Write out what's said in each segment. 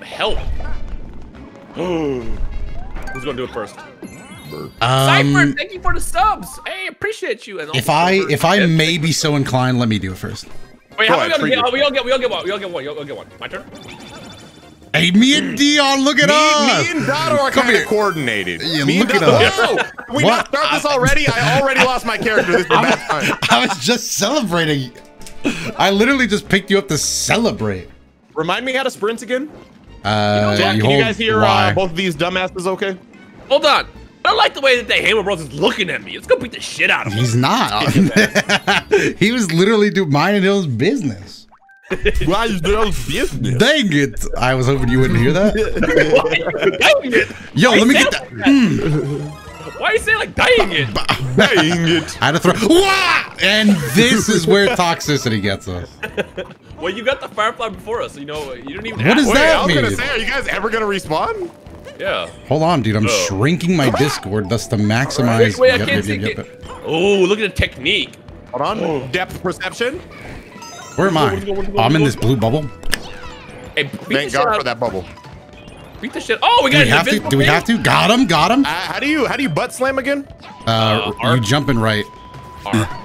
help. Who's gonna do it first? Um, Cypher, thank you for the subs. Hey, appreciate you. If I if I may be so inclined, let me do it first. Wait, how ahead, many we, treat all get, we all get we all get one. We all get one. We all get one. You all get one. My turn. Hey, me and Dion, look at Me, us. me and Doto are kind of coordinated. Yeah, me look and at us. Doto- Whoa, Can we What? not start this already? I already lost my character. This is the bad time. I was just celebrating. I literally just picked you up to celebrate. Remind me how to sprint again. Uh, Jack, you can you guys hear uh, both of these dumbasses okay? Hold on. I don't like the way that the Hammer Bros is looking at me. It's gonna beat the shit out of him. He's not. he was literally doing mine and his business. Why is there business? Dang it! I was hoping you wouldn't hear that. Yo, Why let me get say that. it that? Why you say like dying it? dying it. I had to throw. Wah! And this is where toxicity gets us. Well, you got the Firefly before us, so you know you didn't even. What have is to. Wait, that I was gonna say, are you guys ever gonna respawn? Yeah. Hold on, dude. I'm Oh. shrinking my Discord thus to maximize. Wait, wait, I can't see. yep, yep. Oh, look at the technique. Hold on. Oh. Depth perception. Where am I? Where's it going, where's it Oh, I'm in this blue bubble. Hey, Thank God out- for that bubble. Beat the shit. Oh, we Do got we an have to? Do we have to? Got him. Got him. Uh, how do you how do you butt slam again? Uh, Uh, you jumping right.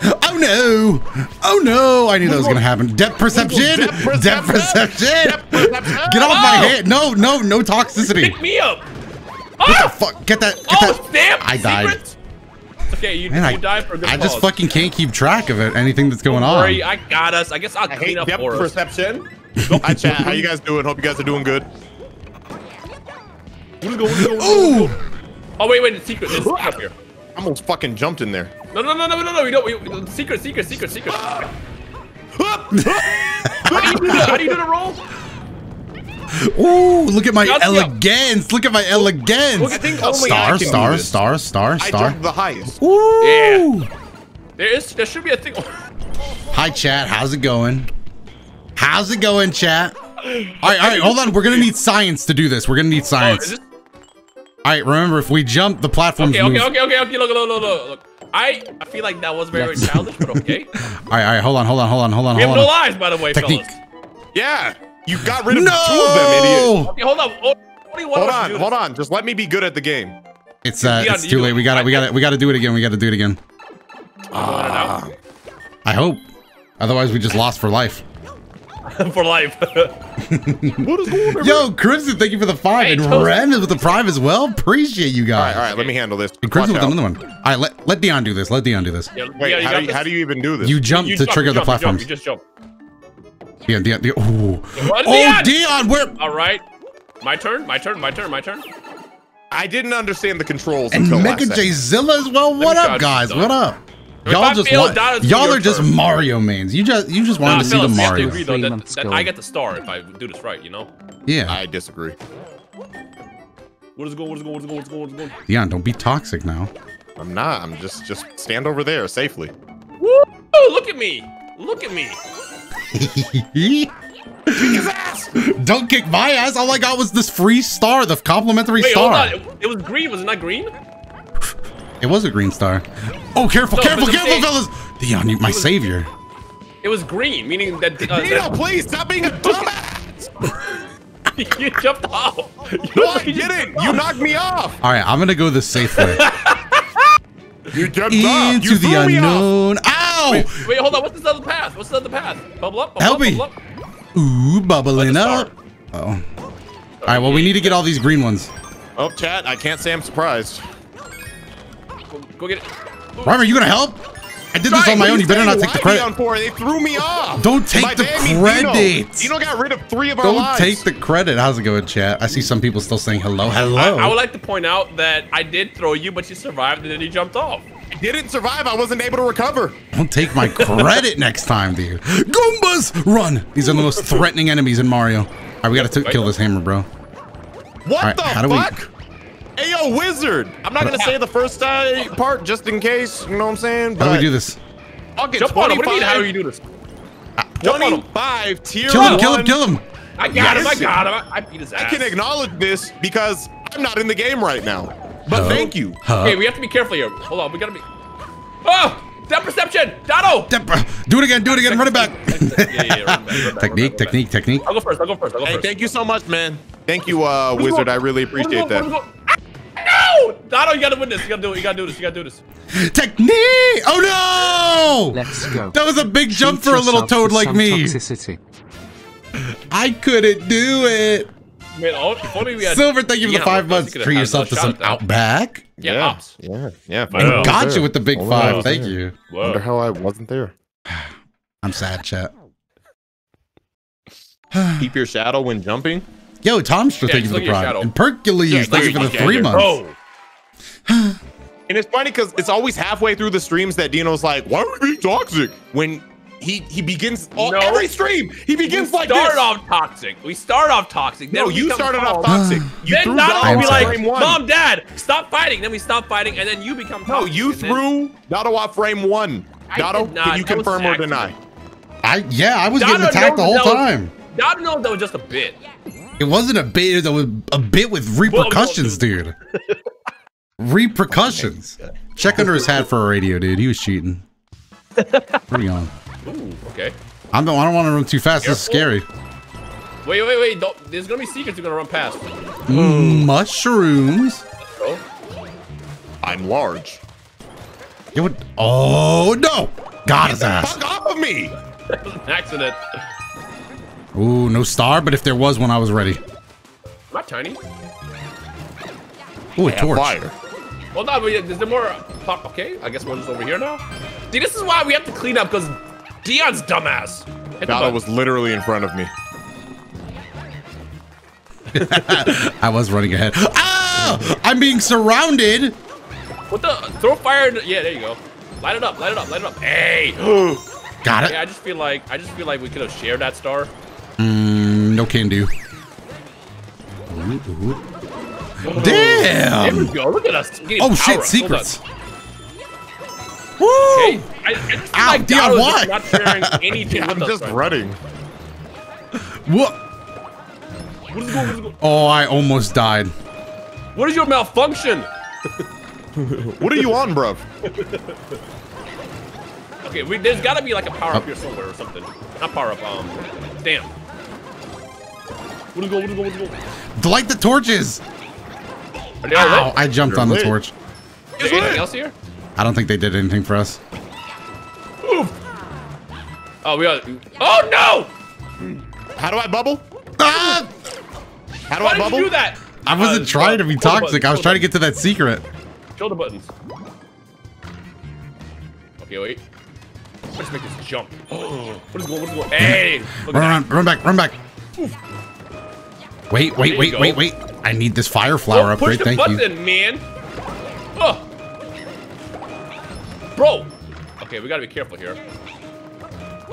Oh no! Oh no! I knew that was gonna happen. Depth perception. Depth perception. Depth perception. Depth perception. Get off my Oh! head! No, no, no toxicity. Pick me up. What the Oh, fuck? Get that! Get oh that! damn! I died. Secrets? Okay, you, Man, I, you died for a good I just fucking can't keep track of it. Anything that's going Don't on. worry, I got us. I guess I'll I clean hate up depth for us. perception. Hi chat, how you guys doing? Hope you guys are doing good. Where's it going? Where's it going? Ooh! Where's it going? Oh wait, wait, the secret. There's secret up here. I almost fucking jumped in there. No, no, no, no, no, no. We don't. We, secret, secret, secret, secret. How do you do the, how do you do the roll? Ooh! Look at my Shout out. elegance! Look at my elegance! I think only star, I can do star, this. star, star, I star. jumped the highest. Ooh! Yeah. There is. There should be a thing. Hi, chat. How's it going? How's it going, chat? All right, all right. Hold on. We're gonna need science to do this. We're gonna need Oh, science. is this, All right. Remember, if we jump, the platforms okay, move. okay, okay, okay, okay. Look, look, look, look, look. I, I feel like that was very, very childish, but okay. All right, all right. Hold on, hold on, hold on, hold on, We have hold no on. lives, by the way, Technique. fellas. Yeah, you got rid of two of them, idiot. No! Okay, hold on. Oh, what do you want Hold on, hold on. Just let me be good at the game. It's uh, Yeah, it's too late. We got to We got to We got to do it again. We got to do it again. Uh, I hope. Otherwise, we just lost for life. for life. What is going on? Yo, Crimson, thank you for the five, Hey, and Toast. Ren with the prime as well. Appreciate you guys. right, all right. Let me handle this. And Crimson Watch with out. another one. All right, let let Dion do this. Let Dion do this. Yeah, Wait, yeah, how, do you, this. how do you even do this? You jump You to jump, trigger you the jump, you jump, platforms. You just jump. Yeah, Dion, Dion. Ooh. What, Oh, Dion? Dion, where? All right. My turn. My turn. My turn. My turn. I didn't understand the controls And until Mega last J second. Zilla as well. What up, guys? What up? If Y'all just want, y'all are just turn. Mario mains. You just you just wanted Nah, to see the fellas, we have Mario. agree, though, Three that- that. I get the star if I do this right. You know. Yeah, I disagree. What is going? What is going? What is going? What is going? What is going? Dion, don't be toxic now. I'm not. I'm just just stand over there safely. Woo! Look at me! Look at me! don't kick my ass. All I got was this free star, the complimentary Wait, star. hold on. It, it was green. Was it not green? It was a green star. Oh, careful, No, careful, careful, thing- fellas. Dion, you, my savior. It was green, meaning that, uh, Nino, that please stop being a dumbass. you jumped off. No, I didn't. You knocked me off. All right, I'm gonna go the safe way. You jumped off. Into You the threw me off. unknown. Ow! Wait, wait, hold on. What's this other path? What's the other path? Bubble up. Bubble Help up, me. Bubble up. Ooh, bubbling Let the up. Oh. All right, well, we need to get all these green ones. Oh, chat. I can't say I'm surprised. Go, go get it. Rhymer, you gonna help? I did this on my own. You better not take the credit. On for it. They threw me off. Don't take My the credit. Dino. Dino got rid of three of our Don't lives. take the credit. How's it going, chat? I see some people still saying hello. Hello. I would like to point out that I did throw you, but you survived and then you jumped off. Didn't survive. I wasn't able to recover. Don't take my credit next time, dude. Goombas, run! These are the most threatening enemies in Mario. All right, we gotta kill this hammer, bro. What All right, the how do we- fuck? Hey, yo, wizard. I'm not gonna say the first uh, part just in case. You know what I'm saying? How do we But do this? Fucking Jump on him. What do you mean? How do you do this? Jump on him. 25 tier Kill him, kill one. him, kill him. I got him. I got him. I, I beat his ass. I can acknowledge this because I'm not in the game right now. But Huh? thank you. Huh? Okay, we have to be careful here. Hold on. We gotta be. Oh! Depth perception! Dado! Dep- Do it again. Do it again. Run it back. yeah, yeah, yeah, run back, run back, technique, run back, run back. technique, technique. I'll go first. I'll go first. I'll go Hey, first. thank you so much, man. Thank you, uh, Let's. Wizard. I really appreciate go, let's that. Go. No! Dado, you gotta win this. You gotta do it. You gotta do this. You gotta do this. Technique. Oh no! Let's go. That was a big jump for a little toad like me. Toxicity. I couldn't do it. Man, oh, if we had Silver, thank you for Yeah, the five well, months. Treat yourself to some shot. Outback. Yeah, ops. Yeah, yeah. Wow. you with the big Wow. five. Thank you. Wonder how I wasn't there. I'm sad, chat. Keep your shadow when jumping. Yo, Tomster, Yeah, thank you for the at prime. And Percules, Yeah, thank you for the look three your- months. Oh. And it's funny because it's always halfway through the streams that Dino's like, "Why are we being toxic?" When he he begins all, No. every stream, he begins we like start this. off toxic. We start off toxic. Then no, you become started off toxic. You then threw Dado Dado will be like. Mom, Dad, stop fighting. Then we stop fighting, and then you become no, you and threw Dado off frame one. I Dado, did not. can you That confirm or deny? I yeah, I was Dado getting attacked the whole time. Dado knows that was just a bit. It wasn't a bit. It was a bit with repercussions, dude. Repercussions. Check under his hat for a radio, dude. He was cheating. Where we going? Ooh, okay. I'm the, I don't want to run too fast. This is scary. Wait, wait, wait. Don't, there's gonna be secrets you're gonna run past. Mm, mushrooms. I'm large. It would, oh no! Got his ass. Fuck off of me! That was an accident. Ooh, no star. But if there was one, I was ready. Not tiny. Ooh, a Yeah, torch. fire. Well, no, but is there more? Pop? Okay, I guess we're just over here now. See, this is why we have to clean up because Dion's dumbass. Hit the was literally in front of me. I was running ahead. Ah! I'm being surrounded. What the? Throw fire. Yeah, there you go. Light it up. Light it up. Light it up. Hey. Got it. yeah, I just feel like I just feel like we could have shared that star. Mm, no can do. Ooh, ooh. There we Damn! go. Look at us. Oh shit, up. Secrets. on. Woo! Okay. I, I just feel Ow, like Dion, Dado is why? just not sharing anything I'm us. just right running. What? What is going? What is? Oh, I almost died. What is your malfunction? What are you on, bruv? Okay, we, there's got to be like a power up Oh. here somewhere or something. Not power up. Um, damn. Light the torches. Are they all Ow. I jumped You're on the lit. torch. Is there anything else here? I don't think they did anything for us. Oh, we are. Oh no! How do I bubble? Ah! How do Why I did bubble? you do that? I wasn't Uh, trying to be toxic. buttons, I was trying to get to that secret. buttons, Shoulder buttons. Okay, wait. Let's make this jump. what is going? What is going? Hey! Run, at run, run back, run back. Wait, wait, you wait, wait, wait. I need this fire flower Oh, upgrade. the Thank you. Push the button, man. Oh. Bro. Okay, we gotta be careful here.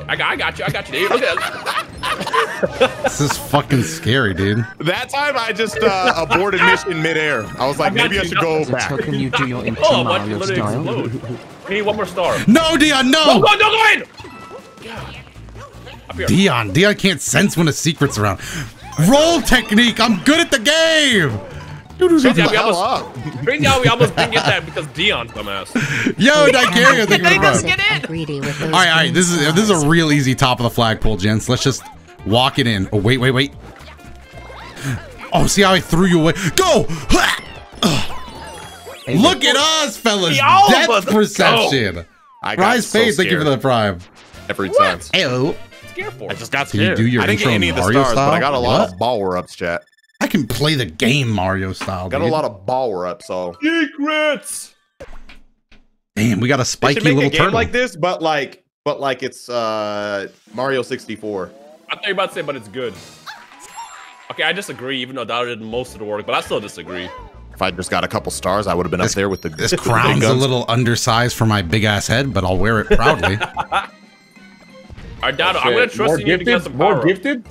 I got, I got you. I got you. Dude. Look at that. This is fucking scary, dude. That time I just uh, aborted mission midair. I was like, I got maybe I should go That's how can you do your intro Oh, watch it literally style? explode. We need one more star. No, Dion, Don't no! go, don't go in! God. Dion, Dion can't sense when a secret's around. Roll technique. I'm good at the game. Crazy how we the hell almost, crazy how we almost didn't get that because Dion, dumbass. Yo, Dicaria, thank you for the Doesn't prime. get greedy with those All right, all right. This is this is a real easy top of the flagpole, gents. Let's just walk it in. Oh wait, wait, wait. Oh, see how I threw you away? Go! Look at us, fellas. The all of us, perception. I got Rise so Fade, thank you for the prime. every time. Ew. Scared for. I just got Can you scared. do your I didn't get intro any of the Mario stars, but I got a lot What? of power ups, chat. I can play the game Mario style. Got a lot of power ups, so secrets. Damn, we got a spiky should make little a game turtle. like this, but like, but like it's uh Mario 64. I thought you were about to say, but it's good. Okay, I disagree, even though Dada did most of the work, but I still disagree. If I just got a couple stars, I would have been This- up there with the This with the crown's a little undersized for my big ass head, but I'll wear it proudly. All right, Dada, I'm gonna trust in you to get some power. up. gifted.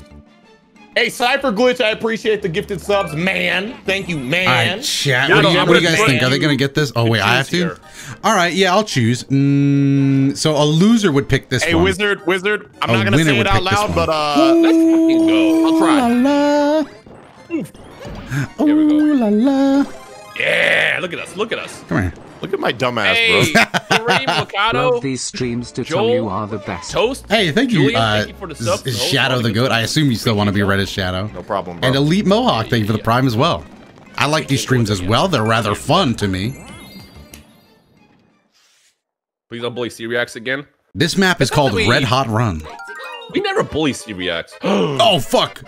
Hey, Cypher Glitch, I appreciate the gifted subs, man. Thank you, man. right, chat. Yeah, What do you, what do you guys think? Are they gonna get this? Oh wait, I have to. here. All right, yeah, I'll choose. Mm, so a loser would pick this Hey, one. Hey, Wizard, Wizard. I'm A not gonna say it out loud, but uh, Let's fucking go. I'll try. La, la. Here we Ooh la la. Yeah, look at us. Look at us. Come here. Look at my dumbass, Hey, bro. Kareem Mikado, Love these streams to tell Joel, you are the best. Toast. Hey, thank you. Julian, uh, thank you for the sub. is Oh, Shadow the Goat. I assume you still want to be read as Shadow. No problem, bro. And Elite Mohawk, thank you for the Prime as well. I like these streams as well. They're rather fun to me. Please don't bully C-Reacts again. This map is called we- Red Hot Run. We never bully C-Reacts. Oh, fuck.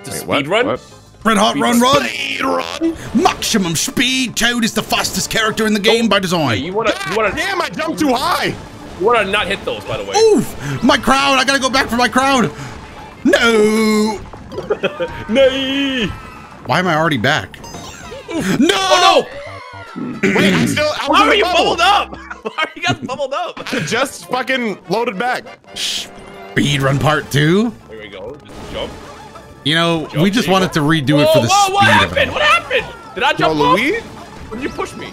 It's a Wait, speed what? run. What? Red Hot Run Run. Speed run. Maximum speed. Toad is the fastest character in the game by Hey, design. you wanna, you wanna, Damn, I jumped too high. you wanna not hit those, by the way. Oof! My crowd! I gotta go back for my crowd! No! Nay! Why am I already back? No! Oh Wait, I still. I no! was Why in are you bubble. bubbled up? Why are you guys bubbled up? I just fucking loaded back. Speed run part two? There we go. Just jump. You know, Jump, we just wanted to redo it for the whoa, what speed of happened? it. What happened? Did I Yo, jump off? Louis? Or did you push me?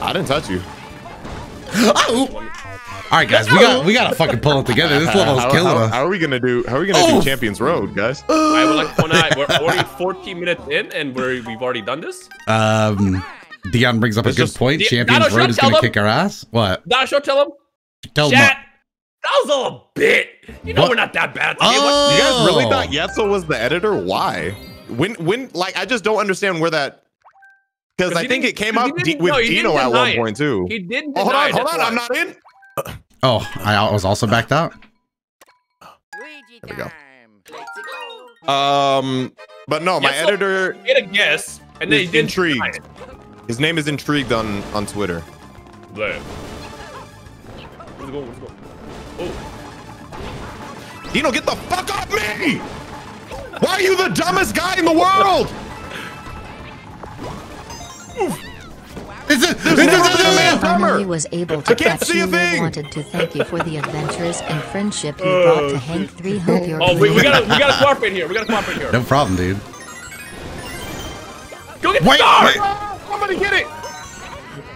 I didn't touch you. Oh! Alright guys, we got we gotta fucking pull it together. This level's how, killing how, us. how are we gonna do? How are we gonna Oh. do Champions Road, guys? All right, we're like, no, we're already 14 minutes in, and we're we've already done this. Um Dion brings up a Let's good just- point. Champions Dino, Road is gonna them. kick our ass. What? Nah, show tell him. Tell them Chat. That was all a bit. You know What? we're not that bad. Oh. Today. You guys really Oh. thought Yetzel was the editor? Why? When when like I just don't understand where that because I think it came up D- with no, Dino at one it. point too. He didn't Oh, hold on, hold that's on, I'm not in. Oh, I was also backed out? There we go. Um, but no, my Yetzel- editor He had a guess, and then he didn't intrigued. His name is intrigued on on Twitter. There. Where's it going? Where's it going? Oh. Dino, get the fuck off me! Why are you the dumbest guy in the world? Is it? There's never been a man dumber. Finally was able to I can't catch see a you. thing. wanted to thank you for the adventures and friendship you brought to oh, Hank 3. Hope you're Oh, we, we gotta we gotta cooperate here. We gotta cooperate here. No problem, dude. Go get the Wait, star. wait. Somebody get it!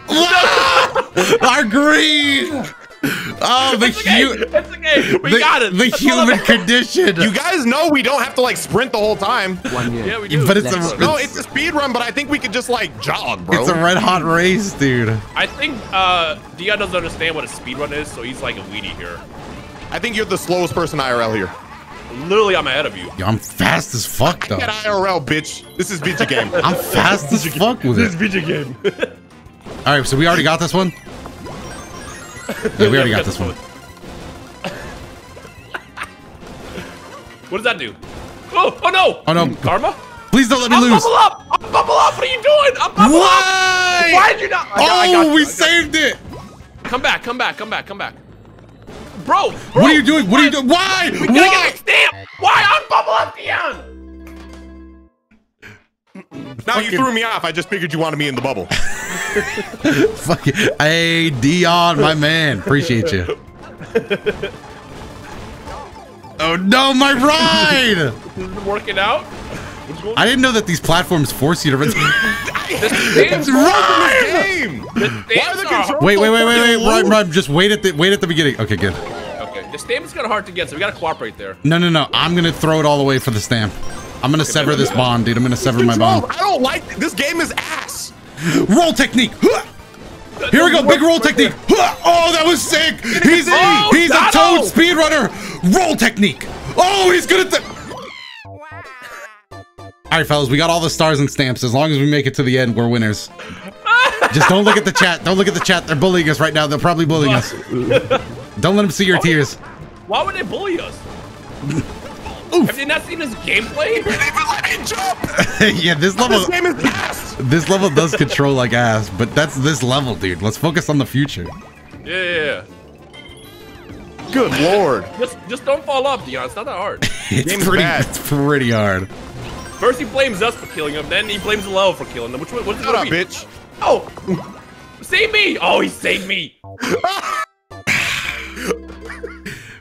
Our green! Oh, the, It's okay. hu- It's okay. We the, got it. the That's human condition. You guys know we don't have to like sprint the whole time. One year. Yeah, we do. but it's Let's a, No, it's, it's a speed run, but I think we could just like jog, bro. it's a red hot race, dude. I think uh, Dion doesn't understand what a speed run is, so he's like a weenie here. I think you're the slowest person IRL here. Literally, I'm ahead of you. Yo, I'm fast as fuck, though. Get IRL, bitch. This is video game. I'm fast as fuck with it. This is video game. All right, so we already got this one. Yeah, we already got this one. What does that do? Oh, oh no! Oh, no. Karma? Please don't let me I'm lose. bubble up! I'm bubble up! What are you doing? I'm bubble Why? up! Why did you not? I got- Oh, you, we got you. saved it. Come back, come back, come back, come back. Bro, bro What are you doing? What are you doing? Why? We Why? stamp! Why unbubble up, Dion? Now you threw me off. I just figured you wanted me in the bubble. Fuck it. Hey, Dion, my man. Appreciate you. Oh no, my ride! This is working out. I didn't know that these platforms force you to. This It's stamp- right! Game. Why are the stamps are- controls Wait, so wait, wait, wait, wait, rhyme, rhyme. Just wait at the wait at the beginning. Okay, good. Okay, the stamp is kind of hard to get, so we gotta cooperate there. No, no, no. I'm gonna throw it all the way for the stamp. I'm gonna sever this bond, dude. I'm gonna sever my bond. I don't like this game. Is ass. Roll technique. Here we go. Big roll technique. Oh, that was sick. He's he's a toad speedrunner. Roll technique. Oh, he's good at the. All right, fellas, we got all the stars and stamps. As long as we make it to the end, we're winners. Just don't look at the chat. Don't look at the chat. They're bullying us right now. They're probably bullying us. Don't let them see your tears. Why would they bully us? Have you not seen this gameplay? Even let me jump. yeah, this This level, game is ass. this level does control like ass, but that's this level, dude. Let's focus on the future. Yeah, yeah, yeah. Good lord. Just, just don't fall off, Dion. It's not that hard. It's Game's pretty, bad. it's pretty hard. First he blames us for killing him, then he blames Lel for killing him. Which one? What's it Shut up, be? bitch. Oh, save me! Oh, he saved me.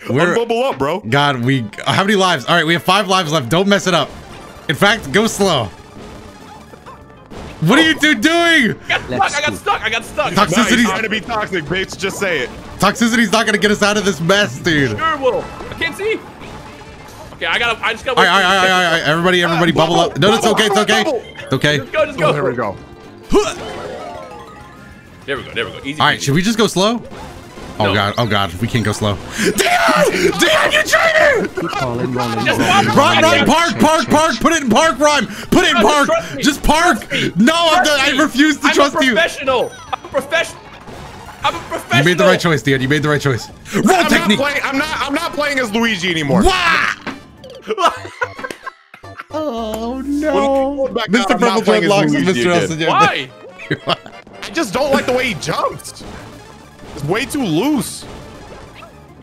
We're Bubble up, bro. God. We how many lives? All right, we have five lives left. Don't mess it up. In fact, go slow. What are you two doing? I got stuck. I got stuck. I got stuck. Toxic- Nah, he's Toxicity's- trying to be toxic, bitch. Just say it. Toxicity's not gonna get us out of this mess, dude. Sure will. I can't see. Okay, I gotta. I just gotta. right, all right, all right, all right. Everybody, ah, everybody, bubble up. No, it's okay. It's okay. Bubble. It's okay. Just go. Just oh, go. Oh, there we go. There we go. There we go. Easy. All right, peasy. should we just go slow? Oh No. god, oh god, we can't go slow. Dion! Dion, you traitor! Calling rolling rolling. walk Rhyme, rhyme, park, park, park, put it in park, rhyme. Put it in park. Just park. No, I'm Trust not, I me. refuse to I'm a professional. I'm a professional. I'm a professional. You made the right choice, Dion. You made the right choice. Roll I'm technique. not playing. I'm not. I'm not playing as Luigi anymore. Wah! Oh no! Mr. Purple Dreadlocks and Mr. Elson. Why? I just don't like the way he jumps. It's way too loose.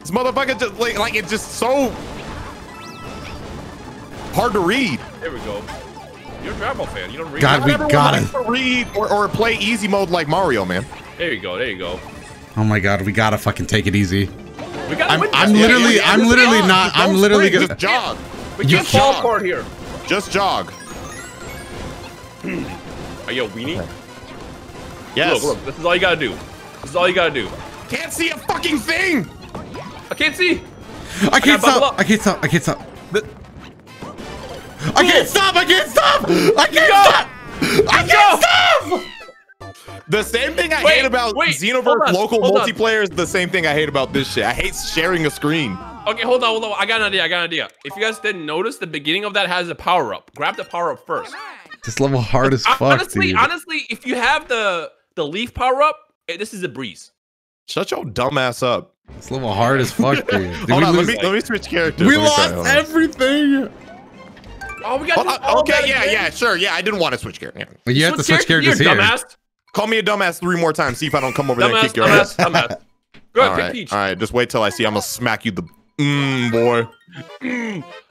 This motherfucker just like, like it's just so hard to read. There we go. You're a Dragon Ball fan. You don't read. God, we got likes it. to read or, or play easy mode like Mario, man. There you go. There you go. Oh my god, we gotta fucking take it easy. We gotta I'm, win I'm literally, Yeah, yeah, I'm literally jog. not, I'm literally sprint, gonna. just jog. We You can't fall jog. apart here. Just jog. Are you a weenie? Yes. Look, look. This is all you gotta do. This is all you gotta do. Can't see a fucking thing. I can't see. I can't bubble stop. I can't stop. I can't stop. The- I can't stop. I can't stop. I can't stop. I can't stop. The same thing I Wait, hate about wait, Xenoverse on, local hold on. multiplayer is the same thing I hate about this shit. I hate sharing a screen. Okay, hold on, hold on. I got an idea. I got an idea. If you guys didn't notice, the beginning of that has a power up. Grab the power up first. This level hard as fuck, honestly, dude. honestly, if you have the the leaf power up, this is a breeze. Shut your dumb ass up. This level hard as fuck, dude. Hold we on, let lose? me let me switch characters. we Let me try, lost everything. Oh, we got Hold on, Okay, yeah, yeah, sure. Yeah, I didn't want to switch characters. Yeah. But you have to switch characters here. here. Dumbass. Call me a dumbass three more times. See if I don't come over there and kick your dumbass, ass. dumbass. Go ahead, right, pick Peach. all right. Just wait till I see. I'm gonna smack you the mm, boy.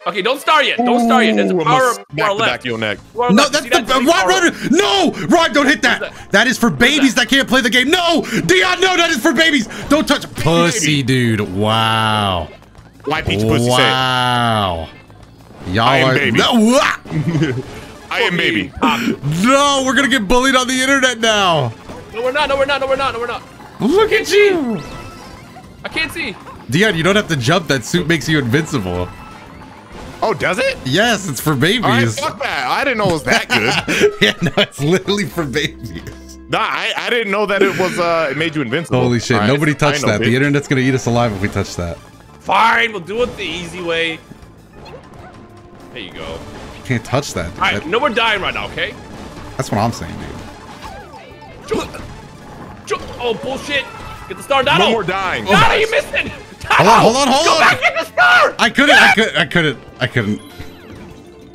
Okay, don't start yet. Don't start yet. There's a Ooh, power gonna up smack to our the back of your neck. To No, left. that's See the that? Rod, Power. Rod, no, Rod, don't hit that. That? That is for babies that? that can't play the game. No, Dion, no, that is for babies. Don't touch, pussy, dude. Wow, Why peach pussy wow. Y'all I am are baby. No, wah! I am baby. No, we're gonna get bullied on the internet now. No, we're not. No, we're not. No, we're not. No, we're not. Look at you, I can't see. Dion. You don't have to jump. That suit makes you invincible. Oh, does it? Yes, it's for All right, babies. fuck that. I didn't know it was that good. yeah, no, it's literally for babies. nah, I, I didn't know that it was. Uh, it made you invincible. Holy shit! All right, Nobody I touched that. bitch. The internet's gonna eat us alive if we touch that. Fine, we'll do it the easy way. There you go. You Can't touch that. dude. All right, no, we're dying right now. Okay. that's what I'm saying, dude. Ju- ju- Oh bullshit! Get the star, Dono. No more dying. Dono, you missed it. Hold on, hold on, hold Go on. back get the star. I couldn't. I could. I couldn't. I couldn't.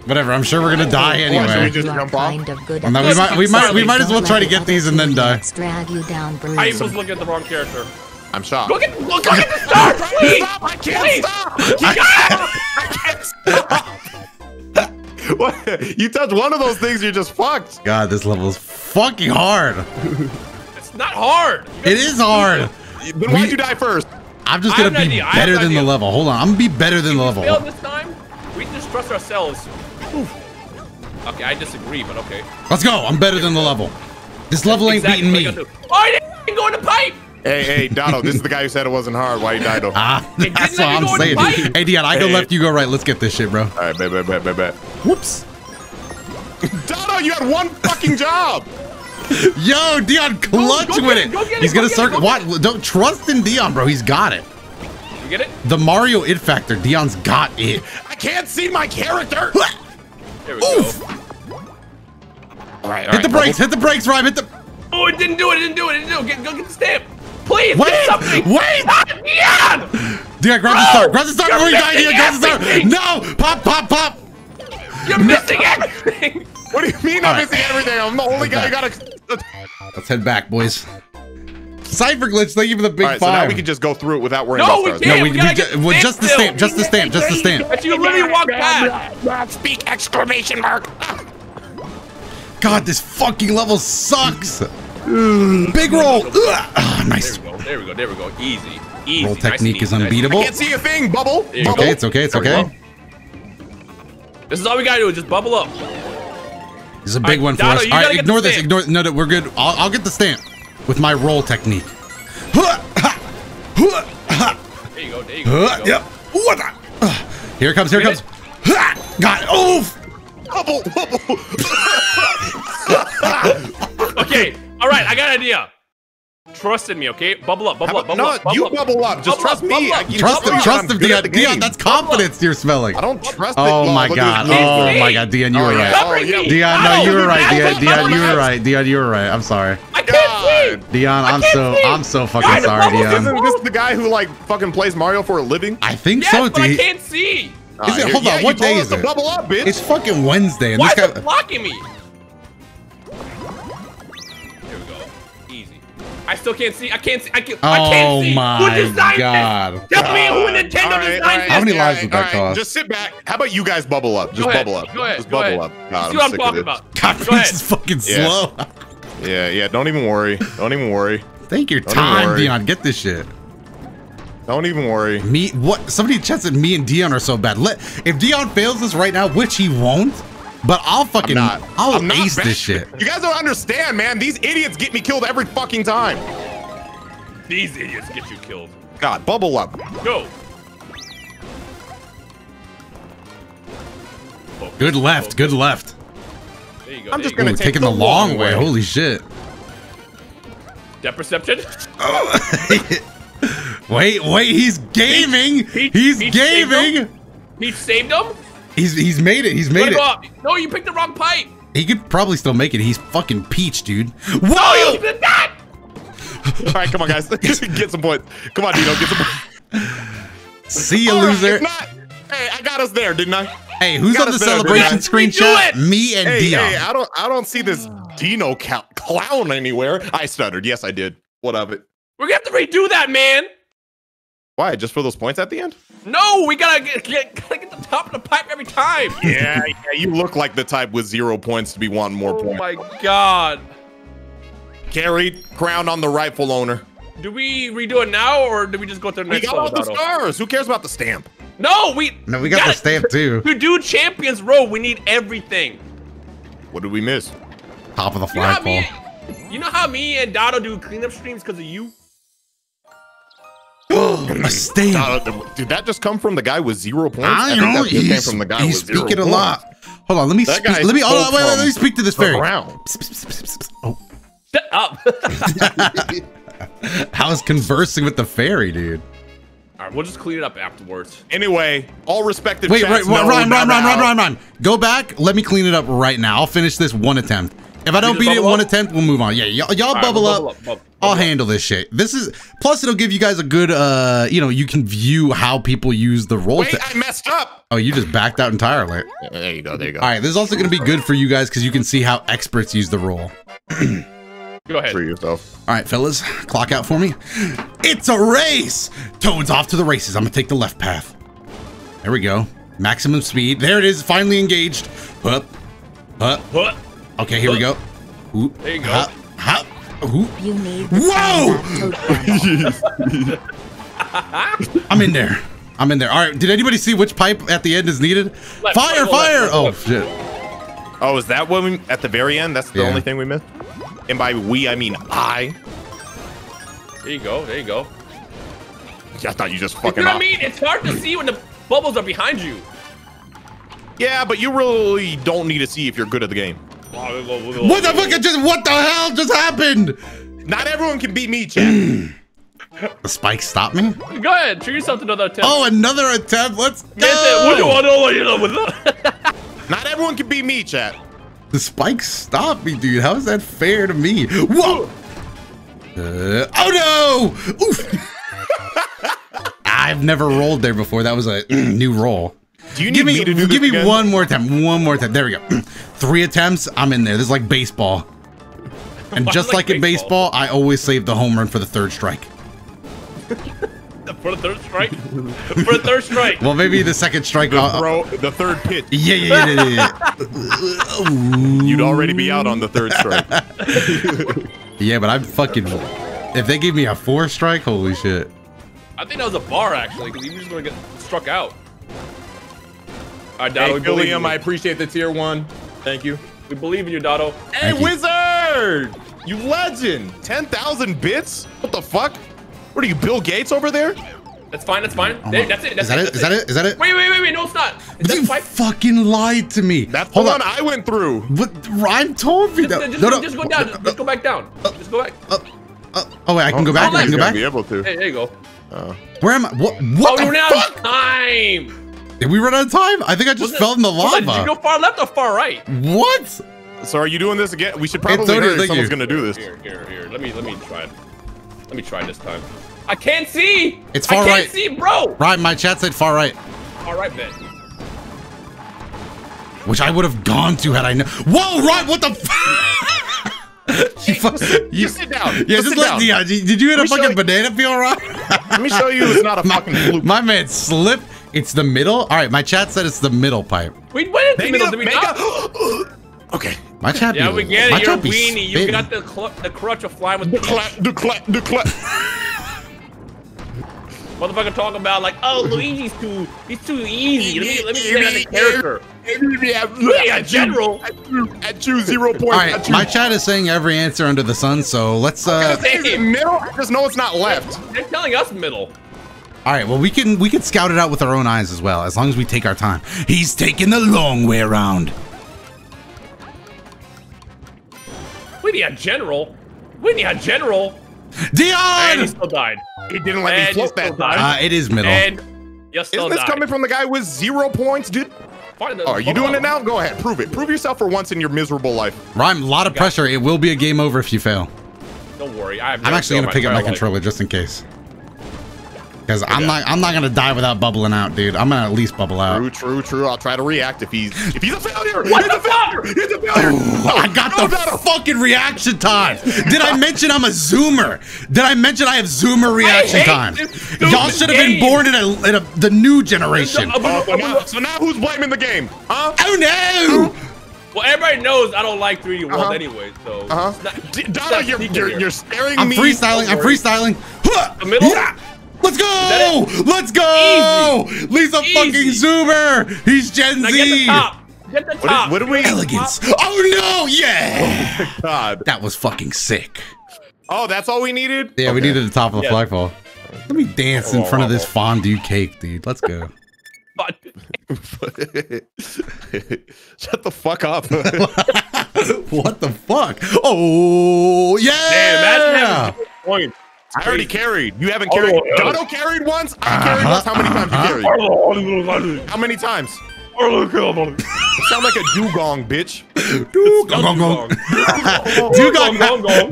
Whatever. I'm sure we're gonna die should we anyway. just jump off? kind of good Well, no, we might- we might- we might as well try to get these and then die. idiots Drag you down, Bruce. I was looking at the wrong character. I'm shocked. Go get, go, go get the star, please. Stop! I can't Please. stop! I I can't stop! what? You touch one of those things, you're just fucked. God, this level is fucking hard. It's not hard. It is hard. Then why'd you die first? I'm just gonna be idea, better an than the level. Hold on. I'm gonna be better than the we failed level. this time. We just trust ourselves. Oof. Okay, I disagree, but okay. Let's go. I'm better than the level. This level ain't Exactly beating me. I. Oh, I didn't go in the pipe. Hey, hey, Donald, this is the guy who said it wasn't hard. Why you died though? Ah, that's what I'm go in the saying. Hey, Dion, I go Hey. left, you go right. Let's get this shit, bro. All right, bet, bet, bet, bet, bet. Whoops. Dono, you had one fucking job. Yo, Dion, clutch go with it, it. go it, He's go gonna circle. What? Don't trust in Dion, bro. He's got it. You get it? The Mario it factor. Dion's got it. I can't see my character. There we Oof. go. All right, Hit the brakes. Hit the brakes, Ryan. Hit the. Oh, it didn't do it. It didn't do it. It didn't do it. Get, go get the stamp. Please, Wait, get something. wait. Ah, Dion! Dion, grab the No! star. Grab the star before you die, Dion. Grab the star. No. Pop, pop, pop. You're missing everything. What do you mean All I'm right. missing everything? I'm the only guy who got a. Let's head back, boys. Cypher glitch. Thank you for the big All right, so now we can just go through it without worrying No, about we stars. can't. no, we, we we, ju- get well, just the still. stamp. Just the stamp. Just the stamp. But you literally walk past. Speak exclamation mark. God, this fucking level sucks. Big roll. Ugh. Ah, There nice. we go. There we go. There we go. Easy. Easy. Roll Nice and technique is easy. Nice and unbeatable. Can't see a thing. Bubble. There you Bubble. go. Okay, it's okay. It's okay. This is all we gotta do. Is just bubble up. This is a big All one for Dono, us. All right, ignore this. Ignore. No, no, we're good. I'll, I'll get the stamp with my roll technique. Huh, ha, huh, ha, There you go. There you go. There you go. Yep. What? Here it comes. Here it comes. Got it. Oof. Bubble. Bubble. Okay. idea. Trust in me, okay? Bubble up, bubble How up, bubble no, up. Bubble you up. bubble up. Just Bubble trust up, me. up. Trust him, trust him, Dion. Dion, that's confidence you're smelling. I don't trust. Oh my god. Oh my god, Dion, you Oh, were right. Oh, yeah. Dion, no, No, you were right. Dion, Dion, you were right. Dion, you were right. I'm sorry. I can't see. Dion, I'm so see. I'm so fucking Guys, sorry, Dion. Isn't this the guy who like fucking plays Mario for a living? I think Yes, so, but I D. can't see. Is it? Uh, Hold yeah, on. What day is it? Bubble up, bitch. It's fucking Wednesday, and Why this is it guy. blocking me? I still can't see. I can't see. I can't. I Oh can't see. my Who designed god. This? Tell me who Nintendo All right, designed all right, this. How many yeah, lives would that all right, cost? Just sit back. How about you guys bubble up? Just Go ahead, bubble up. Go ahead. Just go bubble ahead. up. God, see what I'm sick of talking it. about. God, this is fucking Yeah. slow. Yeah, yeah. Don't even worry. Don't even worry. Take your Don't time, worry. Dion. Get this shit. Don't even worry. Me, what? Somebody in chat said me and Dion are so bad. Let if Dion fails this right now, which he won't, but I'll fucking, Not. I'll I'm not ace bad. this shit. You guys don't understand, man. These idiots get me killed every fucking time. These idiots get you killed. God, bubble up. Go. Good left, good left. There you go. I'm just gonna Ooh, take taking the the long long way. way. Holy shit. go. Depth perception. Wait, wait, he's gaming. Peach- he's Peach saved gaming. He saved him. He's he's made it. He's made go it. up. No, you picked the wrong pipe. He could probably still make it. He's fucking peach, dude. No, Whoa! you did not. All right, come on, guys. get some points. Come on, Dino. Get some points. See you, All right, loser. if not, hey, I got us there, didn't I? Hey, who's on the us there, didn't celebration I? screen We do chat? it! Me and Hey, Dion. hey, I don't, I don't see this Dino cl- clown anywhere. I stuttered. Yes, I did. What of it? We're gonna have to redo that, man. Why? Just for those points at the end? No, we gotta get, get, gotta get the top of the pipe every time. Yeah, yeah. You look like the type with zero points to be wanting more Oh points. my god. Carried, crown on the rightful owner. Do we redo it now, or do we just go to the next? We next got all the Doto? stars. Who cares about the stamp? No, we. no, we got the gotta- stamp too. To do Champions Road, we need everything. What did we miss? Top of the You know, how me, flagpole. you know how me and Doto do cleanup streams because of you? A stamp. Uh, did that just come from the guy with zero points? I don't think know. that just came He's, from the guy he's with zero speaking a points. lot. Hold on, let me speak. Let me. Hold on, wait, wait, let me speak to this fairy. ground. Oh, Shut up. I was conversing with the fairy, dude. All right, we'll just clean it up afterwards. Anyway, all respected Wait, right, chats know run, run, run, now run, run, run, run. Go back. Let me clean it up right now. I'll finish this one attempt. If I don't beat it one up? attempt, we'll move on. Yeah, y'all, y'all bubble, we'll up. up, bubble- I'll handle this shit. This is plus it'll give you guys a good uh, you know, you can view how people use the roll. Wait, te- I messed up. oh, you just backed out entirely. There you go. There you go. All right, this is also going to be good for you guys because you can see how experts use the roll. Go ahead. For yourself. All right, fellas, clock out for me. It's a race. Toad's off to the races. I'm gonna take the left path. There we go. Maximum speed. There it is. Finally engaged. Up, up. What? Okay, here we go. Ooh, There you go. Hop, hop. Ooh. You need the Whoa! I'm in there. I'm in there. All right. Did anybody see which pipe at the end is needed? Left, fire! left, fire! left, oh left. shit! Oh, is that when we at the very end? That's the Yeah. only thing we missed. And by we, I mean I. There you go. There you go. I thought you just fucking. You know what I mean? It's hard to see when the bubbles are behind you. Yeah, but you really don't need to see if you're good at the game. What the fuck? Just what the hell just happened? Not everyone can beat me, chat. The spike stopped me. Go ahead. Treat yourself to another attempt. Oh, another attempt. Let's Get it. What do you go. know what you know with that? Not everyone can beat me, chat. The spike stopped me, dude. How is that fair to me? Whoa! Uh, oh no! Oof. I've never rolled there before. That was a new roll. Do you need Give me, me to do give this me again? one more time. One more time. There we go. Three attempts. I'm in there. This is like baseball. And just like like in baseball? baseball, I always save the home run for the third strike. For the third strike? For the third strike. Well, maybe the second strike. The uh, throw, the third pitch. yeah, yeah, yeah, yeah, yeah. You'd already be out on the third strike. Yeah, but I'm fucking. If they give me a four strike, holy shit. I think that was a bar, actually, because he was just going to get struck out. All right, Doto, hey, we William. I appreciate the tier one. Thank you. We believe in you, Doto. Hey, Thank you. Wizard! You legend! 10,000 bits? What the fuck? What are you, Bill Gates over there? That's fine. That's fine. Oh There, my- that's it. That's Is that it? That's Is that it? Is that it? Wait, wait, wait, wait. No, it's not. Is You the fucking lied to me. That's Hold the on. one I went through. What? Ryan told me Just, that. just, no, no. just go down. Just, just go back down. Just go back. Uh, oh wait, I can go back. Oh, I can go Gonna back. Be able to. Hey, there you go. Where am I? What? Oh, What we the ran out fuck? of time. Did we run out of time? I think I just Wasn't- fell in the hold on, Did you go far left or far right? What? So are you doing this again? We should probably Antonio, hurry if thank someone's you. gonna do this. Here, here, here. Let me, let me try it. Let me try this time. I can't see. It's far right! I can't right. see, bro. Right, my chat said far right, All right, Ben. which I would have gone to had I known. Whoa, right? What the? F- you, fu- you Just sit down. Yeah, Just just sit let down. the. Uh, did you hit a fucking banana peel, right? Let me show you it's not a fucking fluke. my man slip. It's the middle. All right, my chat said it's the middle pipe. We went into the middle. Did we make not? okay. My chat. Yeah, be, we get it. You're chat be weenie. You got the cl the crutch of flying with The clap, the clap, the clap. Motherfucker talking about like, oh, Luigi's too, he's too easy. Let me, let me get on the character. Yeah, general. I choose zero points. All I right, my chat is saying every answer under the sun. So let's. uh Is it middle? I just know it's not left. They're telling us middle. All right, well we can we can scout it out with our own eyes as well, as long as we take our time. He's taking the long way around. We need a general. We need a general. And he Dion. still died. He didn't let me And you float still that died. time. Uh, it is middle. And you still Isn't this died. coming from the guy with zero points, dude? Fine, Oh, are you doing it now? Go ahead, prove it. Prove yourself for once in your miserable life. Rhyme, a lot of pressure. It will be a game over if you fail. Don't worry. I have I'm actually gonna pick up my life. controller just in case. Because I'm not I'm not gonna die without bubbling out, dude. I'm gonna at least bubble out. True, true, true. I'll try to react if he's if he's a failure. What he's the a failure. He's a failure. Oh, I got No, the not fucking reaction time. Did I mention I'm a zoomer? Did I mention I have zoomer reaction time? Y'all should have been born in a, in a the new generation. I'm gonna- so, now, so now who's blaming the game? Huh? Oh no! Well, everybody knows I don't like 3D World Uh-huh. anyway, so. Uh it's not- huh. Donna, you're, you're, you're staring I'm me. freestyling. I'm Don't worry. freestyling. The middle? Yeah. Let's go! Let's go! Lisa fucking Easy. zoomer. He's Gen Now Z. get the top. Get the What, top. is, what do we? Elegance. Oh no! Yeah. Oh God. That was fucking sick. Oh, that's all we needed. Yeah, we needed the top of the Yeah. flagpole. Let me dance in Oh, front of oh, this oh. fondue cake, dude. Let's go. Shut the fuck up. what the fuck? Oh yeah! Damn, imagine having points. I already carried. You haven't Oh, carried. yeah. Dono carried once. I uh-huh. carried once. How many times you uh-huh. carried? How many times? You sound like a dugong, bitch. Dugong, gong, gong. Dugong. Gong, gong.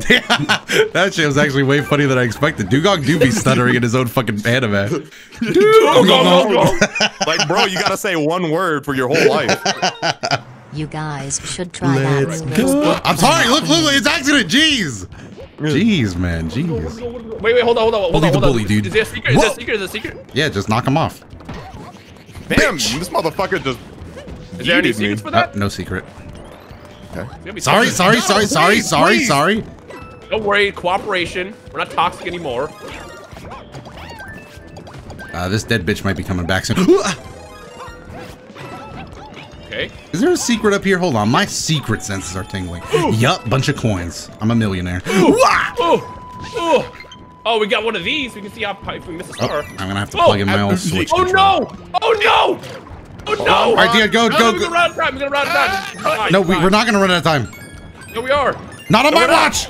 that shit was actually way funnier than I expected. Dugong do be stuttering in his own fucking anime. Gong, Dugong, gong, gong, gong. Like, bro, you gotta say one word for your whole life. You guys should try that Let's Rubik's go. I'm sorry. Look, plan. look, it's accident. Jeez. Jeez, man. Jeez. Wait, wait, hold on, hold on, hold Bully on, the hold on. bully, dude. Is there a secret? Is there a secret? Is there a secret? Yeah, just knock him off. Damn, Bitch. this motherfucker just. Is there any yeeted me. secrets for Uh, that? no secret. There's gotta be Sorry, sorry, No, sorry, sorry, please, sorry, sorry. Don't worry, cooperation. We're not toxic anymore. Uh, this dead bitch might be coming back soon. Okay. Is there a secret up here? Hold on, my secret senses are tingling. Yup, bunch of coins. I'm a millionaire. Wah! Oh, oh, oh, we got one of these. We can see how if we miss a Oh. I'm gonna have to Oh, plug in my I- own switch. Oh controller. no! Oh no! Oh no! All right, Dion, go, No, go, We're go. gonna run out of time. We're gonna run out of time. Ah! Fine, No, we, we're not gonna run out of time. No, we are. Not on No, my we're not. watch.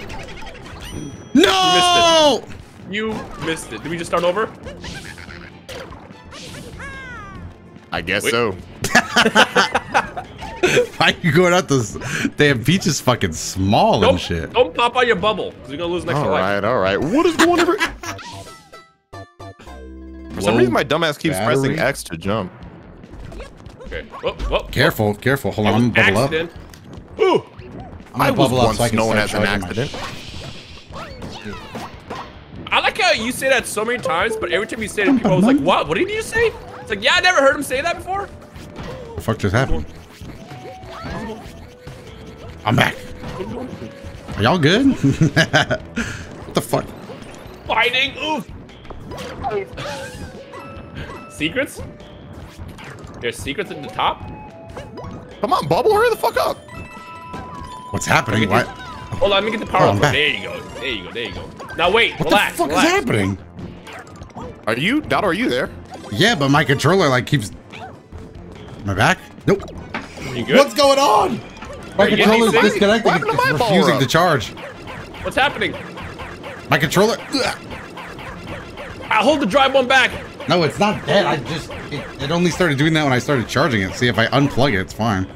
No! You missed it. Did we just start over? I guess Wait. so. Why are you going out this? Damn, Peach is fucking small and Don't, shit. don't pop out your bubble, because you're gonna lose next All life. right, all right. What is going on? For some Low reason, my dumbass keeps pressing. X to jump. Okay. Whoa, whoa. Careful, careful. Hold on, I'm was gonna bubble up. accident. Ooh. I'm I was bubble up once so I can known start as an accident. I like how you say that so many times, but every time you say it, people are always like, "What? What did you say?" It's like, "Yeah, I never heard him say that before." What the fuck just happened? I'm back. Are y'all good? what the fuck? Fighting. Oof. Secrets? There's secrets at the top. Come on, bubble, hurry the fuck up. What's happening? What? Hold on, let me get the power Oh, up. There you go. There you go. There you go. Now wait. What relax. the fuck relax. is happening? Are you, Doto, are you there? Yeah, but my controller like keeps. Am I back? Nope. You good? What's going on? My Are you controller's getting disconnected. What my It's refusing to charge. What's happening? My controller. I hold the drive one back. No, it's not dead. I just it, it only started doing that when I started charging it. See if I unplug it, it's fine.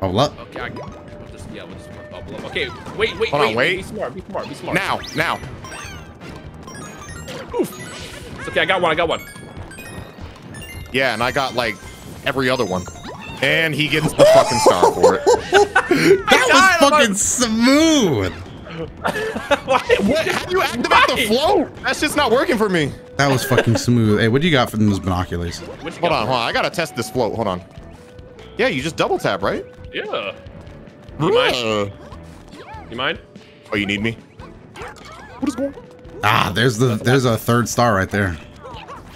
Bubble up. Okay, I, we'll just yeah, we'll just bubble up. Okay, wait, wait, Hold on, wait, wait. Be smart, be smart, be smart. Now, now. Oof. It's okay, I got one, I got one. Yeah, and I got like every other one. And he gets the fucking star for it. That died, was I'm fucking smooth. Why? What? How do you activate the float? That's just not working for me. That was fucking smooth. Hey, what do you got from those binoculars? Hold on, hold on. I gotta test this float. Hold on. Yeah, you just double tap, right? Yeah. You mind? Uh, You mind? Oh, you need me? What is going on? Ah, there's the there's a third star right there.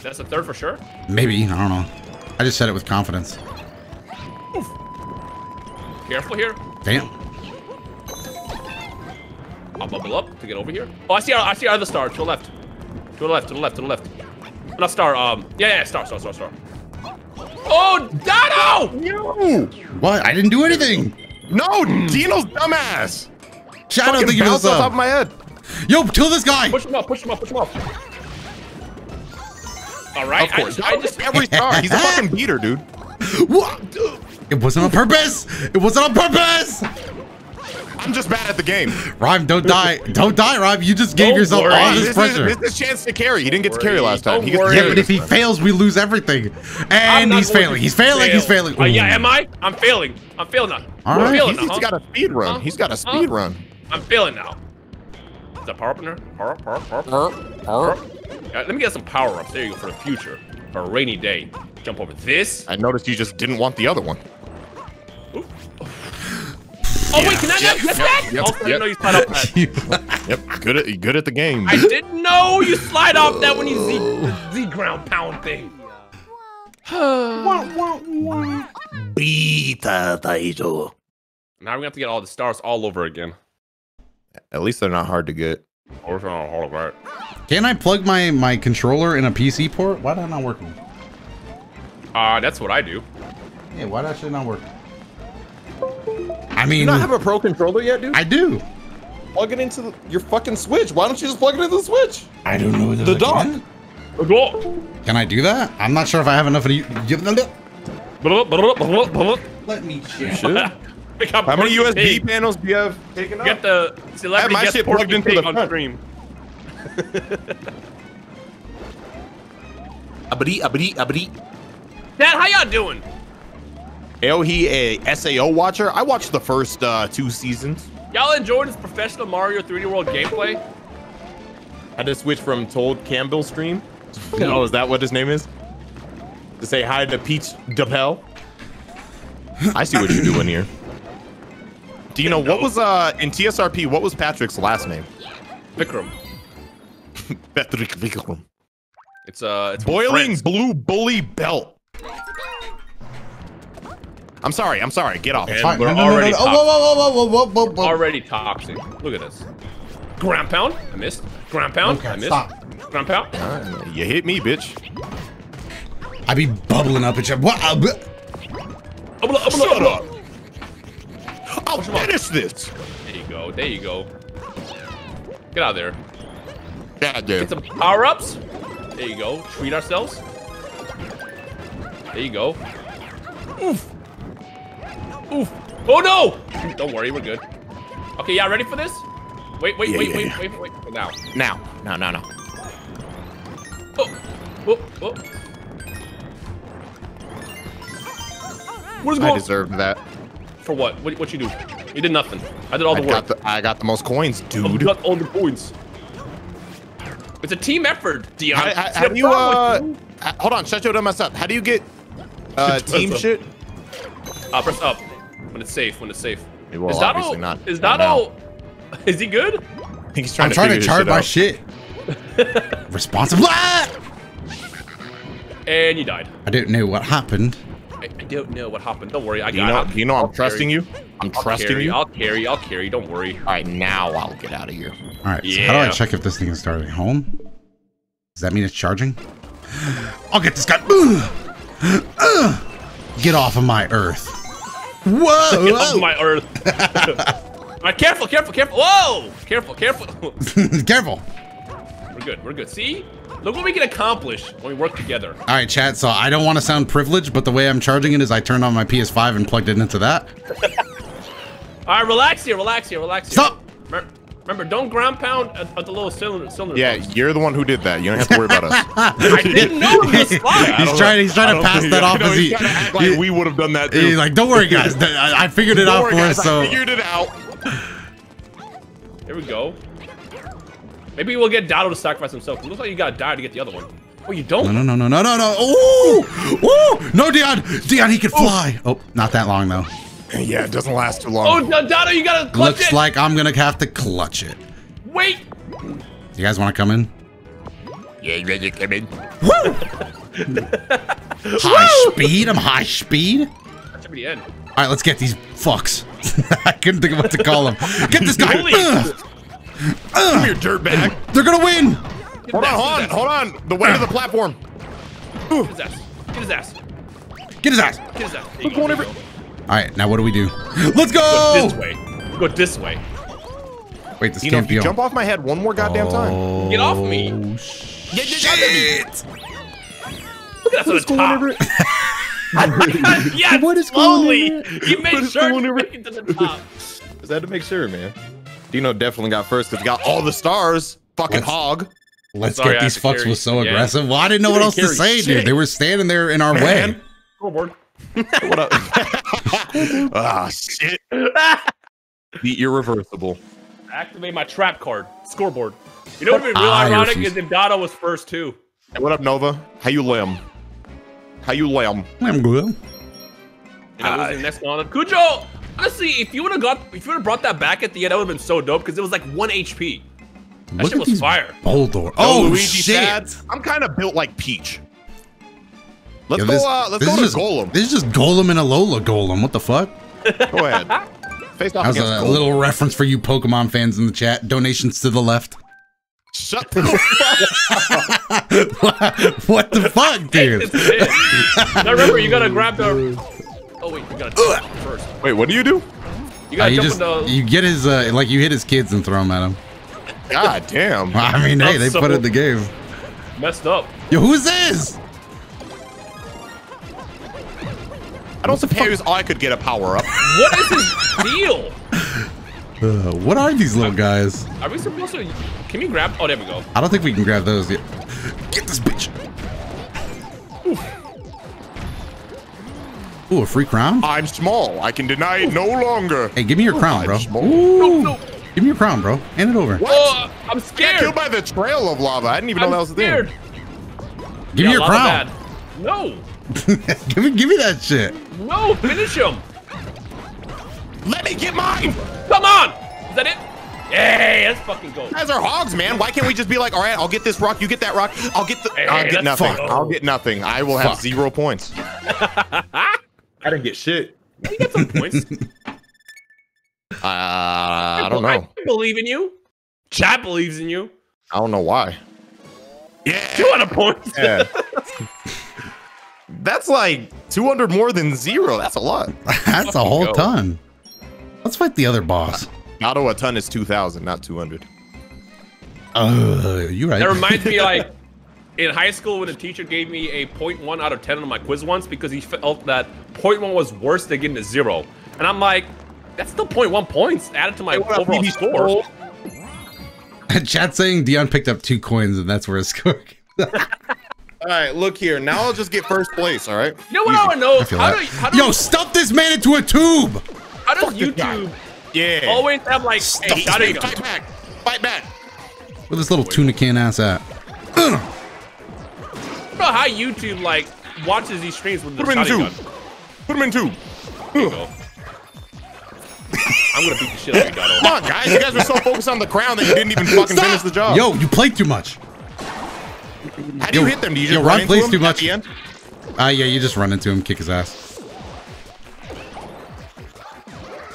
That's the third for sure. Maybe I don't know. I just said it with confidence. Careful here. Damn. I'll bubble up to get over here. Oh, I see. Our, I see our other star to the left. To the left. To the left. To the left. Not star. Um. Yeah, yeah. Star. Star. Star. Star. Oh, Dado! No! What? I didn't do anything. No, Dino's dumbass! Shadow, Fucking thank you for the bounced on top of my head. Yo, kill this guy. Push him up. Push him up. Push him up. All right. Of course. I, I just. every star. He's a fucking beater, dude. What? It wasn't on purpose. It wasn't on purpose. I'm just bad at the game. Rhyme, don't die. Don't die, Rhyme. You just gave Don't yourself worry. all This this is, pressure. this is chance to carry. He didn't get to carry last time. He gets to. Yeah, but if he time. fails, we lose everything. I'm And he's failing. to He's failing. He's failing. Uh, yeah, am I? I'm failing. I'm failing now. All I'm failing He's now. huh? got a speed run. Huh? He's got a Huh? speed run. I'm failing now. Is that power up in there? Power power power. Power up. Yeah, let me get some power ups. There you go for the future. For a rainy day. Jump over this. I noticed you just didn't want the other one. Oh wait, can I not Yep, get yep, that? yep, also, I didn't yep. know you slide up that. Yep, good at good at the game. I didn't know you slide off that when you Z Z ground pound thing. Beta Daijo. Now we're gonna have to get all the stars all over again. At least they're not hard to get. Or all all over. Can I plug my my controller in a PC port? Why that not working? Uh, that's what I do. Yeah, why that shit not working? I mean, You not have a pro controller yet, dude? I do. plug it into the, your fucking switch. Why don't you just plug it into the switch? I don't know. The dock. Go. Can I do that? I'm not sure if I have enough of you. Let me check. Pick How many USB Pig. panels do you have taken Get the celebrity my guest shit Porky plugged into Pig the on front. stream. Abadi, abadi, abadi. Dad, how y'all doing? L he a SAO watcher. I watched the first uh, two seasons. Y'all enjoyed his professional Mario 3D World gameplay? Had to switch from Told Campbell stream. oh, is that what his name is? To say hi to Peach DePel. I see what you're doing here. Do you know what was uh in TSRP? What was Patrick's last name? Vikram. Patrick Vikram. It's uh, it's Boiling Blue Bully Belt. I'm sorry. I'm sorry. Get off. And Fine. we're No, no, no, no, already no. Oh, toxic. whoa, whoa, whoa, whoa, whoa, whoa, whoa. Already toxic. Look at this. Ground pound. I missed. Ground pound. Okay, I missed. stop. Ground pound. Uh, You hit me, bitch. I be bubbling up at you. What? Uh, Shut up. Up. I'll finish this. There you go. There you go. Get out of there. God Get some power ups. There you go. Treat ourselves. There you go. Oof. Oof. Oh no! Don't worry, we're good. Okay, y'all ready for this? Wait, wait, Yeah, wait, yeah, wait, yeah. wait, wait, wait. Now. Now. No, no, no. Oh, oh, oh. What is I going deserved that. For what? what? What you do? You did nothing. I did all I the got work. the I got the most coins, I dude. got all the points. It's a team effort, Dion. I, I, See have you uh? you? Hold on, shut your dumb ass up. How do you get uh team up. shit? Uh, press up when it's safe. When it's safe. Well, is obviously Doto? not. Is Not Doto? Is he good? I think he's trying I'm to trying to charge my shit shit. Responsible. Ah! And you died. I don't know what happened. I, I don't know what happened. Don't worry. I out. Do got. you know? I'll- Do you know I'll I'm trusting carry. you? I'm I'll trusting carry, you. I'll carry. I'll carry. Don't worry. All right, now I'll get out of here. All right. So how do I check if this thing is starting? Home. Does that mean it's charging? I'll get this guy. Ugh. Ugh. Get off of my earth. Whoa! Get off my earth. All right, careful, careful, careful. Whoa! Careful, careful. Careful. we're good, we're good. See? Look what we can accomplish when we work together. All right, chat. So I don't want to sound privileged, but the way I'm charging it is I turned on my PS5 and plugged it into that. All right, relax here, relax here, relax here. Stop. Remember, remember don't ground pound at, at the little cylinder. cylinder Yeah, pumps. you're the one who did that. You don't have to worry about us. I didn't know it was fine. He's trying. He's trying to pass that off as he. He's trying to act like he- we would have done that too. He's like, don't worry, guys. I, I figured it Don't out worry, for guys, us. So I figured it out. Here we go. Maybe we'll get Dado to sacrifice himself. It looks like you gotta die to get the other one. Oh, you don't? no, no, no, no, no, no, no. Ooh, ooh. No, Dion. Dion, he can fly. Oh, not that long though. Yeah, it doesn't last too Oh, long. Da- Dado, you gotta clutch it. Looks it. like I'm gonna have to clutch it. Wait. You guys want to come in? Yeah, you ready to come in? Woo! high speed. I'm high speed. That should be the end. All right, let's get these fucks. I couldn't think of what to call them. Get this guy. Holy- Ugh. Come here, dirtbag. They're gonna win. Hold on, hold on, hold on. The way to the platform. Get his ass. Get his ass. Get his ass. Get his ass. There you go, there you go. All right, now what do we do? Let's Go go. this way. Go this way. Wait, this You can't if be you on. jump off my head one more goddamn time. Oh, get off me. Oh, Shit! Look at us on the top. yes, What is slowly. going on He made What is sure going to on make it to the top. Just had to make sure, man. Dino definitely got first because he got all the stars. Fucking Let's- hog. Let's Sorry, get these fucks carry- was so yeah. aggressive. Well, I didn't know what You else to didn't carry say, dude. They were standing there in our way. Man. Scoreboard. What up? ah, shit. The irreversible. Activate my trap card. Scoreboard. You know what would be real I ironic refuse. is if Dado was first too. Hey, what up, Nova? How you limb? How you limb? I'm good. And I was the next one. Cujo, honestly, if you would have got, if you would have brought that back at the end, that would have been so dope because it was like one HP. That Look shit at was these fire. Boldor. Oh, Oh, Luigi shit. sad. I'm kind of built like Peach. Let's Yo, go. uh, let's this go is to just, Golem. This is just Golem and a Lola Golem. What the fuck? Go ahead. Face off That was against a Golem. little reference for you Pokemon fans in the chat. Donations to the left. Shut the fuck up. what the fuck, dude? It's it. now remember, you gotta grab the. Oh wait, you gotta jump first. Wait, what do you do? You Uh, gotta you jump just the. you get his uh, like you hit his kids and throw them at him. God damn. I mean, hey, they That's put it in the game. Messed up. Yo, who's this? I don't suppose I could get a power up. What is his deal? Uh, what are these little guys? Are we supposed to? Can we grab? Oh, there we go. I don't think we can grab those yet. Get this bitch. Ooh, a free crown? I'm small. I can deny it no longer. Hey, give me your crown, bro. Ooh, No, no. Give me your crown, bro. Hand it over. What? Oh, I'm Got scared. killed by the trail of lava. I didn't even know I'm that was a scared. thing. Give Yeah, me your crown. bad. No, give me, give me that shit. no, finish him. Let me get mine. Come on. Is that it? Yay, let's fucking go. You guys are hogs, man. Why can't we just be like, all right, I'll get this rock, you get that rock, I'll get the, Hey, I'll get nothing. go. I'll get nothing. I will have zero points. I didn't get shit. You get some points. Uh, I don't know. I believe in you. Chat believes in you. I don't know why. Yeah. 200 points. Yeah. That's like 200 more than zero. That's a lot. That's a whole go. ton. Let's fight the other boss. Auto a ton is 2,000, not 200. Uh, you right. That reminds me, like, in high school when a teacher gave me a 0.1 out of 10 on my quiz once because he felt that 0.1 was worse than getting a zero. And I'm like, that's still 0.1 points added to my what up, overall BB score. Chat saying Dion picked up two coins and that's where his score. All right, look here. Now I'll just get first place, all right? You know what I want to know? How, that. do, how, do, Yo, stuff this man into a tube. how does this guy. YouTube Yeah. always have, like, Hey, a shotgun? fight back. Fight back. Where this little tuna can ass at? I don't know how YouTube, like, watches these streams with the Put him in shotgun. two. Put him in two. Go. I'm gonna beat the shit out of you, Doto. Come on, guys. You guys were so focused on the crown that you didn't even fucking finish the job. Yo, you played too much. How do you hit them? Do you yo, just Ron run into plays them too at much. the end? Ah, yeah, you just run into him, kick his ass.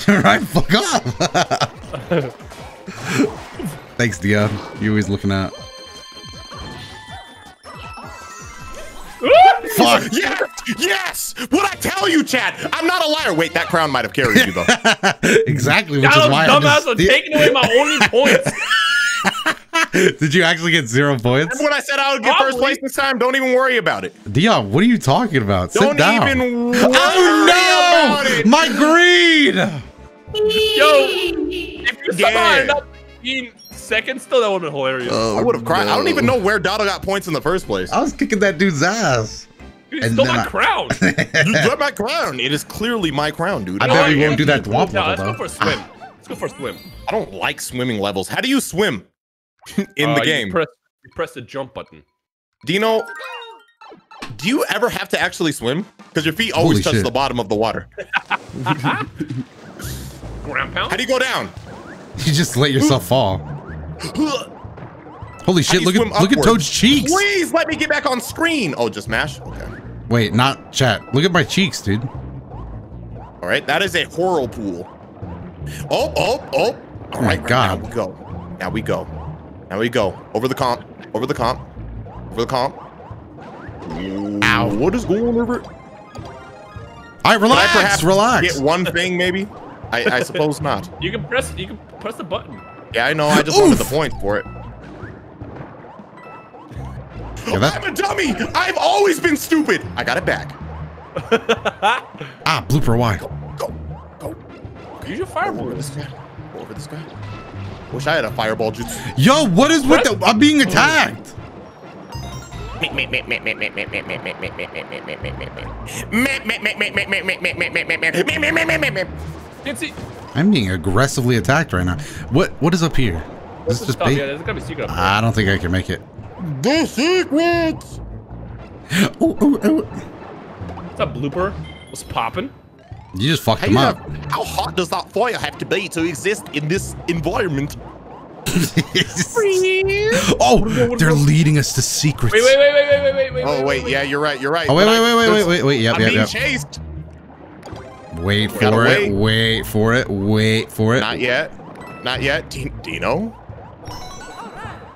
Alright, fuck off. Thanks, Dion. You always looking out. Fuck? Yes! Yes! What I tell you, Chad? I'm not a liar. Wait, that crown might have carried you though. exactly, which That is why I dumbass just was steal- taking away my only points. Did you actually get zero points? Remember when I said I would get first place this time? Don't even worry about it. Dion, what are you talking about? Sit Don't down. even oh, worry oh about no! it. My greed! Yo, if you somehow Yeah. ended up being second still, that would have been hilarious. I would have cried. I don't oh, even know where Dada got points in the first place. I was kicking that dude's ass. You and stole my I- crown. You got my crown. It is clearly my crown, dude. I bet we won't do that Yeah, level, let's go for a swim. Let's go for a swim. I don't like swimming levels. How do you swim in Uh, the you game? press, you press the jump button. Dino, do you ever have to actually swim? Because your feet always Holy touch shit. the bottom of the water. Ground pound. How do you go down? You just let yourself fall. Holy shit, look at look at? Toad's cheeks. Please let me get back on screen. Oh, just mash? Okay. Wait, not chat. Look at my cheeks, dude. All right, that is a whirlpool. Oh, oh, oh, oh. All my right, right, God. Now we go. Now we go. Now we go. Over the comp. Over the comp. Over the comp. Ow. What is going over? All right, Can I relax, perhaps relax. get one thing, maybe? I, I suppose not. You can press. You can press the button. Yeah, I know. I just wanted the point for it. Yeah, I'm a dummy. I've always been stupid. I got it back. ah, blooper Y. Go, go. Use your Go fireball. over this guy. Over this guy. Wish I had a fireball jutsu. Yo, what is with the? I'm being attacked. Can't see. I'm being aggressively attacked right now. What what is up here? Is this just Stop. Yeah, bait? there's gotta be a secret up there. I don't think I can make it. The secrets. Oh, oh, oh. What's up, blooper? What's popping? You just fucked How, him up. have, how hot does that fire have to be to exist in this environment? oh, they're leading us to secrets. Wait, wait, wait, wait, wait, wait, wait. Oh wait, yeah, you're right. You're right. Oh wait, wait, I- wait, wait, wait, wait, wait. Yep, I'm yep, being yep. chased. Wait gotta for it. Wait for it. Wait for it. Not yet. Not yet. D- Dino.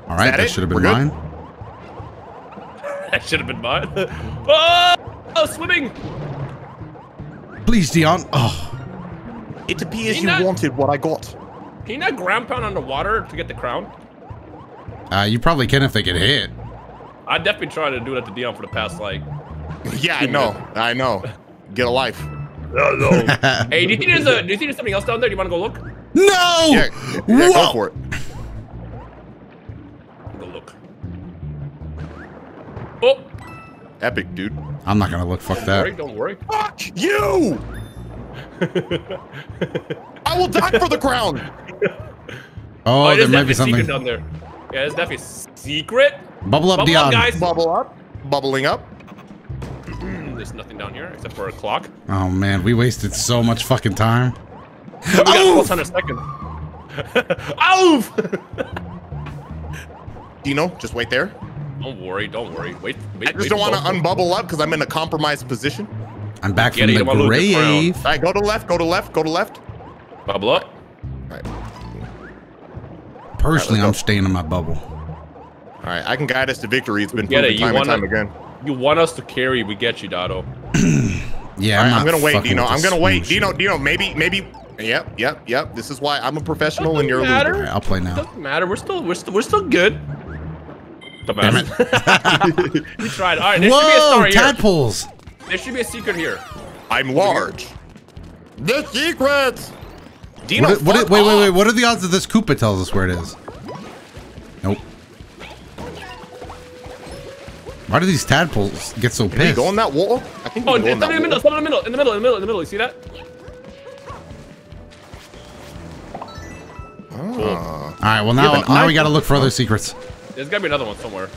All right, that that should have been We're good? Mine. That should have been mine. oh, oh, swimming. Please, Dion. Oh, It appears He you not- wanted what I got. Can you not ground pound underwater to get the crown? uh, you probably can if they get hit. I definitely tried to do that to Dion for the past like. Yeah, I know. I know. Get a life. hey, do you think there's a? Do you think there's something else down there? Do you want to go look? No! Yeah, yeah, go for it. Epic, dude. I'm not gonna look. Fuck don't worry, that. don't worry. Fuck you! I will die for the crown. Oh, there might be definitely a secret something. down there. Yeah, there's definitely a secret. Bubble up, Bubble Dion. up, guys. Bubble up. Bubbling up. Mm, There's nothing down here except for a clock. Oh man, we wasted so much fucking time. We got Oh! 100 seconds. Oof! Dino, just wait there. Don't worry, don't worry. Wait, wait. I just wait don't want to unbubble up because I'm in a compromised position. I'm back Get from the you wanna lose the crown. grave. All right, go to left. Go to left. Go to left. Bubble up. All right. Personally, Alright, I'm staying in my bubble. All right. I can guide us to victory. It's been Get proven it, time and wanna- time again. You want us to carry, we get you, Doto. Yeah, All right, I'm, I'm gonna wait, fucking Dino. with I'm gonna wait, smooth Dino. shit. Dino, maybe, maybe. Yep, yep, yep. This is why I'm a professional and you're a Doesn't matter. loser. Alright, I'll play now. Doesn't matter. We're still, we're still, we're still good. Don't Damn it. we tried. All right, there should be a Whoa, star here. tadpoles. There should be a secret here. I'm large. The secret. Dino, What, what, fuck wait, wait, wait. What are the odds that this Koopa tells us where it is? Nope. Why do these tadpoles get so Can we pissed? go in that wall? I think Oh, can go in in the middle, wall. in the middle, in the middle, in the middle, in the middle. You see that? Ah. All right, well now, have an now we gotta look for other secrets. There's gotta be another one somewhere.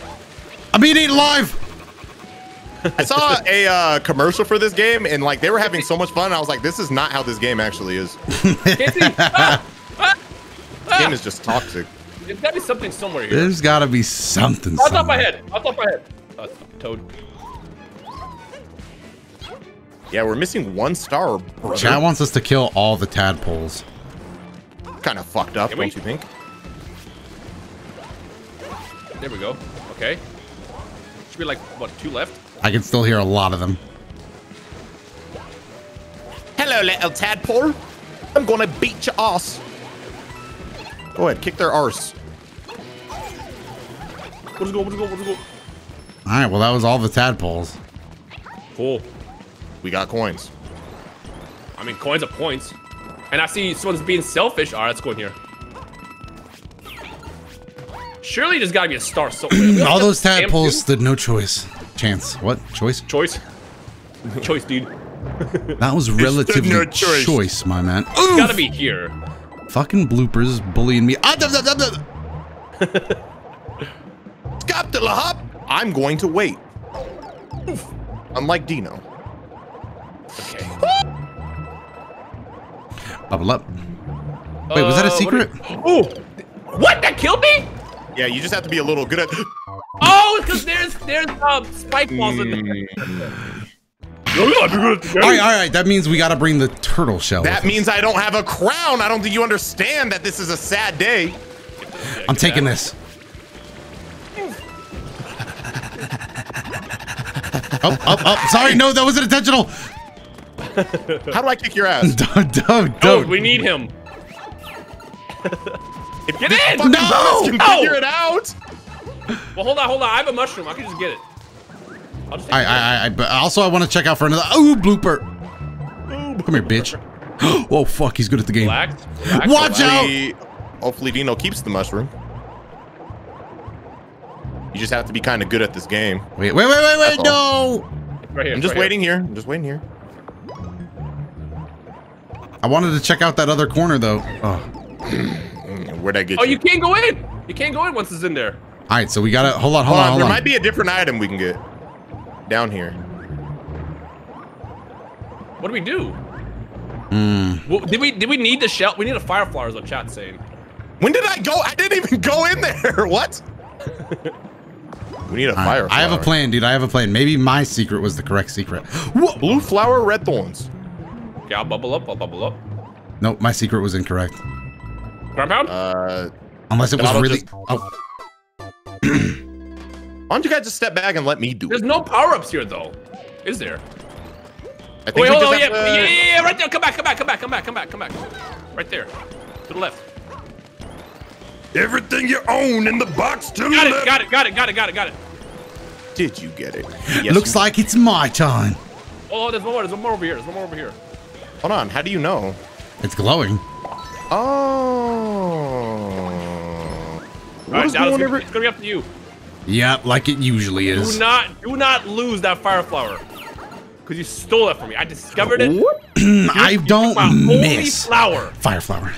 I'm being eaten alive. I saw a uh, commercial for this game, and like they were having so much fun. And I was like, this is not how this game actually is. Can't ah! Ah! This game Ah! is just toxic. There's gotta be something somewhere here. There's gotta be something. Off the top of my somewhere. head. Off top my head. Uh, Toad. Yeah, we're missing one star, brother. Chat wants us to kill all the tadpoles. Kind of fucked up, Can don't you think? There we go. Okay. Should be like what two left? I can still hear a lot of them. Hello, little tadpole. I'm gonna beat your ass. Go ahead, kick their arse. Let's go, let's go, let's go. All right, well, that was all the tadpoles. Cool. We got coins. I mean, coins are points. And I see someone's being selfish. All right, let's go in here. Surely there's gotta be a star somewhere. all those tadpoles dude. stood no choice. Chance. What? Choice? Choice. Choice, dude. That was relatively no choice. choice. my man. It's Oof! gotta be here. Fucking bloopers bullying me. Ah, duh, duh, duh, duh. Stop the hop. I'm going to wait. Unlike Dino. Okay. Bubble up. Wait, was that a Uh, secret? are- Oh! What? That killed me? Yeah, you just have to be a little good at. Oh, because there's there's uh, spike balls in there. All right, all right. That means we got to bring the turtle shell. That means I don't have a crown. I don't think you understand that this is a sad day. I'm taking this. Up, up, up. Sorry, no, that wasn't intentional. How do I kick your ass? Don't, don't, Oh, don't. we need him. If Get this in! No! can No! figure it out. Well, hold on, hold on. I have a mushroom. I can just get it. I'll just take I, it. I, I, but also I want to check out for another. Oh, blooper. Come here, bitch. Oh, fuck. He's good at the game. Relax. relax Watch relax. out! Hopefully, hopefully Dino keeps the mushroom. You just have to be kind of good at this game. Wait, wait, wait, wait, wait. No. Right here. I'm just right waiting here. I'm just waiting here. I wanted to check out that other corner, though. Oh. Where'd I get Oh, you? you can't go in. You can't go in once it's in there. All right, so we got to hold on, hold Hold on, on, hold there on. might be a different item we can get down here. What do we do? Hmm. Well, did we did we need the shell? We need a fire flower, is what chat's saying. When did I go? I didn't even go in there. What? we need a All right, fire. I have a plan, dude. I have a plan. Maybe my secret was the correct secret. Whoa. Blue flower, red thorns. Okay, I'll bubble up. I'll bubble up. Nope, my secret was incorrect. Ground pound? Uh, Unless it was That'll really. just- Oh, why don't you guys just step back and let me do There's it? There's no power ups here, though. Is there? I think Wait, hold on. Yeah, to- yeah, yeah, yeah, right there. Come back, come back, come back, come back, come back, come back. Right there. To the left. Everything you own in the box to Got it, got it, got it, got it, got it, got it. Did you get it? Yes, looks you- like it's my turn. Oh, there's one more. There's one more over here. There's one more over here. Hold on. How do you know? It's glowing. Oh. All right, now it's going gonna, it's gonna be up to you. Yep, like it usually is. Do not, do not lose that fire flower. Because you stole it from me. I discovered it. I You don't my only miss. flower. Fire flower.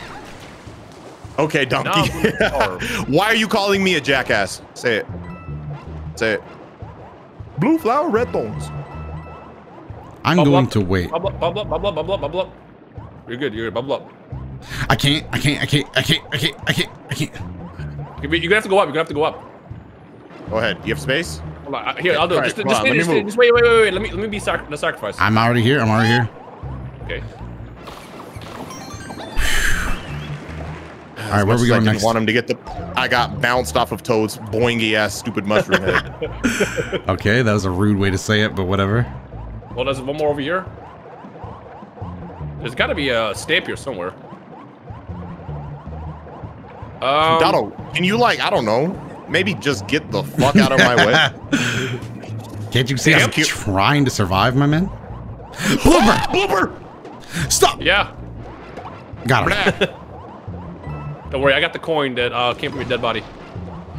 Okay, donkey. Why are you calling me a jackass? Say it. Say it. Blue flower, red thorns. I'm Bubble going up. to wait. Bubble up, bubble up, bubble up, bubble up, bubble up. You're good. You're good. Bubble up. I can't. I can't. I can't. I can't. I can't. I can't. I can't. You're gonna have to go up. You're gonna have to go up. Go ahead. You have space? Hold on. uh, Here, I'll do it. Just, come just, on, let just, just wait, wait, wait, wait. Let me, let me be sac- the sacrifice. I'm already here. I'm already here. Okay. All right, where are we going I didn't next? want him to get the. I got bounced off of Toad's boingy ass stupid mushroom head. Okay, that was a rude way to say it, but whatever. Well, there's one more over here. There's got to be a stamp here somewhere. Um, Donald, can you like I don't know, maybe just get the fuck out of my way? Can't you see I'm trying to survive, my man? Blooper! Blooper! Stop! Yeah. Got him. Don't worry, I got the coin that uh, came from your dead body.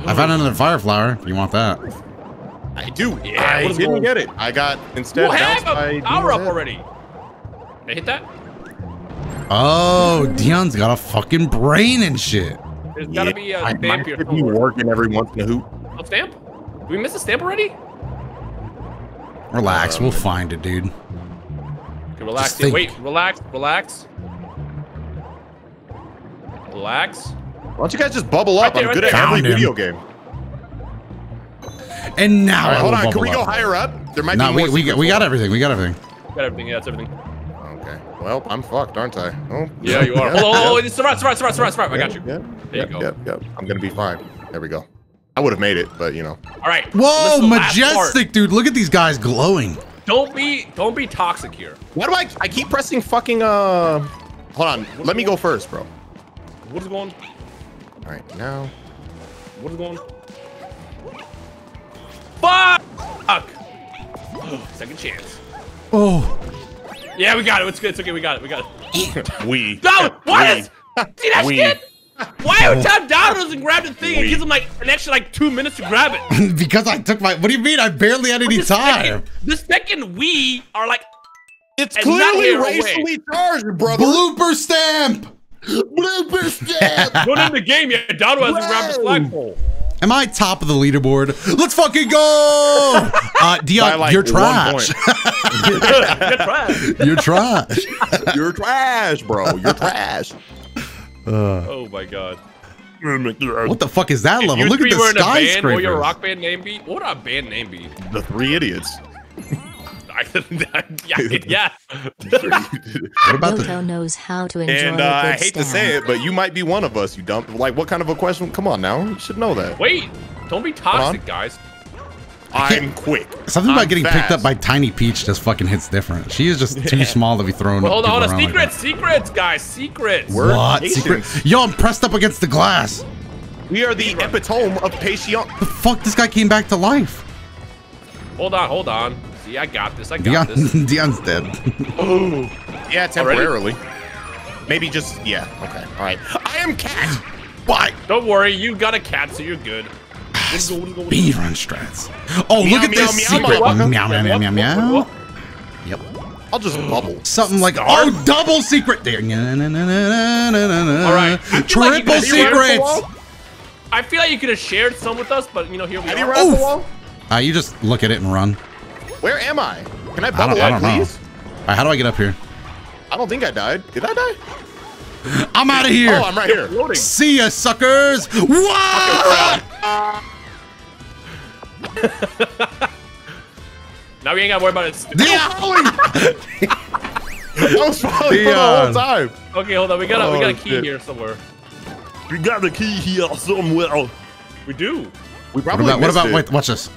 I found another fire flower. If you want that. I do. Yeah, I didn't going- get it. I got instead. You have bounced by a power up already. Did I hit that? Oh, Dion's got a fucking brain and shit. There's got to be a I stamp might here be somewhere. working every once in a hoot. A stamp? Did we miss a stamp already? Relax, uh, we'll find it, dude. Okay, relax. Just Yeah, wait, relax, relax. Relax. Why don't you guys just bubble up? Right there, I'm right good there. at every video game. And now All right, I hold will on. Can we go up. higher up? There might No, be we, more we, got, we got everything. We got everything. Got everything. Yeah, that's everything. Okay. Well, I'm fucked, aren't I? Oh. Yeah, you are. Yeah, Oh, oh, oh, yeah. it's survive, survive, survive, survive, survive. I got you. Yeah, There yeah, you go. Yeah, yeah. I'm gonna be fine. There we go. I would have made it, but you know. All right. Whoa, listen to the last part. majestic, dude. Look at these guys glowing. Don't be don't be toxic here. Why do I? I keep pressing fucking. Uh, hold on. Let me go first, bro. What is going? All right, now. What is going? Fuck! Second chance. Oh, Yeah, we got it. It's good. It's okay. We got it. We got it. We. No! What is? See that We. shit? Why every time Donald doesn't grab the thing, it We. gives him like an extra like two minutes to grab it. because I took my. What do you mean? I barely had any The time. second, the second we are like, It's clearly here away. racially charged, brother. Blooper stamp. Blooper stamp. not in the game yet. Donald hasn't grabbed his flagpole. Am I top of the leaderboard? Let's fucking go! Uh, Dion, like, you're one trash. Good try. you're trash. You're trash, bro. You're trash. Oh my god. What the fuck is that If level? Look at the skyscraper. in a band, what would your rock band name be? What would our band name be? The three idiots. Yeah, yeah. What about the? Knows how to enjoy and a uh, good I hate to say it, but you might be one of us, you dump. Like, what kind of a question? Come on now. You should know that. Wait, don't be toxic, guys. I'm quick. Something about I'm getting picked up by Tiny Peach just fucking hits different. She is just too small to be thrown. Well, hold on, hold on. people around like Secrets, secrets, guys, secrets. We're- What? Patience. Secret? Yo, I'm pressed up against the glass. We are the epitome of patience. The fuck? This guy came back to life. Hold on, hold on. See, I got this. I got Dion, this. Dion's dead. Oh. Yeah, temporarily. Maybe just yeah. Okay. All right. I am cat. Why? Don't worry, you got a cat, so you're good. Let's go, let's go, let's go. Speedrun strats. Oh, Meow, look at meow, this meow, secret. motherfucker. Meow, meow, meow, meow, meow. Yep. I'll just bubble. Something like oh, double secret there. All All right. I feel like you triple guys- you ready secrets. I feel like you could have shared some with us, but you know, here we Have you are. run Oof. the wall? Uh, you just look at it and run. Where am I? Can I I don't, I up, don't please? All right, how do I get up here? I don't think I died. Did I die? I'm out of here. Oh, I'm right here. Loading. See ya, suckers. What? Now we ain't gotta worry about it. Yeah. I was falling the whole time. Okay, hold on. We got a we got a Oh, key shit. here somewhere. We got the key here somewhere. We do. We probably What about? What about? Wait, watch this.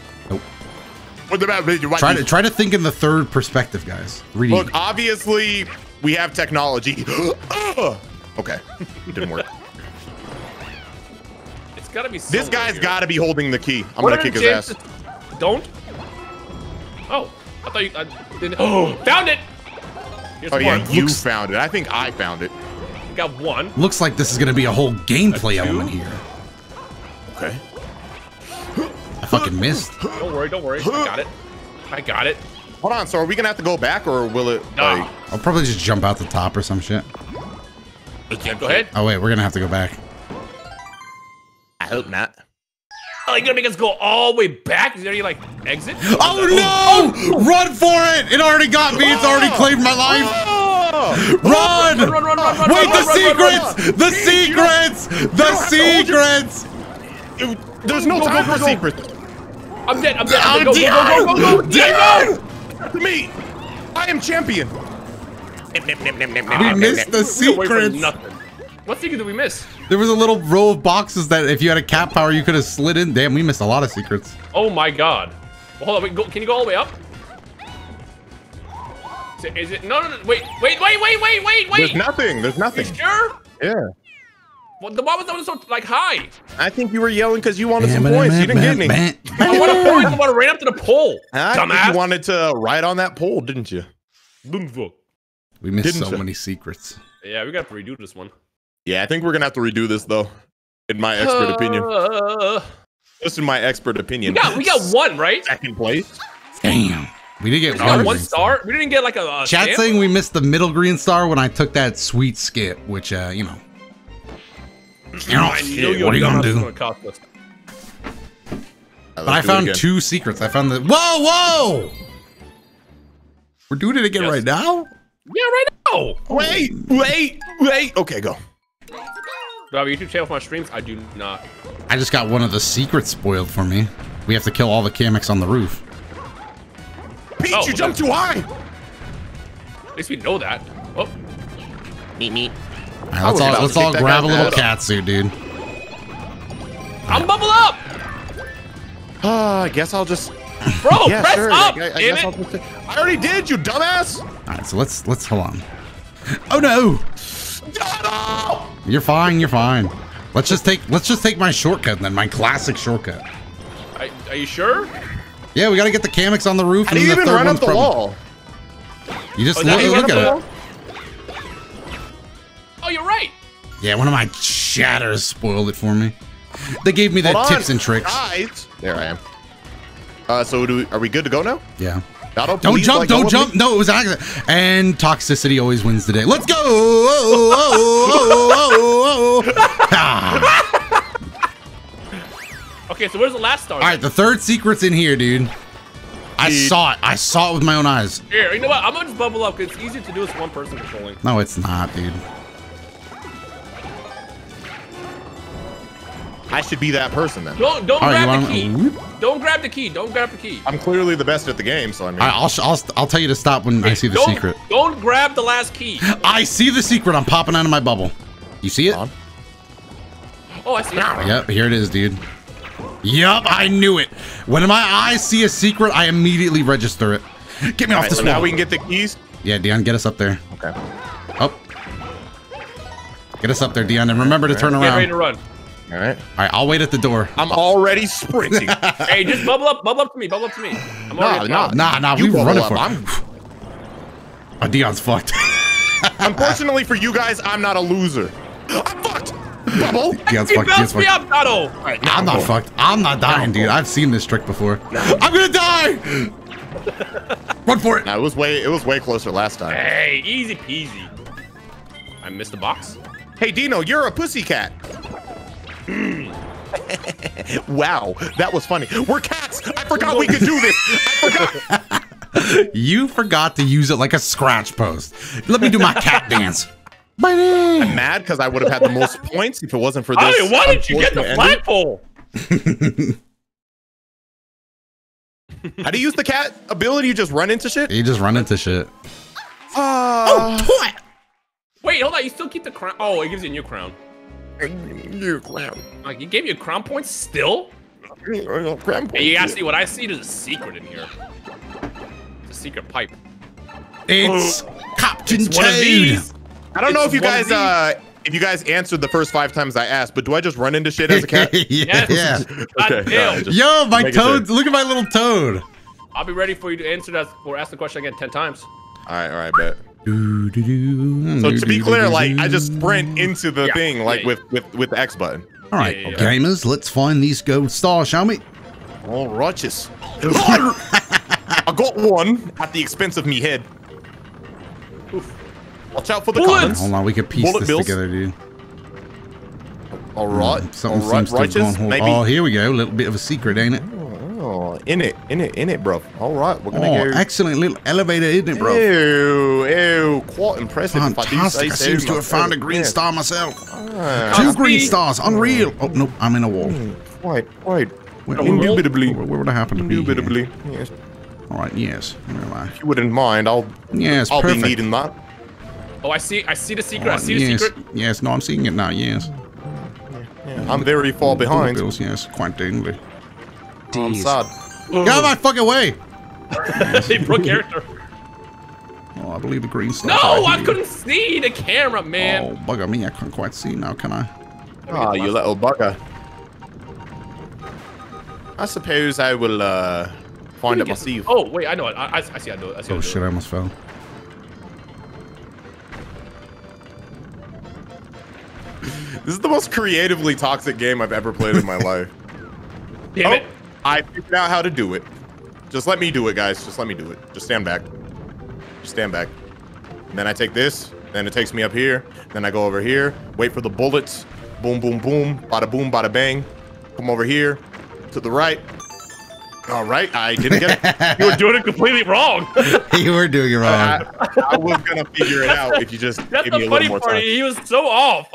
Try to try to think in the third perspective, guys. Reading. Look, obviously we have technology. Okay, it didn't work. It's gotta be. This somewhere guy's here. got to be holding the key. I'm What gonna kick the his ass. Don't. Oh, I thought you I didn't. Oh, found it. Here's Oh yeah, one. you Looks- found it. I think I found it. got one. Looks like this is gonna be a whole gameplay A two? element here. Okay. I fucking missed. Don't worry, don't worry. I got it. I got it. Hold on. So are we gonna have to go back, or will it? Nah. Like, I'll probably just jump out the top or some shit. Go ahead. Oh wait, we're gonna have to go back. I hope not. Oh, you're gonna make us go all the way back? Is there any like exit? Oh, oh no! Oh! Run for it! It already got me. It's already oh! claimed my life. Oh! Run! Run, run, run, run, run, Wait, run, the run, run, secrets! run, run. The secrets! The don't have to hold your- secrets! Dude, There's no Go, go, time go, for go. secrets. I'm dead. I'm dead. Oh, I'm dead. Go, go, go, go, oh! go, go. Dion! To me, I am champion. We missed the We're away from secrets. Nothing. What secret did we miss? There was a little row of boxes that if you had a cat power, you could have slid in. Damn, we missed a lot of secrets. Oh my god. Well, hold on. Wait, go, can you go all the way up? Is it, is it? No, no, no. Wait, wait, wait, wait, wait, wait, There's nothing. There's You nothing. sure? Yeah. Well, the why was that one so like high? I think you were yelling because you wanted some points. You didn't get any. I want to point. I want to right up to the pole. I think Dumbass. you wanted to ride on that pole, didn't you? We missed Didn't so say. many secrets. Yeah, we got to redo this one. Yeah, I think we're gonna have to redo this though. In my expert opinion. Uh, This is my expert we opinion. got we got one right. second place. Damn. We did get We got one. one star. We didn't get like a, a Chat stamp? saying we missed the middle green star when I took that sweet skip, which, uh, you know. You know, I shit, knew you what are you gonna gonna do? But I found two secrets. I found the. Whoa, whoa! We're doing it again Yes. right now? Yeah, right now. Oh. Wait, wait, wait. Okay, go. Do I have a YouTube channel for my streams? I do not. I just got one of the secrets spoiled for me. We have to kill all the Kamex on the roof. Pete, Oh, you jumped too high. At least we know that. Oh, Meet me. All right, let's all, let's all grab a little ass. cat suit, dude. I'm bubble up. Uh, I guess I'll just. Bro, yeah, press sure. up, I, I damn guess it. I'll just. I already did, you dumbass. All right, so let's let's hold on. Oh no, No! you're fine. You're fine. Let's just take let's just take my shortcut then, my classic shortcut. Are, are you sure? Yeah, we got to get the Kamix on the roof. How do you then the even third run up the probably- wall? You just Oh, look, look at up it. The Oh, you're right. Yeah, one of my shatters spoiled it for me. They gave me the Hold tips on, and tricks. Guys. There I am. Uh, so do we, are we good to go now? Yeah. Otto, Don't jump, like, don't jump. me? No, it was an accident. And toxicity always wins the day. Let's go. Oh, oh, oh, oh, oh, oh. Ah. Okay, so where's the last star? All right, the third secret's in here, dude. I Dude. saw it. I saw it with my own eyes. Here, you know what? I'm gonna just bubble up because it's easier to do with one person controlling. No, it's not, dude. I should be that person then. Don't don't All right, you grab the want key. Whoop. Don't grab the key. Don't grab the key. I'm clearly the best at the game, so I mean. All right, I'll, I'll, I'll tell you to stop when I see the don't, secret. Don't grab the last key. I see the secret. I'm popping out of my bubble. You see it? Oh, I see. it. Yep, here it is, dude. Yup, I knew it. When my eyes see a secret, I immediately register it. Get me off All right, this so wall. now we can get the keys. Yeah, Dion, get us up there. Okay. Up. Get us up there, Dion, and remember to turn around. Get ready around. to run. All right. All right, I'll wait at the door. I'm already sprinting. hey, just bubble up, bubble up to me, bubble up to me. I'm no, already no, down. Nah, nah, you we bubble running up. for it. I'm, Oh, Dion's fucked. unfortunately for you guys, I'm not a loser. I'm fucked. Bubble. Dion's He fucked. Dion's bounced me fucked. up, Otto. All right, now I'm not fucked. I'm not dying, dude. I've seen this trick before. I'm gonna die. Run for it. No, it was way it was way closer last time. Hey, easy peasy. I missed the box. Hey Dino, you're a pussycat. wow, that was funny. We're cats. I forgot we could do this. I forgot. You forgot to use it like a scratch post. Let me do my cat dance. Bye. Mad because I would have had the most points if it wasn't for this. Hey, why didn't you get the unfortunate flagpole? How do you use the cat ability? You just run into shit. You just run into shit. Ah. Oh, toy. Wait, hold on. You still keep the crown. Oh, it gives you a new crown. You crown. Like, you gave you a crown point still? Cram Hey, you gotta see what I see. There's a secret in here. It's a secret pipe. It's Captain It's one of these. I don't know if you guys uh if you guys answered the first five times I asked, but do I just run into shit as a cat? yeah. Yeah. God Okay, damn. Yo, my Make toad. Look at my little toad. I'll be ready for you to answer that or ask the question again 10 times. All right, all right, bet. Doo, doo, doo, So to be clear, like I just sprint into the Yeah, thing, like yeah, with with with the X button. All right, Yeah, yeah, yeah. gamers, let's find these gold stars, shall we? All righteous. I got one at the expense of me head. Watch out for the Bullets! comments. Hold on, we could piece Bullet this bills. together, dude. All right, Hmm, Something all right, seems to have righteous. gone whole- Maybe. Oh, here we go. A little bit of a secret, ain't it? Oh, in it, in it, in it, bro. All right, we're gonna Oh, go. excellent little elevator, isn't it, bro? Ew, ew, quite impressive. if I Fantastic. I say seem so to have found a green Yeah. star myself. Ah, Two green be- stars. Unreal. Oh, no, I'm in a wall. Quite, quite. Where, Indubitably. Where, where would I happen to be? Indubitably. Yes. All right, yes. Where am I? If you wouldn't mind, I'll Yes, I'll perfect. be needing that. Oh, I see. I see the secret. I Oh, see the yes, secret. yes. No, I'm seeing it now. Yes. I'm very far behind. Bills, yes, quite daily. I'm sad. Get out of my fucking way! they broke character. Oh, I believe the green star. No, I couldn't see the camera, man. Oh, bugger me! I can't quite see now, can I? Ah, you little bugger. I suppose I will uh, find it myself. Oh, wait, I know it. I, I, I see. I know it. I see. Oh how to do shit! I almost fell. This is the most creatively toxic game I've ever played in my life. Damn oh, it. I figured out how to do it. Just let me do it, guys. Just let me do it. Just stand back. Just stand back. And then I take this. Then it takes me up here. Then I go over here. Wait for the bullets. Boom, boom, boom. Bada boom, bada bang. Come over here. To the right. All right. I didn't get it. You were doing it completely wrong. you were doing it wrong. I, I was gonna figure it out if you just That's give the me a funny little more part. time. He was so off.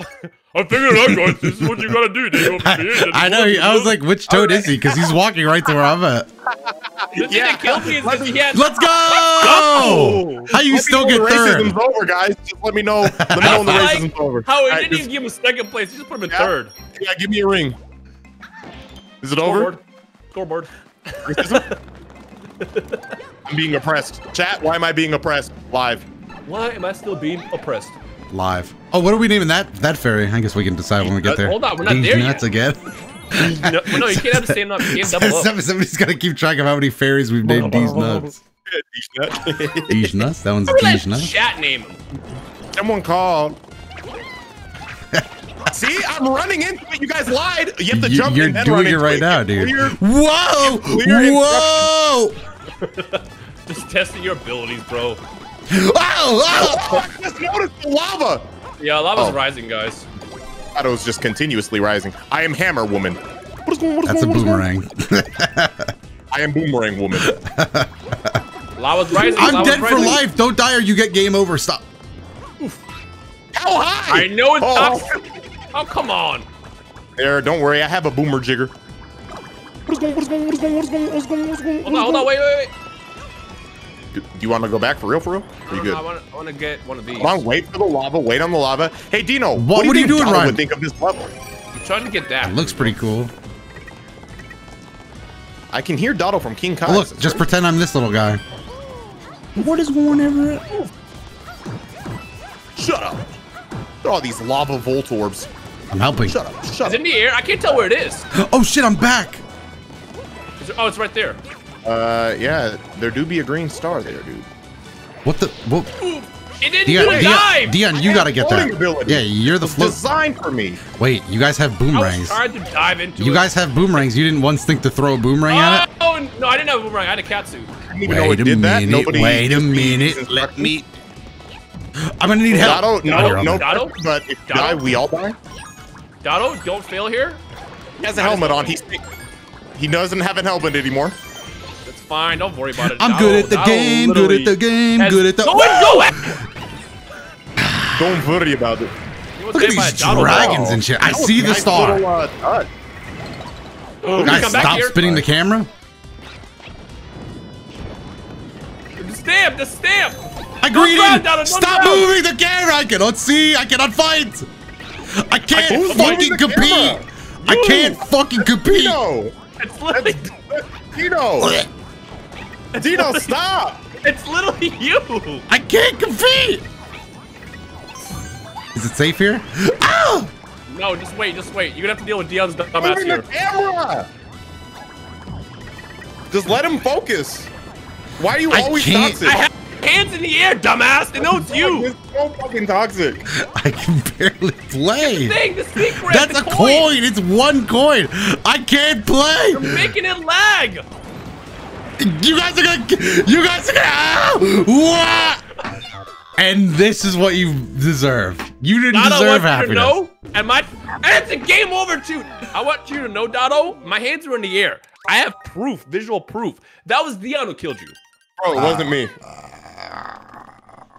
I figured it out, guys. This is what you gotta do. They go I, I know. I was like, which toad is he? Because he's walking right to where I'm at. the Yeah. that killed me is that he had. Let's go! How you Let still know get third? Racism's over, guys. Just let me know. Let me know when the I like racism's over. How he All right, didn't just- even give him second place. He just put him in Yeah. third. Yeah, give me a ring. Is it over? Forward. Scoreboard. I'm being oppressed. Chat, why am I being oppressed? Live. Why am I still being oppressed? Live. Oh, what are we naming that that fairy? I guess we can decide when we get Uh, there. hold on, we're not These there nuts again. No, no, you can't have the same number. You can't double up. Somebody- Somebody's got to keep track of how many fairies we've named these nuts. These nuts. That one's Look these nuts. chat name him. Someone called. See, I'm running into it. You guys lied. You have to You, jump you're and then doing run it right now, dude. Clear- Whoa! clear Whoa! Just testing your abilities, bro. Oh, oh! Oh, I just noticed the lava. Yeah, lava's Oh. rising, guys. Thought it was just continuously rising. I am Hammer Woman. What is going? What is That's a going? what is going- boomerang. I am Boomerang Woman. Lava's rising. I'm lava's dead for life. Don't die or you get game over. Stop. How high? I know it's oh, toxic. Oh, come on. There, don't worry. I have a boomer jigger. What is going? What is going? What is going? What is going? What is going? What is going? Hold on, hold on, wait, wait, wait. Do, do you want to go back for real? For real? Are you good? I want to, I want to get one of these. Come on, wait for the lava. Wait on the lava. Hey, Dino. What- do what are you think doing, Ryan? Would think of this level. I'm trying to get that. It looks pretty cool. I can hear Doto from King Kai. Oh, look, just pretend I'm this little guy. What is going ever? shut up. Look at all these lava volt orbs. I'm helping. Shut up. Shut It's up. in the air. I can't tell where it is. Oh shit, I'm back. Is it- oh, it's right there. Uh, yeah, there do be a green star there, dude. What the? What? It didn't Dion, do Dion, dive. Dion, you I gotta get floating that. ability. Yeah, you're the It's float. designed for me. Wait, you guys have I was boomerangs. to dive into You it. guys have boomerangs. You didn't once think to throw a boomerang at it? Oh, no, I didn't have a boomerang. I had a catsuit. I didn't even know Wait it a did that. minute. Nobody Wait a gives me minute. Let me. I'm gonna need help. Doto, Oh, no, you're on no. Doto? but if Doto? die, we all die. Doto, don't fail here. He has a helmet on. He's he doesn't have a helmet anymore. That's fine. Don't worry about it. I'm Doto- good at the Doto game. Good at the game. Good at the. Go and go Don't worry about it. Look at these dragons and shit. I see a the nice star. little, uh. Oh, Guys, stop spinning the camera. The stamp. The stamp. I Don't greeted. run, Doto, don't Stop run. moving the camera. I cannot see. I cannot fight. I can't who's fucking compete. I can't fucking compete. Dino, It's literally. Dino, Dino, stop! It's literally you. I can't compete. Is it safe here? Ow! No, just wait. Just wait. You're gonna have to deal with Dion's dumbass Moving here. the camera. Just let him focus. Why are you I always can't- toxic? I have hands in the air, dumbass. They know it's you. It's so fucking toxic. I can barely play. Thing, the secret. That's the a coin. It's one coin. I can't play. You're making it lag. You guys are gonna. You guys are gonna. Ah! What? And this is what you deserve. You didn't Doto, deserve I want you to happiness. know, and my and it's a game over too. I want you to know, Doto, my hands are in the air. I have proof, visual proof. That was Dion who killed you. Bro, it wasn't me.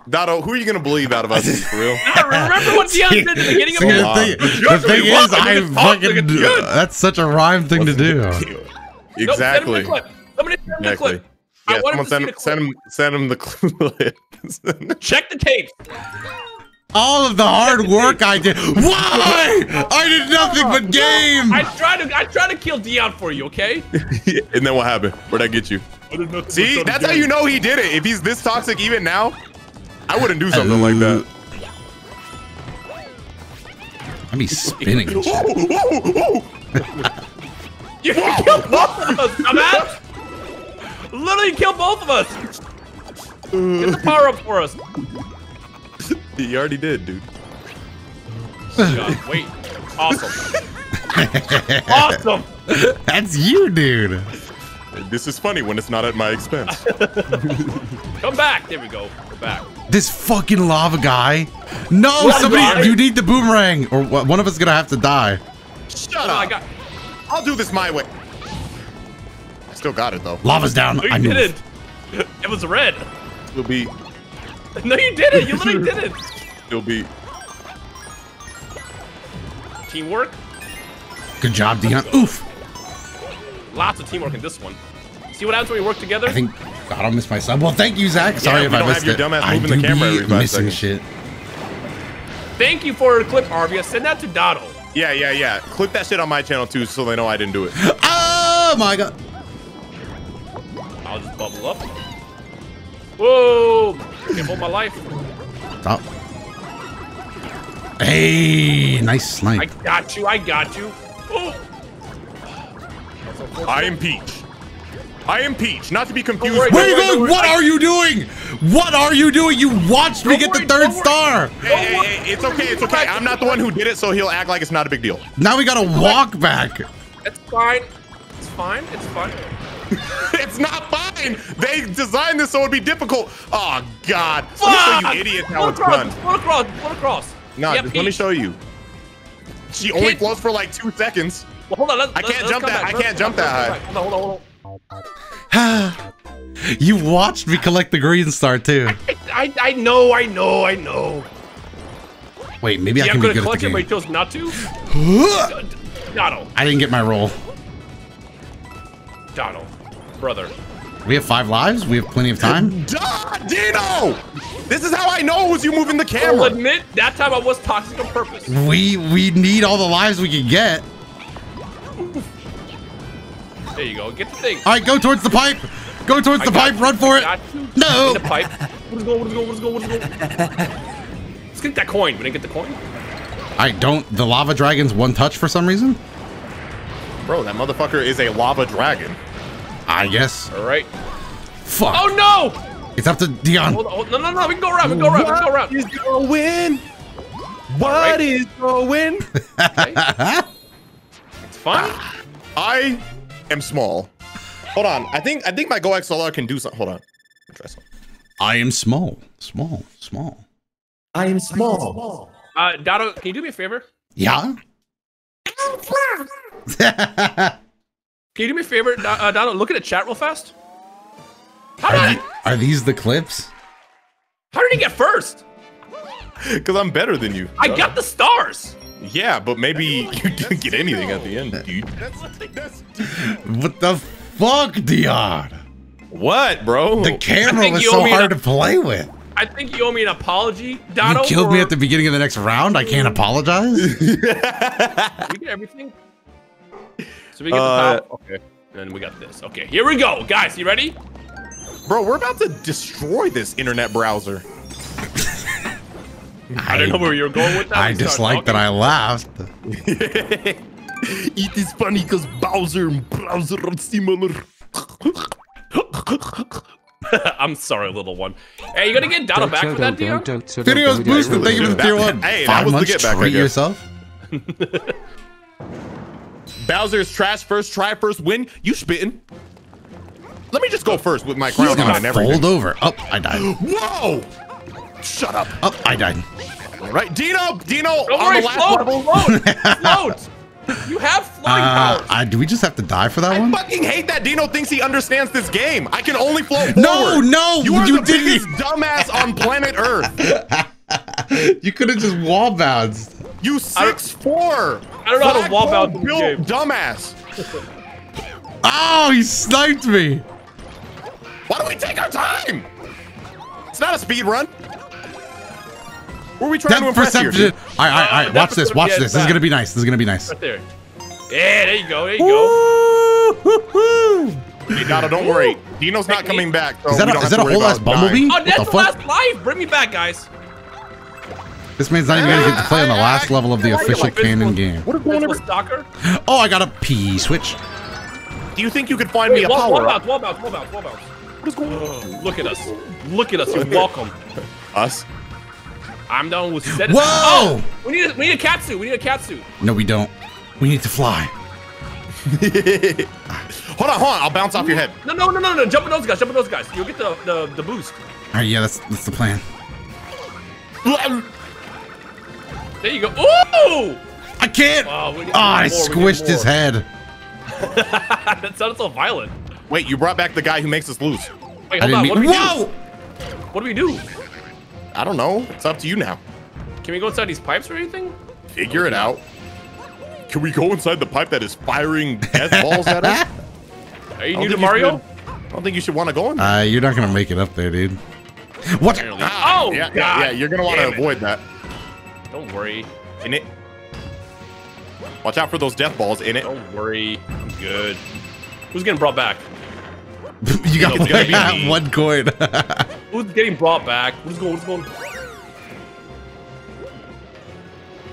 Doto, who are you gonna believe out of us? For real? Now, remember what Dion said at the beginning of See, this? the thing, It's the thing is, I fucking. like. That's such a rhyme thing to do. Nope, send him exactly. the clip. Somebody send him the Exactly. clip. I Yeah, want him to send, see him, the send clip. him, send him the clip. Check the tapes. All of the hard work I did. Why? I did nothing but game. I tried to I tried to kill Dion for you, okay? and then what happened? Where'd I get you? See, that's how you know he did it. If he's this toxic even now, I wouldn't do something like that. I be spinning. and shit. Whoa, whoa, whoa. You can kill both of us, dumbass! Literally kill both of us! Get the power up for us. He already did, dude. God, wait. Awesome. awesome! That's you, dude. This is funny when it's not at my expense. Come back. There we go. We're back. This fucking lava guy. No, What somebody, guy? you need the boomerang, or one of us is gonna have to die. Shut Oh, up. I got. I'll do this my way. I still got it though. Lava's down. No, you I moved. didn't. It was red. It'll be, No, you didn't. You literally didn't. it'll be. Teamwork. Good job, Dion. Oof. Lots of teamwork in this one. See what happens when we work together? I think God, I'll miss my sub. Well, thank you, Zach. Sorry we if I don't missed have your it. dumbass I moving the do camera be every five missing seconds. shit. Thank you for the clip, Arvia. Send that to Doto. Yeah, yeah, yeah. Click that shit on my channel too, so they know I didn't do it. Oh my god. I'll just bubble up. Whoa! Can't hold my life. Stop. Hey, nice I got you. I got you. Oh! I am Peach. I am Peach, not to be confused. worry, Where are you Don't worry, What worry. are you doing? What are you doing? You watched me Don't get the third star. Hey, hey, hey, it's okay, it's okay. I'm not the one who did it, so he'll act like it's not a big deal. Now we gotta walk back. It's fine. It's fine. It's fine. it's not fine. They designed this so it'd be difficult. Oh God! Let me show Fuck! you idiots how Float it's across, done. Float across. Float across. No, Yeah, just let me show you. She only can't- floats for like two seconds. Well, hold on. Let's, I can't let's jump that- back. I can't come jump that Let's come back. Hold on. Hold on. Hold on. you watched me collect the green star too. I, I, I know. I know. I know. Wait, maybe I Yeah, can I'm be gonna good at collect the it, but he game. chose not to. Donald. I didn't get my roll. Donald. Brother. We have five lives. We have plenty of time. Duh, Dino! This is how I know it was you moving the I'll camera. admit that time I was toxic on purpose. We we need all the lives we can get. There you go. Get the thing. All right, go towards the pipe. Go towards I the got pipe. Run for it. Got you. No. In the pipe. What is going? What is going? What is going? What is going? Let's get that coin. We didn't get the coin. I don't. The lava dragon's one touch for some reason. Bro, that motherfucker is a lava dragon. I guess. All right. Fuck. Oh no! It's up to Dion. Hold on. Hold, no, no, no. We can go around. We can go around. We can go around. is going? What Alright. is going? It's fine. I am small. Hold on. I think I think my GoXLR can do something. Hold on. Try something. I am small. Small. Small. I am small. Uh, Dado, can you do me a favor? Yeah. Can you do me a favor, Do- uh, Dado? Look at the chat real fast. How are, did, the- are these the clips? how did he get first? Because I'm better than you. I got the stars. Yeah, but maybe you didn't get anything at the end, dude. What the fuck, Dion? What, bro? The camera think was you so owe me hard to play with. I think you owe me an apology, Dado. You killed me at the beginning of the next round. I can't apologize. We get everything. So we get Uh, the top. Okay. And we got this. Okay, here we go, guys. You ready? Bro, we're about to destroy this internet browser. I don't know where you're going with that. I dislike that. I laughed. It is funny because Bowser and browser are similar. I'm sorry, little one. Hey, you gonna get Dado back for that, Dio? Videos boosted. Thank you for the tier one. Hey, that Five was the months. get back, I Treat yourself. Bowser's trash first, try first, win. You spitting? Let me just go first with my crown He's on gonna and everything. fold over. Up, I died. Whoa! Shut up. Up, I died. All right, Dino, Dino, Don't on worry, the last float, level. float, float. You have floating Uh, powers. I, do we just have to die for that I one? I fucking hate that Dino thinks he understands this game. I can only float No, forward. no, you are you the didn't. biggest dumbass on planet Earth. You could have just wall bounced. You six four. I don't know how to wall bounce in this game. dumbass. Oh, he sniped me. Why don't we take our time? It's not a speed run. Who are we trying to Depth impress here? perception. All right, all right, all right. Uh, Watch this. Watch perception, this. This is gonna be nice. This is gonna be nice. Right there. Yeah, there you go. There you go. Hey, Doto, don't worry. Dino's not coming back. So Is that a- is that a whole ass bumblebee? Oh, What that's the the, fuck? last life. Bring me back, guys. This man's not even gonna get to play on the last level of the official a physical- canon game. What is going Physical on? stalker. Oh, I got a P switch. Do you think you could find me a wall, wall power up? bounce, wall bounce, wall bounce, wall bounce. What is going on? Look at us. Look at us. You're welcome. Us? I'm done with set. Whoa! Oh, we need a, we need a cat suit. We need a cat suit. No, we don't. We need to fly. Hold on, hold on. I'll bounce off your head. No, no, no, no, no. Jump on those guys. Jump on those guys. You'll get the the, the boost. All right, yeah, that's that's the plan. There you go. Ooh! I can't. Oh, oh, I more, squished his head. that sounded so violent. Wait, you brought back the guy who makes us lose. Wait, hold on. What do we Whoa! do? What do we do? I don't know. It's up to you now. Can we go inside these pipes or anything? Figure it out. Can we go inside the pipe that is firing death balls at us? Are you new to Mario? should- I don't think you should want to go in there. Uh, you're not gonna make it up there, dude. What? Ah, Oh, yeah, God. yeah, yeah. You're gonna want to Damn it. avoid that. Don't worry. In it. Watch out for those death balls in it. Don't worry. I'm good. Who's getting brought back? you got it's gonna that one coin. Who's getting brought back? What is going? What is going?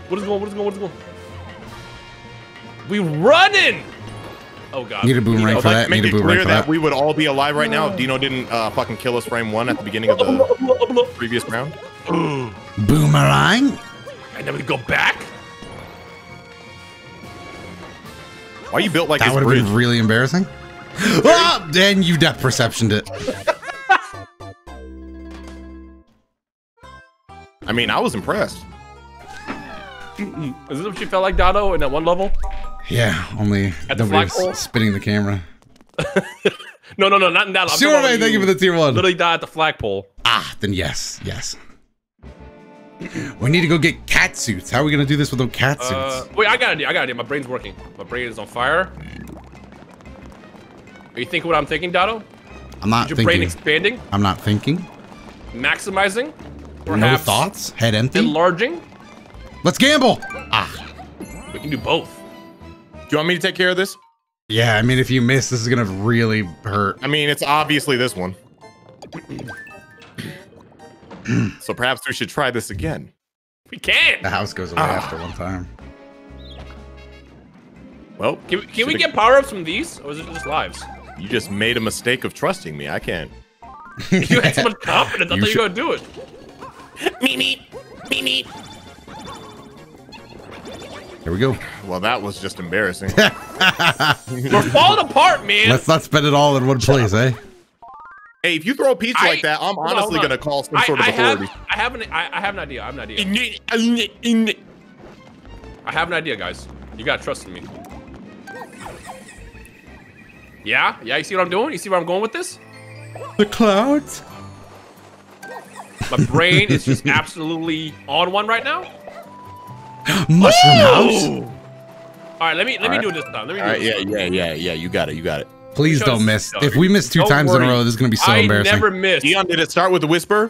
What is going? What is going? What is going? We running! Oh god. Need a boomerang I'd for like that. make Need a it boomerang clear for that that. we would all be alive right now if Dino didn't uh, fucking kill us frame one at the beginning of the previous round. Boomerang. And then we go back? Why you built like That this would have been really embarrassing. ah, then you depth perceptioned it. I mean, I was impressed. Is this what you felt like, Dado, in that one level? Yeah, only At the nobody was flagpole? spinning the camera. No, no, no, not in that. I'm talking Sure, about man. Thank you for the tier one. Literally died at the flagpole. Ah, then yes, yes. We need to go get cat suits. How are we gonna do this without cat suits? Uh, wait, I got an idea. I got an idea. My brain's working. My brain is on fire. Are you thinking what I'm thinking, Dado? I'm not Is your brain expanding, I'm not thinking. maximizing, No perhaps thoughts. Head empty. enlarging? Let's gamble. Ah, We can do both. Do you want me to take care of this? yeah. I mean, if you miss, this is gonna really hurt. I mean, it's obviously this one. so perhaps we should try this again. We can. The house goes away Ah. after one time. Well, Can, we- can we get power ups from these, or is it just lives? You just made a mistake of trusting me. I can't. You had so much confidence. I You thought you were gonna do it. Me me me me. Here we go. Well, that was just embarrassing. We're falling apart, man. Let's not spend it all in one place, eh? Hey, if you throw a pizza I- like that, I'm hold on, honestly hold on. gonna call some I, sort of I have, authority. I have an, I, I have an idea. I have an idea. I have an idea, guys. You gotta trust in me. Yeah, yeah. You see what I'm doing? You see where I'm going with this? The clouds. My brain is just absolutely on one right now. Mushroom house. All right, let me let me All do right. it this time. Let me do All right, it this yeah, time. yeah, yeah, yeah. You got it. You got it. Please don't miss. If we miss 2 don't times in a row, this is gonna be so embarrassing. I never miss. Dion, did it start with a whisper?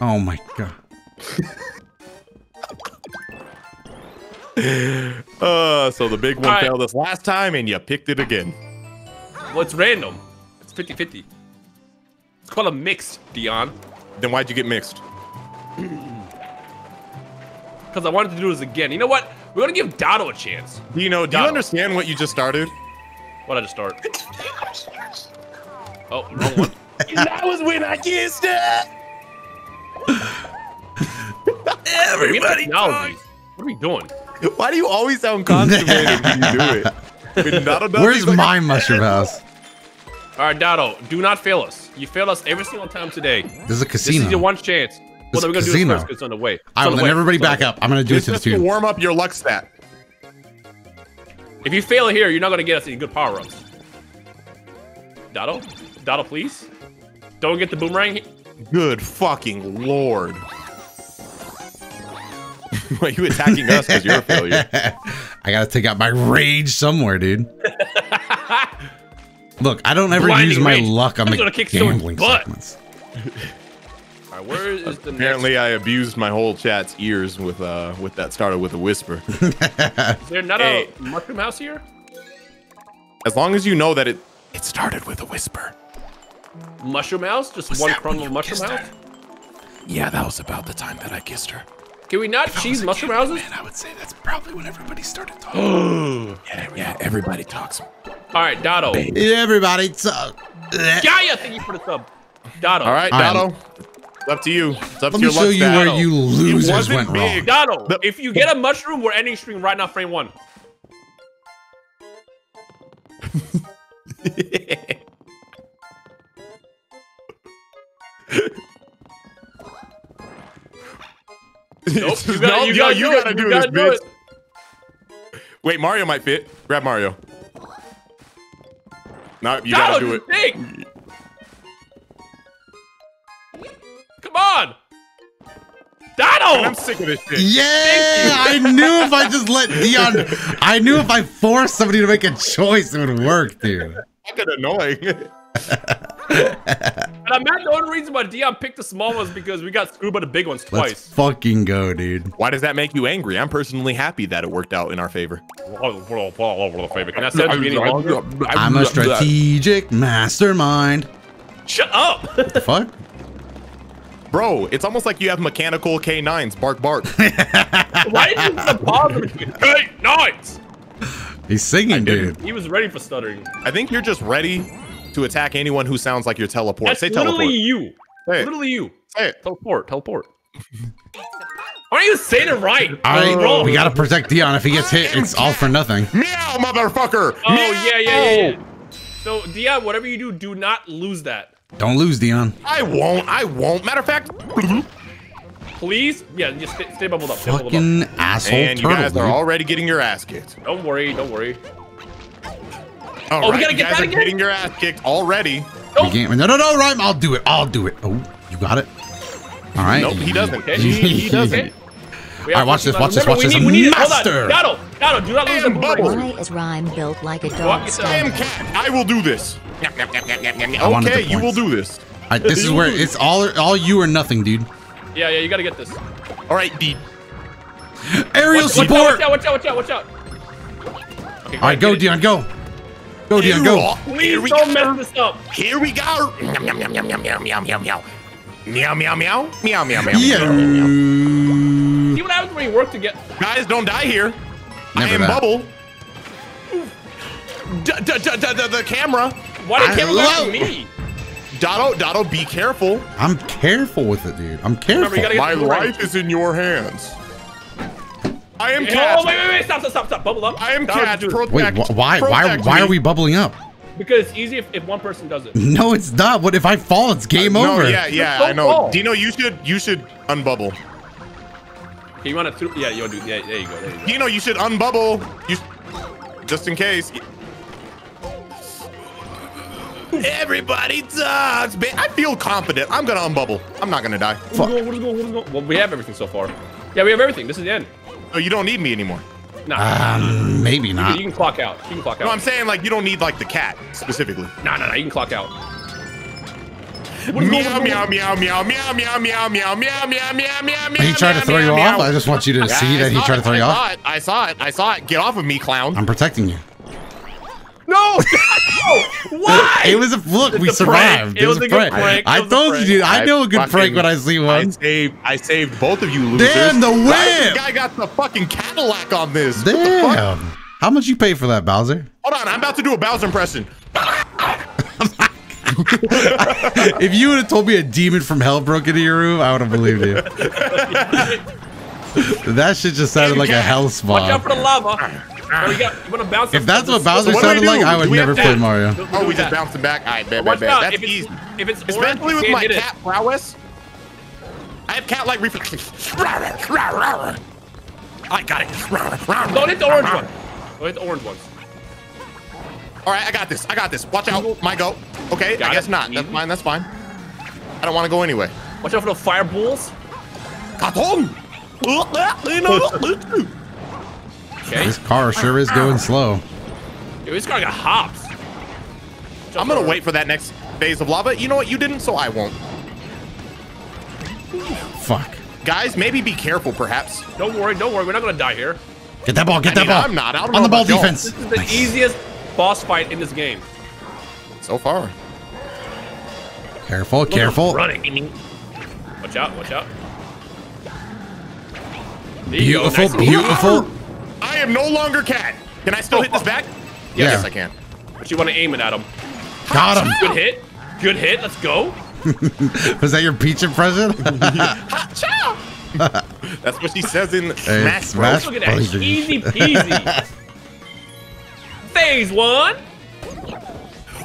Oh my god. Uh, so the big one All right. failed us last time, and you picked it again. Well, it's random. It's 50-50. It's called a mix, Dion. Then why'd you get mixed? Because I wanted to do this again. You know what? We're gonna give Dado a chance. Do you know? do you understand what you just started? What did I just start? Oh, wrong one. that was when I kissed it. Everybody What are we doing? Why do you always sound constipated when you do it? When Dado Where's he's like, my mushroom house? All right, Dado, do not fail us. You failed us every single time today. This is a This casino. is your one chance. Well, It's then we're gonna a do this casino. first 'cause it's on the way. It's All on the then way. everybody It's back up. I'm gonna do it to the just to two. warm up your luck stat. If you fail here, you're not gonna get us any good power ups. Dado, Dado, please. Don't get the boomerang. Good fucking lord. Why are you attacking us because you're a failure? I gotta take out my rage somewhere, dude. Look, I don't ever Blinding use my rage. luck on I'm the gonna kick someone's gambling segments. All right, where is the Apparently, I abused my whole chat's ears with uh with that started with a whisper. next? Is there not Hey. a mushroom house here? As long as you know that it it started with a whisper. Mushroom house? Just one crumble mushroom house? Yeah, that was about the time that I kissed her. Can we not cheese mushroom houses? Man, I would say that's probably when everybody started talking. Yeah, yeah, everybody talks. All right, Dado. everybody talk. Gaia, thank you for the sub. Dado. All right, All right. Dado. It's up to you. It's up Let to me your show luck you stat. where you losers wasn't went big. wrong. Dado, The- if you get a mushroom, we're ending stream right now, frame one. Nope, you gotta- no, you yo, gotta you do gotta you do gotta this, do bitch. Wait, Mario might fit. Grab Mario. No, you gotta do it. think. Come on. I'm sick of this shit. Yeah, I knew if I just let Dion, I knew if I forced somebody to make a choice, it would work, dude. Fucking annoying. And I meant the only reason why Dion picked the small ones because we got screwed by the big ones Let's twice. fucking go, dude. Why does that make you angry? I'm personally happy that it worked out in our favor. all over the favor. Can I say any longer? I'm a strategic mastermind. Shut up! What the fuck? Bro, it's almost like you have mechanical K9s. Bark, bark. Why did you put a pause in between? Hey! He's singing, dude. He was ready for stuttering. I think you're just ready to attack anyone who sounds like your teleport. That's Say literally teleport. you. Say it. Literally you. Say it. Teleport, teleport. Why aren't you saying it right? All right, Wrong. we gotta protect Dion. If he gets hit, it's all for nothing. Meow, motherfucker. Oh, Meow. yeah, yeah, yeah, yeah. So, Dion, whatever you do, do not lose that. Don't lose, Dion. I won't. I won't. Matter of fact, Please? Yeah, just stay, stay bubbled up. Stay bubbled up. Fucking asshole and you guys dude. are already getting your ass kicked. Don't worry, don't worry. All Oh, we gotta get you get guys that are again? getting your ass kicked already. We can't- No, no, no, Rhyme. I'll do it. I'll do it. Oh, you got it. All right. Nope, he doesn't. Okay. He, he doesn't. Okay. We All watch this, watch this, watch we this. Need, we need it. Hold Master. on. Gato, Gato, do not lose Damn, the bubble. bubble. Why is Rhyme built like a dog Damn standard? cat, I will do this. I the Okay, you will do this. All right, this is where it's all all you or nothing, dude. Yeah, yeah, you gotta get this. All right, D. Aerial Watch, watch support. watch out, watch out, watch out, watch out. Okay, All right, go, get. Dion, go. Go, Dion, go. Here Please we don't mess this up. Here we go. Meow, meow, meow, meow, meow, meow, meow, meow. Meow, meow, meow. Meow, meow, meow. Yeah. See what happens when you work together. Guys, don't die here. I Never am that. Bubble. D- d- d- d- d- the camera. Why did I camera go love- me? Doto, Doto, be careful. I'm careful with it, dude. I'm careful. Remember, you gotta get My to the life is in your hands. I am Oh, cat. wait, wait, wait, stop, stop, stop, stop. Bubble up. I am That was cat. Protect. Wait, wh- why, why, protect why are we bubbling up? Because it's easy if, if one person does it. No, it's not. What if I fall? It's uh, game no, over. yeah, yeah, I know. fall. Dino, you should, you should unbubble. Okay, you want to? Yeah, you do. Yeah, there you go. There you go. Dino, you should unbubble. You, just in case. Everybody talks, man. I feel confident. I'm gonna unbubble. I'm not gonna die. What is going? What is going? What is going? Well, we have everything so far. Yeah, we have everything. This is the end. So you don't need me anymore. Nah, Um, maybe you, not. can, you can clock out. You can clock out. No, I'm saying like you don't need like the cat specifically. No, no, no. You can clock out. Meow meow meow meow meow meow meow meow mew meow mew meow meow mew. He tried to throw you off. I just want you to see that he tried to throw you off. I saw it. I saw it. Get off of me, clown. I'm protecting you. No! no! Why? It was a look. It's We a survived. prank. It was a good prank. I was a told you, dude. I know a good fucking- prank when I see I one. saved. I saved both of you losers. Damn, the Why whip! This guy got the fucking Cadillac on this. What the fuck? Damn. How much you pay for that, Bowser? Hold on, I'm about to do a Bowser impression. if you would have told me a demon from hell broke into your room, I would have believed you. that shit just sounded like a hell Watch out for the lava. Oh, got, you want to bounce If that's what Bowser So what sounded like. I would never play Mario. Don't- Oh, we do just that. bouncing back. All right, bet, Watch bet, bet. out. That's If it's, easy. if it's orange, Especially you with my hit it. cat prowess. I have cat-like reflexes. I got it. Don't hit the orange one. Don't hit the orange ones. All right, I got this. I got this. Watch out. My go. Okay, Got I guess it. not. That's Easy. fine. That's fine. I don't want to go anyway. Watch out for the fireballs. Katon. Okay. This car sure is going slow. Dude, this guy got hops. I'm gonna wait for that next phase of lava. You know what? You didn't, so I won't. Fuck. Guys, maybe be careful, perhaps. Don't worry, don't worry. We're not gonna die here. Get that ball. Get I that mean, ball. I'm not. I don't On know the ball about y'all. defense. This is the easiest boss fight in this game. So far. Careful, Look careful. Running. Watch out, watch out. There go, Beautiful, nice and- beautiful. I am no longer cat. Can I still hit this back? Yeah. Yes, I can. But you want to aim it at him. Got him. Good hit. Good hit. Let's go. Was that your peach impression? That's what she says in Hey, Smash Smash- Bros. Look at that. Easy peasy. Phase one.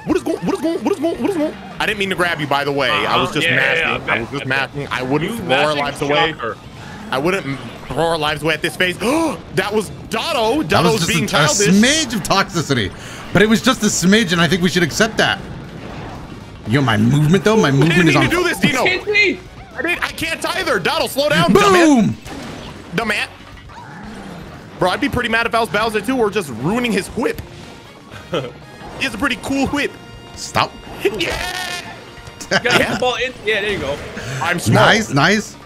What is going? What is going? What is going? What is going? I didn't mean to grab you, by the way. I was Uh-huh. just Yeah, mashing. yeah, yeah, I was just bet, mashing. I wouldn't You throw our lives away. shocker. I wouldn't throw our lives away at this phase. that was Doto. That Doto's was being a, a smidge of toxicity, but it was just a smidge, and I think we should accept that. Yo, my movement though, my I movement didn't is mean on. to do this, Dino. Can't see. I didn't. I can't either. Doto, slow down. Dumbass. Boom! Dumbass. Bro, I'd be pretty mad if I was Bowser too, or just ruining his whip. he has a pretty cool whip. Stop. Yeah. You gotta the ball in. Yeah, there you go. I'm small. nice, nice.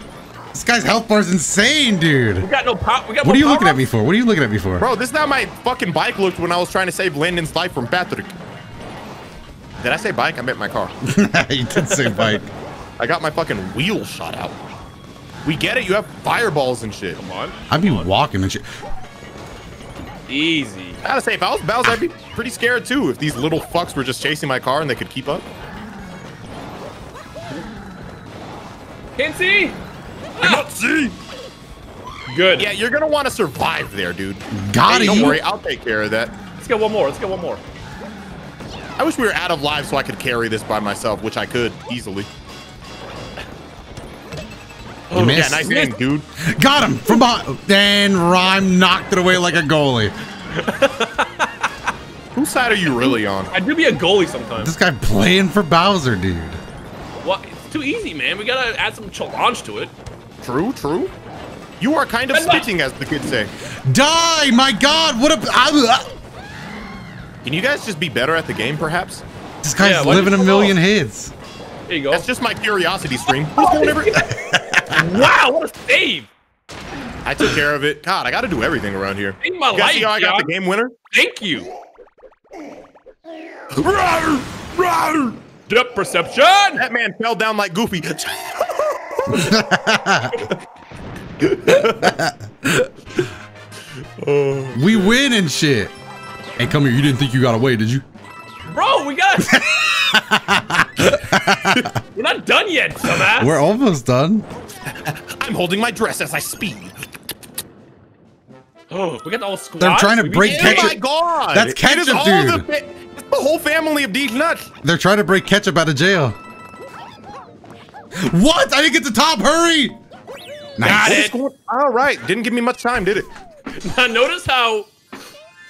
This guy's health bar's insane, dude. We got no pop. We got What no are you looking at me for? What are you looking at me for? Bro, this is how my fucking bike looked when I was trying to save Landon's life from Patrick. Did I say bike? I meant my car. you did say bike. I got my fucking wheel shot out. We get it. You have fireballs and shit. Come on. I'd be walking and shit. Easy. I gotta say, if I was Bowser, I'd be pretty scared too. If these little fucks were just chasing my car and they could keep up. Can't see. Cannot see. Good. Yeah, you're gonna want to survive there, dude. Got Hey, don't worry, I'll take care of that. Let's get one more. Let's get one more. I wish we were out of lives so I could carry this by myself, which I could easily. You Yeah, missed. nice aim, dude. Got him from behind. Then Rhyme knocked it away like a goalie. Whose side are you really on? I do be a goalie sometimes. This guy playing for Bowser, dude. What? It's too easy, man. We gotta add some challenge to it. True, true. You are kind of Headbutt. spitting, as the kids say. Die! My God! What a. ah, Can you guys just be better at the game, perhaps? This guy's Yeah, living a million off? hits. There you go. That's just my curiosity stream. Who's wow, what a save! I took care of it. God, I got to do everything around here. Saved my You life, see how I got the game winner? Thank you. Rawr, rawr. Depth perception. That man fell down like Goofy. We win and shit. Hey, come here. You didn't think you got away, did you? Bro, we got. We're not done yet, dumbass. We're almost done. I'm holding my dress as I speed. Oh, we got the whole squad. They're trying to We break did Oh ketchup. my god! That's It is ketchup, all dude. The, it's the whole family of these nuts. They're trying to break ketchup out of jail. What? I didn't get the top. Hurry! Got Nice. It. going- All right, didn't give me much time, did it? Now notice how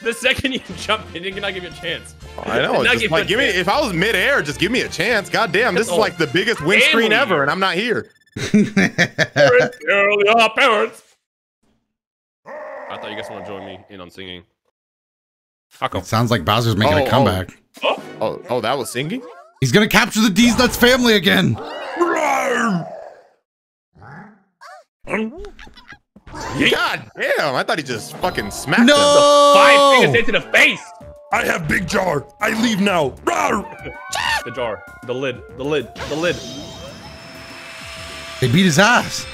the second you jump, it did not give you a chance. I know. Now Just give like give me if I was midair, just give me a chance. God damn, this is Oh. like the biggest windscreen ever, and I'm not here. Parents, your parents. I thought you guys want to join me in on singing. How come? It sounds like Bowser's making Oh, a comeback. Oh, Oh, oh, that was singing. He's gonna capture the D's Nuts family again. God damn, I thought he just fucking smacked No! five fingers into the face. I have big jar. I leave now. The jar, the lid, the lid, the lid. They beat his ass.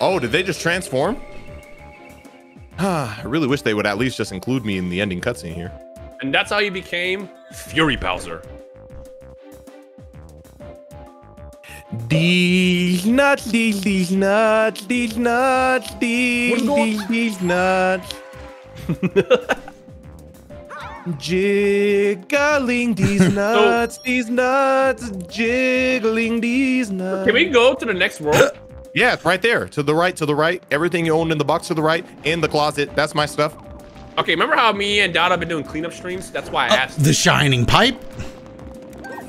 Oh, did they just transform? I really wish they would at least just include me in the ending cutscene here. And that's how he became Fury Bowser. These nuts, these, these nuts, these nuts, these, What's going- these, these nuts. Jiggling these nuts, these nuts, jiggling these nuts. Can we go to the next world? Yeah, it's right there. To the right, to the right. Everything you own in the box to the right. In the closet. That's my stuff. Okay, remember how me and Dada have been doing cleanup streams? That's why I uh, asked. The Shining Pipe.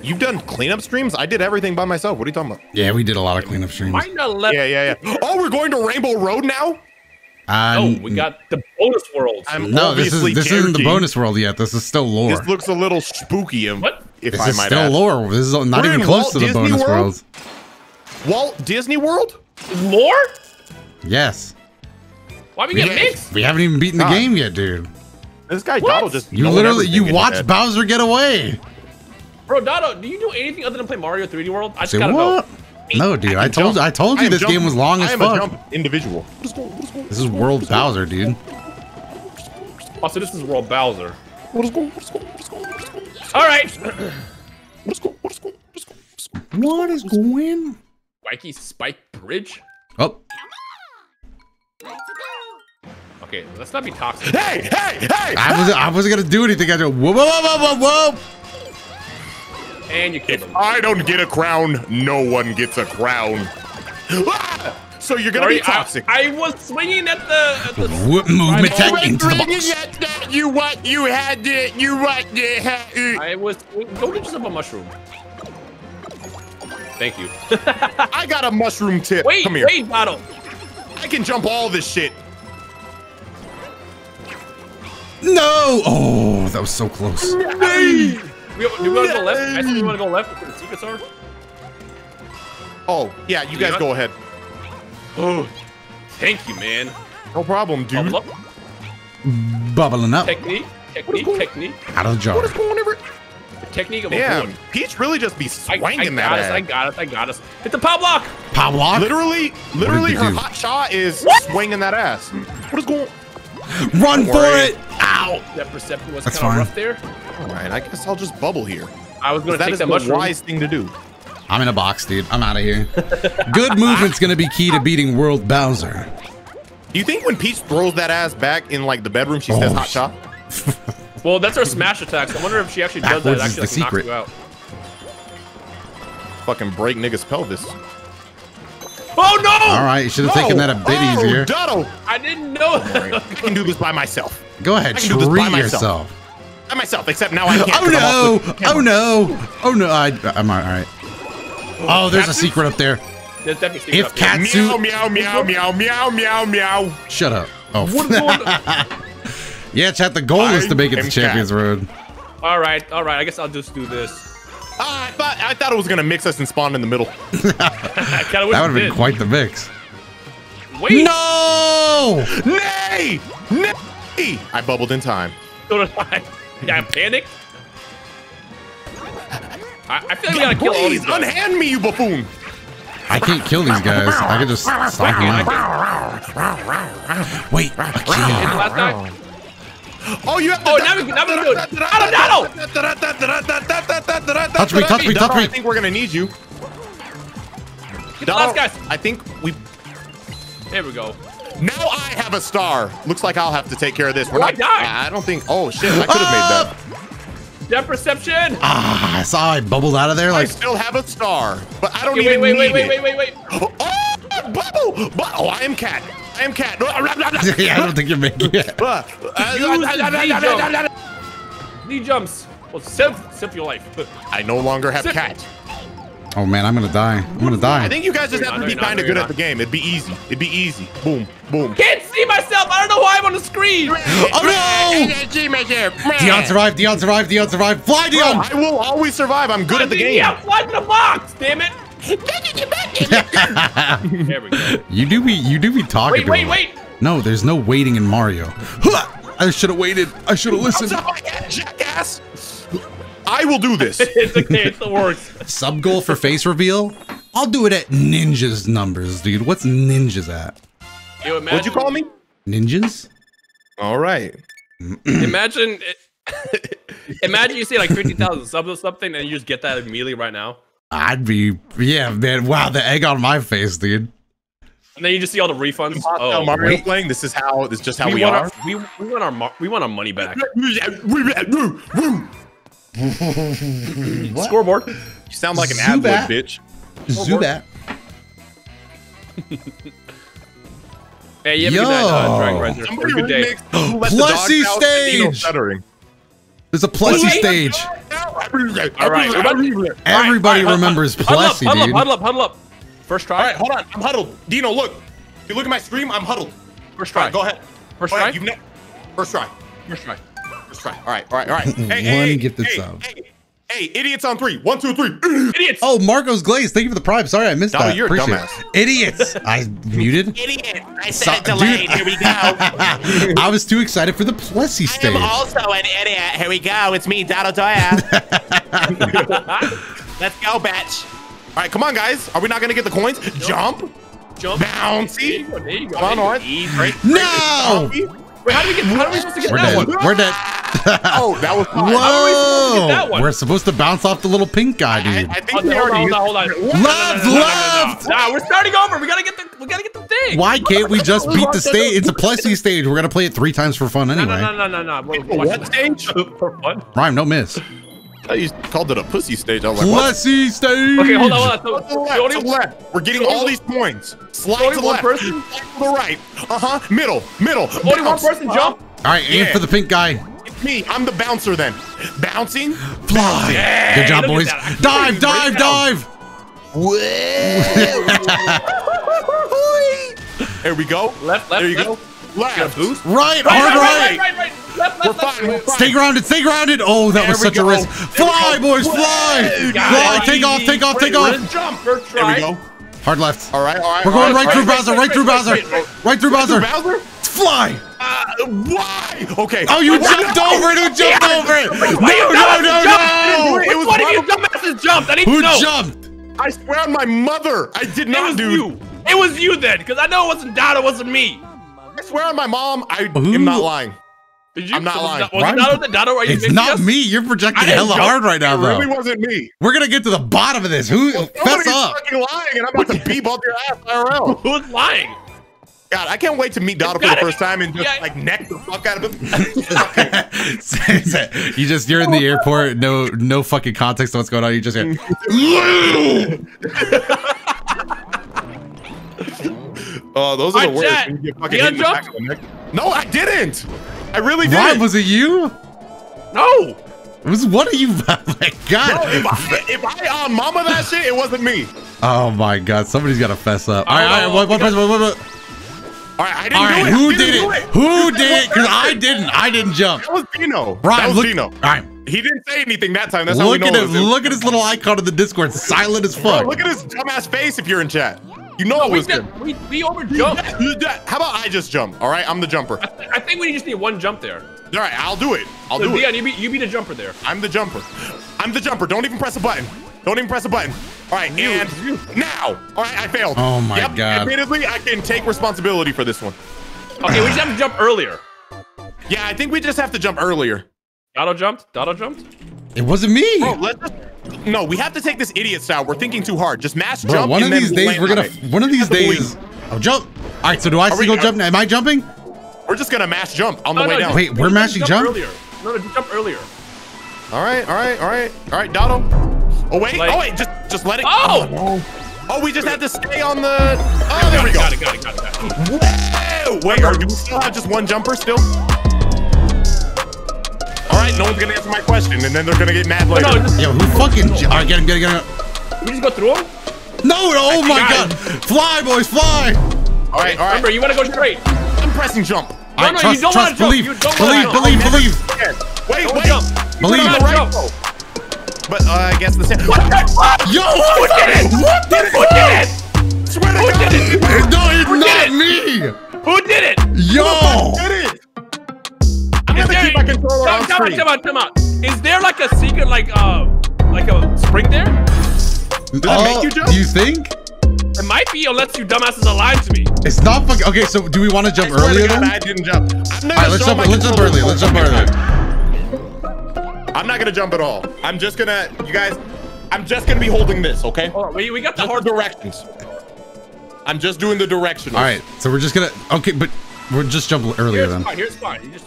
You've done cleanup streams? I did everything by myself. What are you talking about? Yeah, we did a lot of cleanup streams. Might not left. Yeah, yeah, yeah. Oh, we're going to Rainbow Road now? Oh, Um, we got the bonus world. I'm no, this is, this isn't the bonus world yet. This is still lore. This looks a little spooky, and What? if This I is might still add. lore. This is not We're even in close Walt to the Disney bonus World? worlds. Walt Disney World? More? Yes. Why are we get Yeah. mixed? We haven't even beaten the Ah. game yet, dude. This guy Donald just You literally you in watched. Bowser get away. Bro, Dada, do you do anything other than play Mario 3D World? I just Say gotta what? know. No, dude. I, can told jump. I told you am this jump- game was long I as am a fuck. jump individual. This is World Bowser, dude. Oh, so this is World Bowser. What is going? What is going? What is going? What is going? All right. What is going? What is going? What is going? What is going? Wacky Spike Bridge? Oh, Okay, let's not be toxic. Hey, hey, hey! I was I wasn't gonna do anything. I just whoa whoa whoa whoa whoa. And you killed him. I don't get a crown. No one gets a crown. Ah! So you're gonna Sorry, be toxic. I, I was swinging at the. At the Whoop, movement I'm into the box. You what? You had it. You what? You had I was. Go get yourself a mushroom. Thank you. I got a mushroom tip. wait, Come here. wait, Bottle. I can jump all this shit. No! Oh, that was so close. We, do we want to go left? I think we want to go left where the secrets are. Oh, yeah, you guys Yeah. go ahead. Oh, thank you, man. No problem, oh, dude. Bubble up. Bubbling up Technique, technique, technique, out of the jar. What is going over? technique of a Damn, board. Peach really just be I, I swinging got that us, I got us, I got us. Hit the power block! Power block. Literally, literally, her do? hot shot is swinging that ass. What is going? Run for worry. it. Ow. That perception was kind of rough there. All right, I guess I'll just bubble here. I was gonna That take is that the mushroom. wise thing to do. I'm in a box, dude. I'm out of here. Good movement's gonna be key to beating World Bowser. Do you think when Peach throws that ass back in like the bedroom, she says Oh, hot shot? Well, that's her smash attacks. I wonder if she actually does that. Backwards It is actually the like, knocks secret. you out. Fucking break niggas pelvis. Oh no! All right, you should have taken that a bit oh, easier. Doto. I didn't know. That. I can do this by myself. Go ahead, I can do this by treat myself. yourself. By myself, except now I can't. Oh 'cause I'm no! Oh no! Oh no! I, I'm all right. Oh, there's a secret up there. There's definitely If up there. cat- Meow, meow, meow, meow, meow, meow, meow. Shut up. Oh, What is going on? yeah, chat. The goal is to make it to am Champions Road. All right, all right. I guess I'll just do this. Ah, I thought I thought it was gonna mix us and spawn in the middle. I kind of wish That would have been quite the mix. Wait. No! Nay! Nay! I bubbled in time. So did I. Yeah, I panicked. I, I feel like we gotta kill all Please these guys. unhand me, you buffoon! I can't kill these guys. I can just stomp them I out. Wait, I Hit the can't. last guy. Oh, you have Oh, now we- now we can do it. Donald, Touch me, touch me, touch Donald, me. I think we're gonna need you. Get the last Donald, guys. I think we There we go. Now I have a star. Looks like I'll have to take care of this. We're Oh, I not. died. I don't think. Oh shit! I could have made that. Depth perception. Ah, I saw I bubbled out of there Like I still have a star, but I don't Okay, even wait, wait, need wait, wait, it. wait, wait, wait. Oh, bubble! Bu- Oh, I am cat. I am cat. yeah, I don't think you're making it. Knee jumps. Well, simp, simp your life. I no longer have Sit. cat. Oh man, I'm gonna die. I'm gonna die. I think you guys just No, have to be kind of good not. at the game. It'd be easy. It'd be easy. Boom, boom. Can't see myself. I don't know why I'm on the screen. Oh no! Dion survived. Dion survived. Dion survived. Fly, Bro, Dion! I will always survive. I'm good at the game. Yeah, fly to the box. Damn it. there we go. You do be. You do be talking. Wait, to wait, him. wait. No, there's no waiting in Mario. I should have waited. I should have listened. Stop my cat, jackass. I will do this. It's okay. It's the worst. Sub goal for face reveal. I'll do it at ninjas numbers, dude. What's ninjas at? Yo, imagine, What'd you call me? Ninjas? All right. Imagine. imagine you see like fifty thousand subs or something, and you just get that immediately right now, I'd be. Yeah, man. Wow, the egg on my face, dude. and then you just see all the refunds. Oh, Oh, Mario wait. playing. This is how. This is just how we, we, are. our we, we want our mo- we want our money back. Scoreboard. You sound like an ad Zubat. lib, bitch. Zubat. Hey, you have a good night, uh, Yo. Dragon Riser. Somebody good day. remix Who the Dogs Plessie Out and Dino stage. There's a Plessie stage. All right, we're about to- Everybody remembers huddle up, Plessie, huddle up, huddle up, huddle up. First try. All right, hold on. I'm huddled. Dino, look. If you look at my stream, I'm huddled. First try. right, go ahead. First Go try. ahead. You've ne- First try. First try. First try. All right, all right, all right. Hey, hey, One hey, gifted hey, sub. Hey, hey, idiots on three. One, two, three. Idiots. Oh, Marcos Glaze, thank you for the prime. Sorry, I missed Dolly, that. you're a Appreciate dumbass. it. Idiots. I muted. Idiot! I So- said delayed. dude. Here we go. I was too excited for the Plessie stage. I am also an idiot. Here we go. It's me, Donald Doya. Let's go, bitch. All right, come on, guys. Are we not gonna get the coins? Jump. Jump. Bouncy. There you go. There you go. Come on, there you go. right. Easy. Right. No! Wait, how do we get? How are we supposed to get We're that dead. one? We're dead. Oh, that was fun. Whoa! that one? We're supposed to bounce off the little pink guy, dude. I think oh, Hold we on, hold on, hold on, used- hold on. Left, left! Nah, we're starting over. We gotta get the. We gotta get the thing. Why can't we just beat the stage? It's a Plessie stage. We're gonna play it three times for fun anyway. no, no, no, no, no. We're what stage? For fun. Rhyme, no miss. Oh, you called it a pussy stage. I was like, what? Plessie stage. Okay, hold on, hold on. the So, left, to only left. We're getting all these points. Slide to the one left. person? Slide to the right. Uh huh. Middle. Middle. only one Bounce. person jump. All right, aim Yeah. for the pink guy. It's me. I'm the bouncer then. Bouncing. Fly. Good job, boys. that. Dive, dive, break down. dive. There we go. Left, left, There you left. go. Left. Get boost. Right, Right, hard right, right. right, right, right. Left, We're left, left. fine. We're fine. Stay grounded, stay grounded. Oh, that There was we such a risk. Fly, boys, fly. Fly, it. take off, take off, take off. where's Jump. There we go. Hard left. All right, all right. We're all going right all through Bowser. Right through Bowser. Right through Bowser. Bowser? Fly. Uh, why? Okay. Oh, you Why jumped not? over it. Who jumped over it? No, no, no, no. It was Which one of you Bubble- dumbasses jumped? I need to Who jumped? I swear on my mother, I did It was you. It was you then, because I know it wasn't Dada, it wasn't me. I swear on my mom, I Who? am not lying. Did you? I'm not so lying. Was Why- it Dada? Dada, are you It's not us? me. You're projecting hella hard right now, bro. It really wasn't me. We're gonna get to the bottom of this. Who? Fess up. fucking lying, and I'm about to beep up your ass IRL. Who's lying? God, I can't wait to meet Dada for the gotta- first time and just yeah. like neck the fuck out of him. you just you're in the airport. No, no fucking context to what's going on. You just go. Oh, those are the Alright, worst. When you get fucking hit in the back of the neck. No, I didn't. I really didn't. was it you? No. It was one of you. Oh my Bro, god. if I, if I on mama that shit, it wasn't me. Oh my god. Somebody's got to fess up. All right, all Oh, right. One, one, person, one, one, one. All right, I didn't All do right. it. I Who didn't did do it? Who did it? Because I didn't. I didn't jump. That was Dino. Brian, that was look. Dino. All right. He didn't say anything that time. That's how we know at it his look at his little icon in the Discord. Silent as Bro, fuck. look at his dumbass face if you're in chat. You know it We, was him. did, we, we overjumped. How about I just jump? All right, I'm the jumper. I, th- I think we just need one jump there. All right, I'll do it. I'll So do Dion, it. you be, you be the jumper there. I'm the jumper. I'm the jumper. Don't even press a button. Don't even press a button. All right, and now. All right, I failed. Oh my yep, God. Admittedly, I can take responsibility for this one. Okay, we just have to jump earlier. Yeah, I think we just have to jump earlier. Doto jumped. Doto jumped. It wasn't me. Bro, let's just. No, we have to take this idiot style. We're thinking too hard. Just mash Bro, jump. one of and then these days we're gonna. it. One of these That's what we- days. Oh, jump. All right. So do I we- single are- jump? Am I jumping? We're just gonna mash jump on the No, way no, down. just- Wait, we're just mashing jump? earlier. No, no, jump earlier. All right, all right, all right, all right, Doto. Oh wait, Like- oh wait, just just let it. Oh! no. Oh, we just have to stay on the. Oh, there we go. Got it, got it, got it, got it. Whoa! Wait, are, do we still have just one jumper still? All right, no one's gonna answer my question, and then they're gonna get mad No, later. no, just, Yo, who fucking? j- All right, get him, get him, get him. we just go through them. No! Oh my got god! Fly, boys, fly! all right, all Remember, you want to go straight. I'm pressing jump. No, All right, no, trust, you don't trust, wanna jump. believe, You don't believe, wanna believe, believe. Wait, Don't wait. jump. Believe. You right, jump. But uh, I guess the same. What the Yo, Who did it? what the Who did it? Swear to Who God, did it? No, it's Who did not it? me. Who did it? Yo, did it. Is I'm there- keep my controller Time- on time out, screen. time out, time out. Is there like a secret, like uh, like a spring there? Does it make you jump? Uh, Do you think? It might be, unless you dumbasses align to me. It's not fucking. Okay, so do we want to jump swear earlier God, then? I didn't jump. I'm not All let's jump. Let's jump controller early. Let's jump fucking early. I'm not gonna jump at all. I'm just gonna, you guys, I'm just gonna be holding this, okay? Oh, we, we got the Just hard directions. I'm just doing the directions. All right, so we're just gonna. Okay, but we're just jump earlier Here's then. fine. Here's fine. You just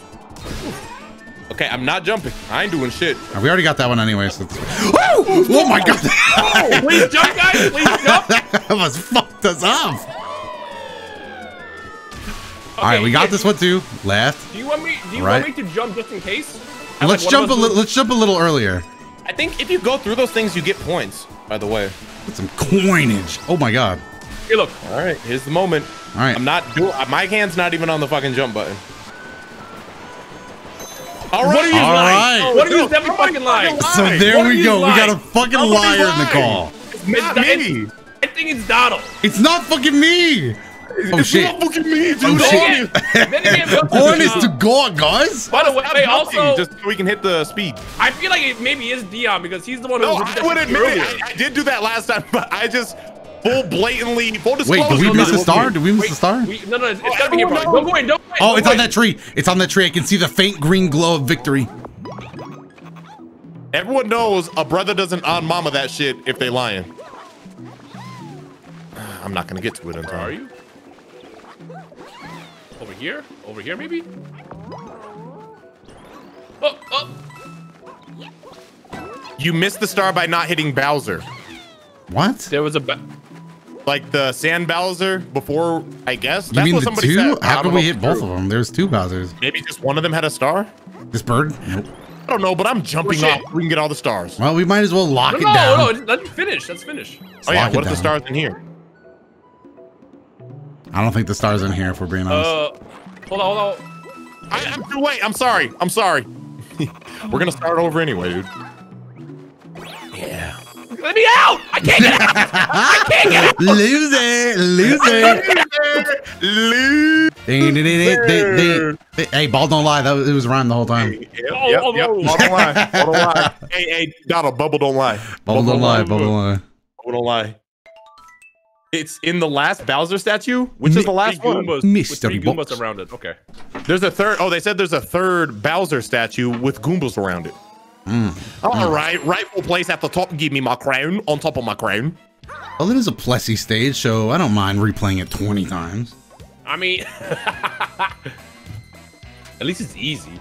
Okay, I'm not jumping. I ain't doing shit. Uh, We already got that one anyway. So it's- oh, oh my god! please jump, guys. Please jump. that was fucked us up. All right, we got yeah. this one too. Left. Do you want me? Do you Right. want me to jump just in case? Have, Let's like, jump a little. Let's jump a little earlier. I think if you go through those things, you get points, by the way. Put some coinage. Oh my god. move- Hey, look. All right, here's the moment. All right. I'm not doing, my hand's not even on the fucking jump button. All right. What are you All lying? right. What are you No, fucking lying? fucking So there What we you go. We got a lying? fucking Somebody liar in the lied. call. Not It's- me. I think it's Donald. It's not fucking me. Oh It's shit. not fucking me, dude. Oh, All shit. of you. Then again, then again, Point is uh, to God, guys. By the way, Stop jumping, also, just so we can hit the speed. I feel like it maybe is Dion because he's the one who No, I would shit admit it. I, I did do that last time, but I just full blatantly full Wait, did we miss the star? Did we miss Wait, a star? We, no, no, it's, it's Oh, gotta be oh, here, everyone probably. Don't go in, don't go in. Oh, don't it's go on in. that tree. It's on that tree. I can see the faint green glow of victory. Everyone knows a brother doesn't on mama that shit if they lying. I'm not gonna get to it in Where are you? Over here? Over here, maybe? Oh, oh. You missed the star by not hitting Bowser. What? There was a. Ba- Like the sand Bowser before, I guess. You That's mean what the somebody two? said. How don't can we hit it's both of them? There's two Bowsers. Maybe just one of them had a star? This bird? Nope. I don't know, but I'm jumping Oh, off. We can get all the stars. Well, we might as well lock no, it no, down. no, let's finish. Let's finish. Oh yeah, lock what if the stars in here? I don't think the star's in here, if we're being honest. Uh, hold on, hold on. I, I'm too late. I'm sorry. I'm sorry. We're gonna start over anyway, dude. Let me out! I can't get out! I can't get out! Loser, loser. Ding, ding, ding, ding, ding, ding. Hey, ball don't lie. That was, it was rhyme the whole time. Yep, Oh, yep, oh, yep. oh. Bubble don't lie. Bubble don't lie. Hey, hey, Donald, bubble don't lie. Bubble don't lie. Bubble don't lie. Bubble don't lie. It's in the last Bowser statue, which is the last Three one. Goombas, with Mystery three Goombas box. around it. Okay. There's a third. Oh, they said there's a third Bowser statue with Goombas around it. Mm. All right, rightful place at the top. Give me my crown on top of my crown. Well, it is a Plessie stage, so I don't mind replaying it 20 times. I mean, at least it's easy.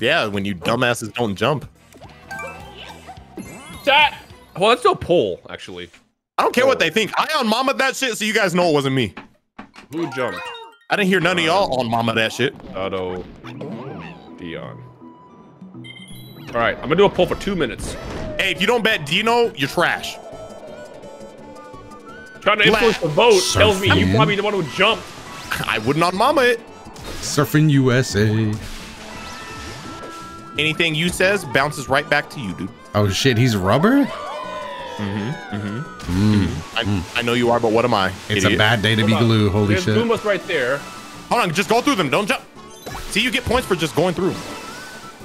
Yeah, when you dumbasses don't jump. Chat. Well, let's do a actually. I don't care what they think. I on mama that shit, so you guys know it wasn't me. Who jumped? I didn't hear none of y'all on mama that shit. Otto. Dion. All right, I'm gonna do a poll for two minutes. Hey, if you don't bet Dino, you're trash. Trying to influence the vote tells me you Surfing. probably the one who jumped. I wouldn't mama it. Surfing USA. Anything you says bounces right back to you, dude. Oh shit, he's rubber? Mhm, I, I know you are, but what am I? It's a bad day to be Hold on. glue. Holy shit. There's shit. Goombas right there. Hold on, just go through them. Don't jump. See, you get points for just going through.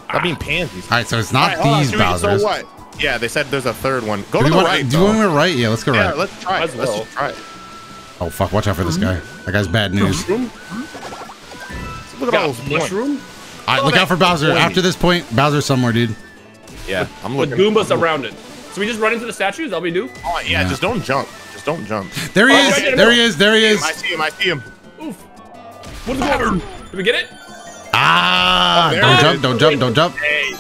Stop mean pansies. All right, so it's not All right, hold on, these should Bowsers. So what? Yeah, they said there's a third one. Go Do to the want, right. do you want though. me to right? Yeah, let's go Yeah, right. let's try Might it. Let's well. just try it. Oh fuck, watch out for this guy. That guy's bad news. Look at all those mushroom All right, look out for Bowser. pointy. After this point, Bowser's somewhere, dude. Yeah, I'm with looking. Goombas around it. So we just run into the statues? That'll we do? Oh, yeah, just don't jump. Just don't jump. There he Oh, is. right There he is. There he is. I see him. I see him. Oof. What's going Did we get it? Ah! Don't jump! Don't jump! Don't jump! Hey.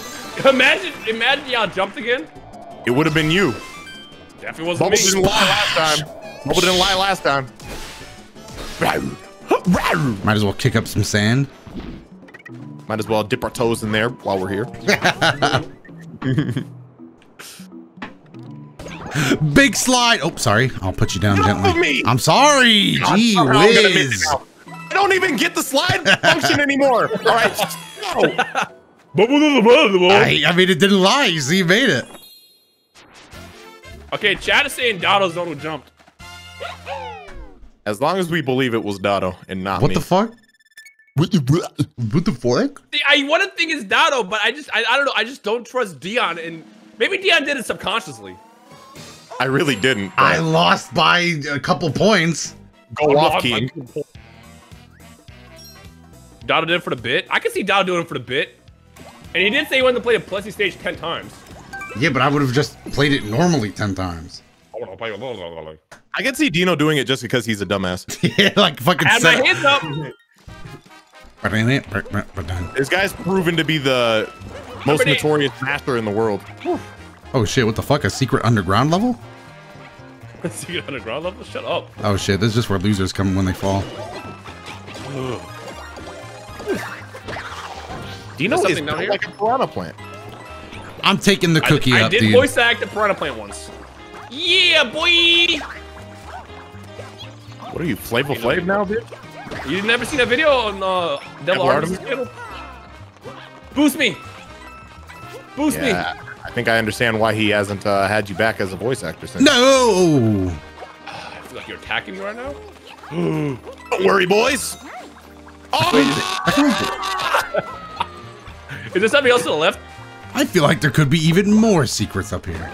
Imagine, imagine y'all jumped again. It would have been you. Definitely wasn't Bubble me. didn't lie last time. Bubble didn't lie last time. Might as well kick up some sand. Might as well dip our toes in there while we're here. Big slide. Oh, sorry. I'll put you down Get off gently. of me. I'm sorry. Gee Somehow I'm gonna miss it whiz. Now. I don't even get the slide function anymore. All right. No. I, I mean, it didn't lie. You see, you made it. Okay, Chad is saying Doto's the one who jumped. As long as we believe it was Doto and not What me. the fuck? What the, what the fuck? See, I want to think it's Doto, but I just, I, I don't know. I just don't trust Dion, and maybe Dion did it subconsciously. I really didn't. but I lost by a couple points. go off, King. Doto did it for the bit. I can see Doto doing it for the bit. And he did say he wanted to play a Plessie stage 10 times. Yeah, but I would have just played it normally 10 times. I want to play I I can see Dino doing it just because he's a dumbass. yeah, like fucking had my hands up. This guy's proven to be the most notorious master in the world. Oh shit, what the fuck? A secret underground level? A secret underground level? Shut up. Oh shit, this is just where losers come when they fall. Dino There's is something down here? like a piranha plant. I'm taking the cookie I, I up, did dude. voice act the Piranha Plant once. Yeah, boy! What are you, Flavor Flav now, bitch? You never seen that video on uh, Devil Devil Artemis' Artemis? Boost me! Boost me! Yeah, I think I understand why he hasn't uh, had you back as a voice actor since. No! I feel like you're attacking me right now. Don't worry, boys. Is there somebody else to the left? I feel like there could be even more secrets up here.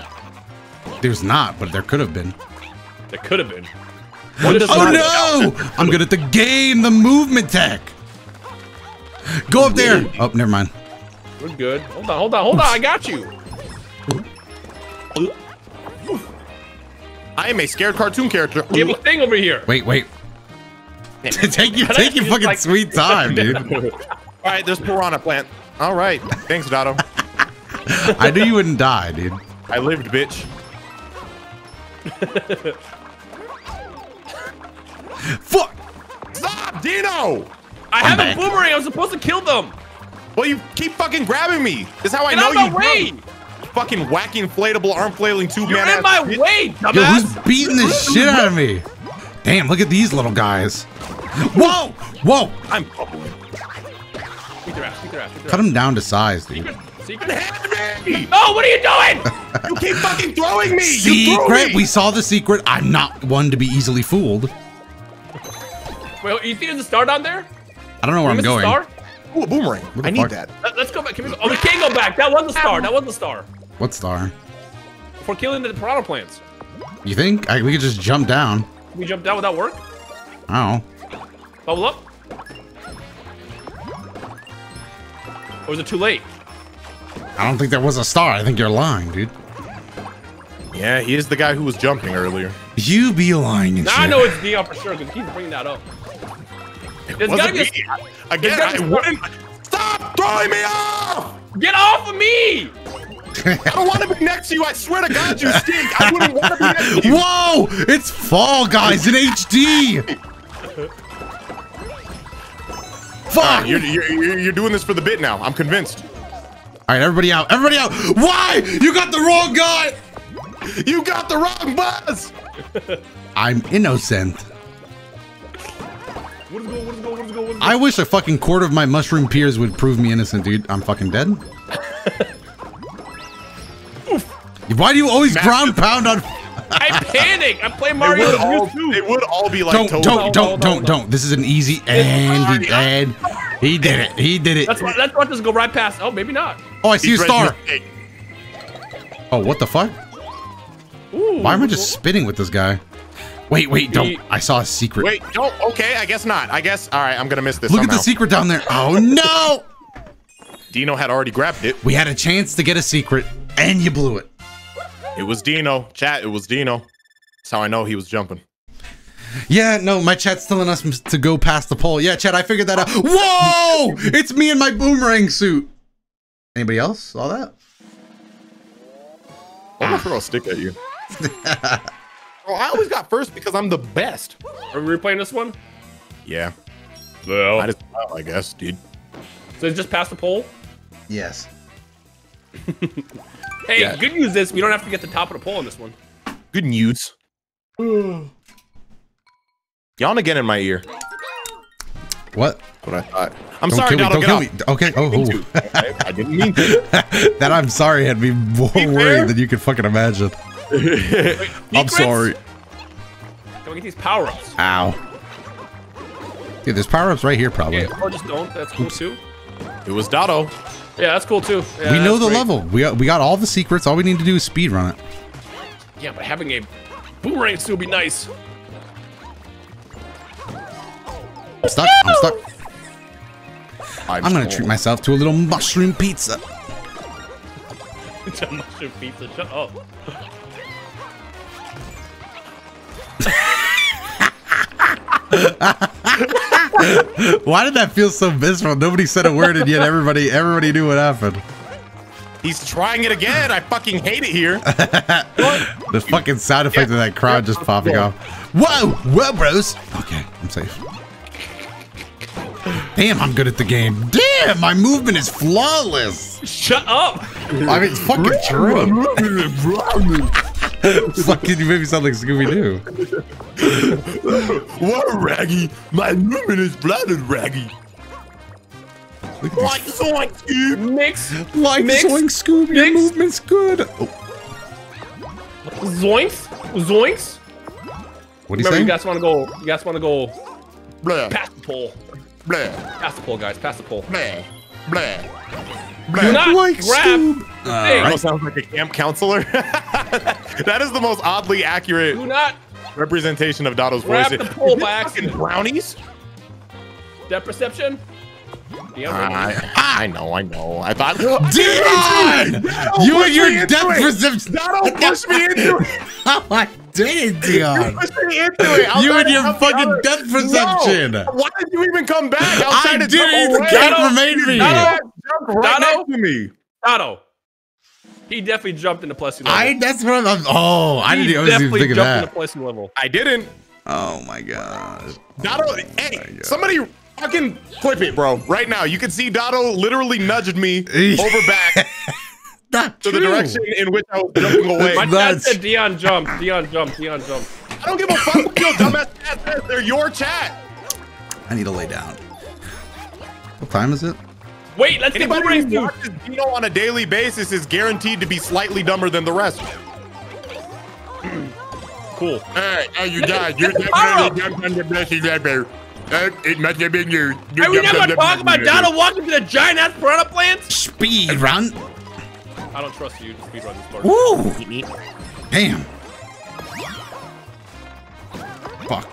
There's not, but there could have been. There could have been. Oh no! I'm good at the game, the movement tech. Go up there. Oh, never mind. We're good. Hold on, hold on, hold on. I got you. I am a scared cartoon character. We have a thing over here. Wait, wait. take your take your fucking like- sweet time, dude. All right, there's piranha plant. All right, thanks, Doto. I knew you wouldn't die, dude. I lived, bitch. Fuck! Stop, Dino! I have back. a boomerang. I'm supposed to kill them. Well, you keep fucking grabbing me. This is how I Get know out of you. my way. know. Fucking wacky inflatable arm flailing tube You're man. in my bitch. way, Yo, who's beating the shit out of me? Damn, look at these little guys. Whoa! Whoa! I'm bubbling. Beat their ass, beat their ass, beat their Cut ass. them down to size, dude. Secret. Hand! Oh, what are you doing? You keep fucking throwing me! You threw Secret. me! We saw the secret. I'm not one to be easily fooled. Wait, you think there's a star down there? I don't know where You I'm going. Star? Ooh, a boomerang. I need fuck? that. Let, us go back. Can we go? Oh, we can't go back. That was the star. That was the star. What star? For killing the piranha plants. You think I, we could just jump down? Can we jump down without work? I don't know. Bubble up. Or is it too late? I don't think there was a star. I think you're lying, dude. Yeah, he is the guy who was jumping earlier. You be lying and Now shit. I know it's Dion for sure because he keeps bringing that up. There's gotta Wasn't be a. Again, gotta I be- wouldn't. Stop throwing me off! get off of me! I don't want to be next to you. I swear to God, you stink. I wouldn't want to be next to you. Whoa! It's Fall Guys in HD. Fuck! You're, you're, you're, you're doing this for the bit now. I'm convinced. All right, everybody out! Everybody out! Why? You got the wrong guy. You got the wrong buzz. I'm innocent. What is going? What is going? What is going? What is going? I wish a fucking quarter of my mushroom peers would prove me innocent, dude. I'm fucking dead. Why do you always ground pound on? I panic. I play They Mario would, all, Bros. too. they would all be like Don't, Toad. don't, no, don't, don't, don't. This is an easy and he, and he did it. He did it. That's why. That's why. Just go right past. Oh, maybe not. Oh, I see a He's ready star. Oh, what the fuck? Ooh, Why am I just spinning with this guy? Wait, wait, don't. I saw a secret. Wait, don't. Okay, I guess not. I guess. All right, I'm gonna miss this. Look at the secret down there. Oh no! Dino had already grabbed it. We had a chance to get a secret, and you blew it. It was Dino. Chat. It was Dino. That's how I know he was jumping. Yeah, no, my chat's telling us to go past the pole. Yeah, chat, I figured that out. Whoa! It's me in my boomerang suit. Anybody else saw that? I'm gonna throw a stick at you. Bro, oh, I always got first because I'm the best. Are we replaying this one? Yeah, No. might as well, I guess, dude. So it's just past the pole. Yes. Hey, Yeah. good news is we don't have to get the top of the pole on this one. Good news. Yawn again in my ear. What? What I thought. I'm Don't sorry, kill me. Donald. Don't Get kill off. me. Okay. Oh, Mean oh. to. I, I didn't mean to. that I'm sorry had me more fair? worried than you could fucking imagine. I'm sorry. Can we get these power ups? Ow. Dude, there's power ups right here, probably. Yeah, or just don't. That's cool too. It was Doto. Yeah, that's cool too. Yeah, we know the great. level. We got, we got all the secrets. All we need to do is speed run it. Yeah, but having a boomerang still be nice. I'm stuck. I'm stuck. I'm, I'm gonna treat myself to a little mushroom pizza. It's a mushroom pizza. Shut up. Why did that feel so visceral? Nobody said a word, and yet everybody everybody knew what happened. He's trying it again. I fucking hate it here. The fucking sound effect of that crowd just popping off. Whoa, whoa, bros. Okay, I'm safe. Damn, I'm good at the game. Damn, my movement is flawless. Shut up. I mean, it's fucking true. fucking, you made me sound like Scooby Doo. What, Raggy? My movement is blooded, Raggy. Like zoink, dude. Mix. Like Mix. Zoink Scooby, your movement's good. Oh, Zoinks. Zoinks. what do you Remember, say? you guys want to go. You guys want to go Blah, past the pole. blah, Past the pole, guys. Pass the pole. blah, blah. Do not Like grab. Scoob. thing. That sounds like a camp counselor. that is the most oddly accurate Do not representation of Doto's grab voice. the pole by accident. brownies? Depth perception. Yeah, I, I know, I know. I thought. Dion! You and your into depth it. perception. Doto pushed me into it. How I did it, Dion. Pushed me into it. I was You and your fucking other- depth perception. No. Why did you even come back? I was I trying to did jump it. The away. camera made me. Doto, Jumped right Doto? next to me. Otto. He definitely jumped into Plessie level. I. That's what I'm. Oh, I He didn't. I wasn't even definitely thinking jumped that. into Plessie level. I didn't. Oh my god. Doto, oh hey, somebody fucking clip it, bro. Right now. You can see Doto literally nudged me over back Not to the direction in which I was jumping away. My dad That's- said Dion jumped. Dion jumped. Dion jumped. I don't give a fuck what your dumbass chat says. They're your chat. I need to lay down. What time is it? Wait, let's get Anybody boomerangs who too. watches Dino on a daily basis is guaranteed to be slightly dumber than the rest. Cool. Hey, hey, you guys, you're the power definitely jumped on the blessing ever. Uh, it must have been you. you Are we jumped never on the talk about blessing Donald walking to the giant ass piranha plants? Speed run. I don't trust you to speed run this part. Woo! Damn. Fuck.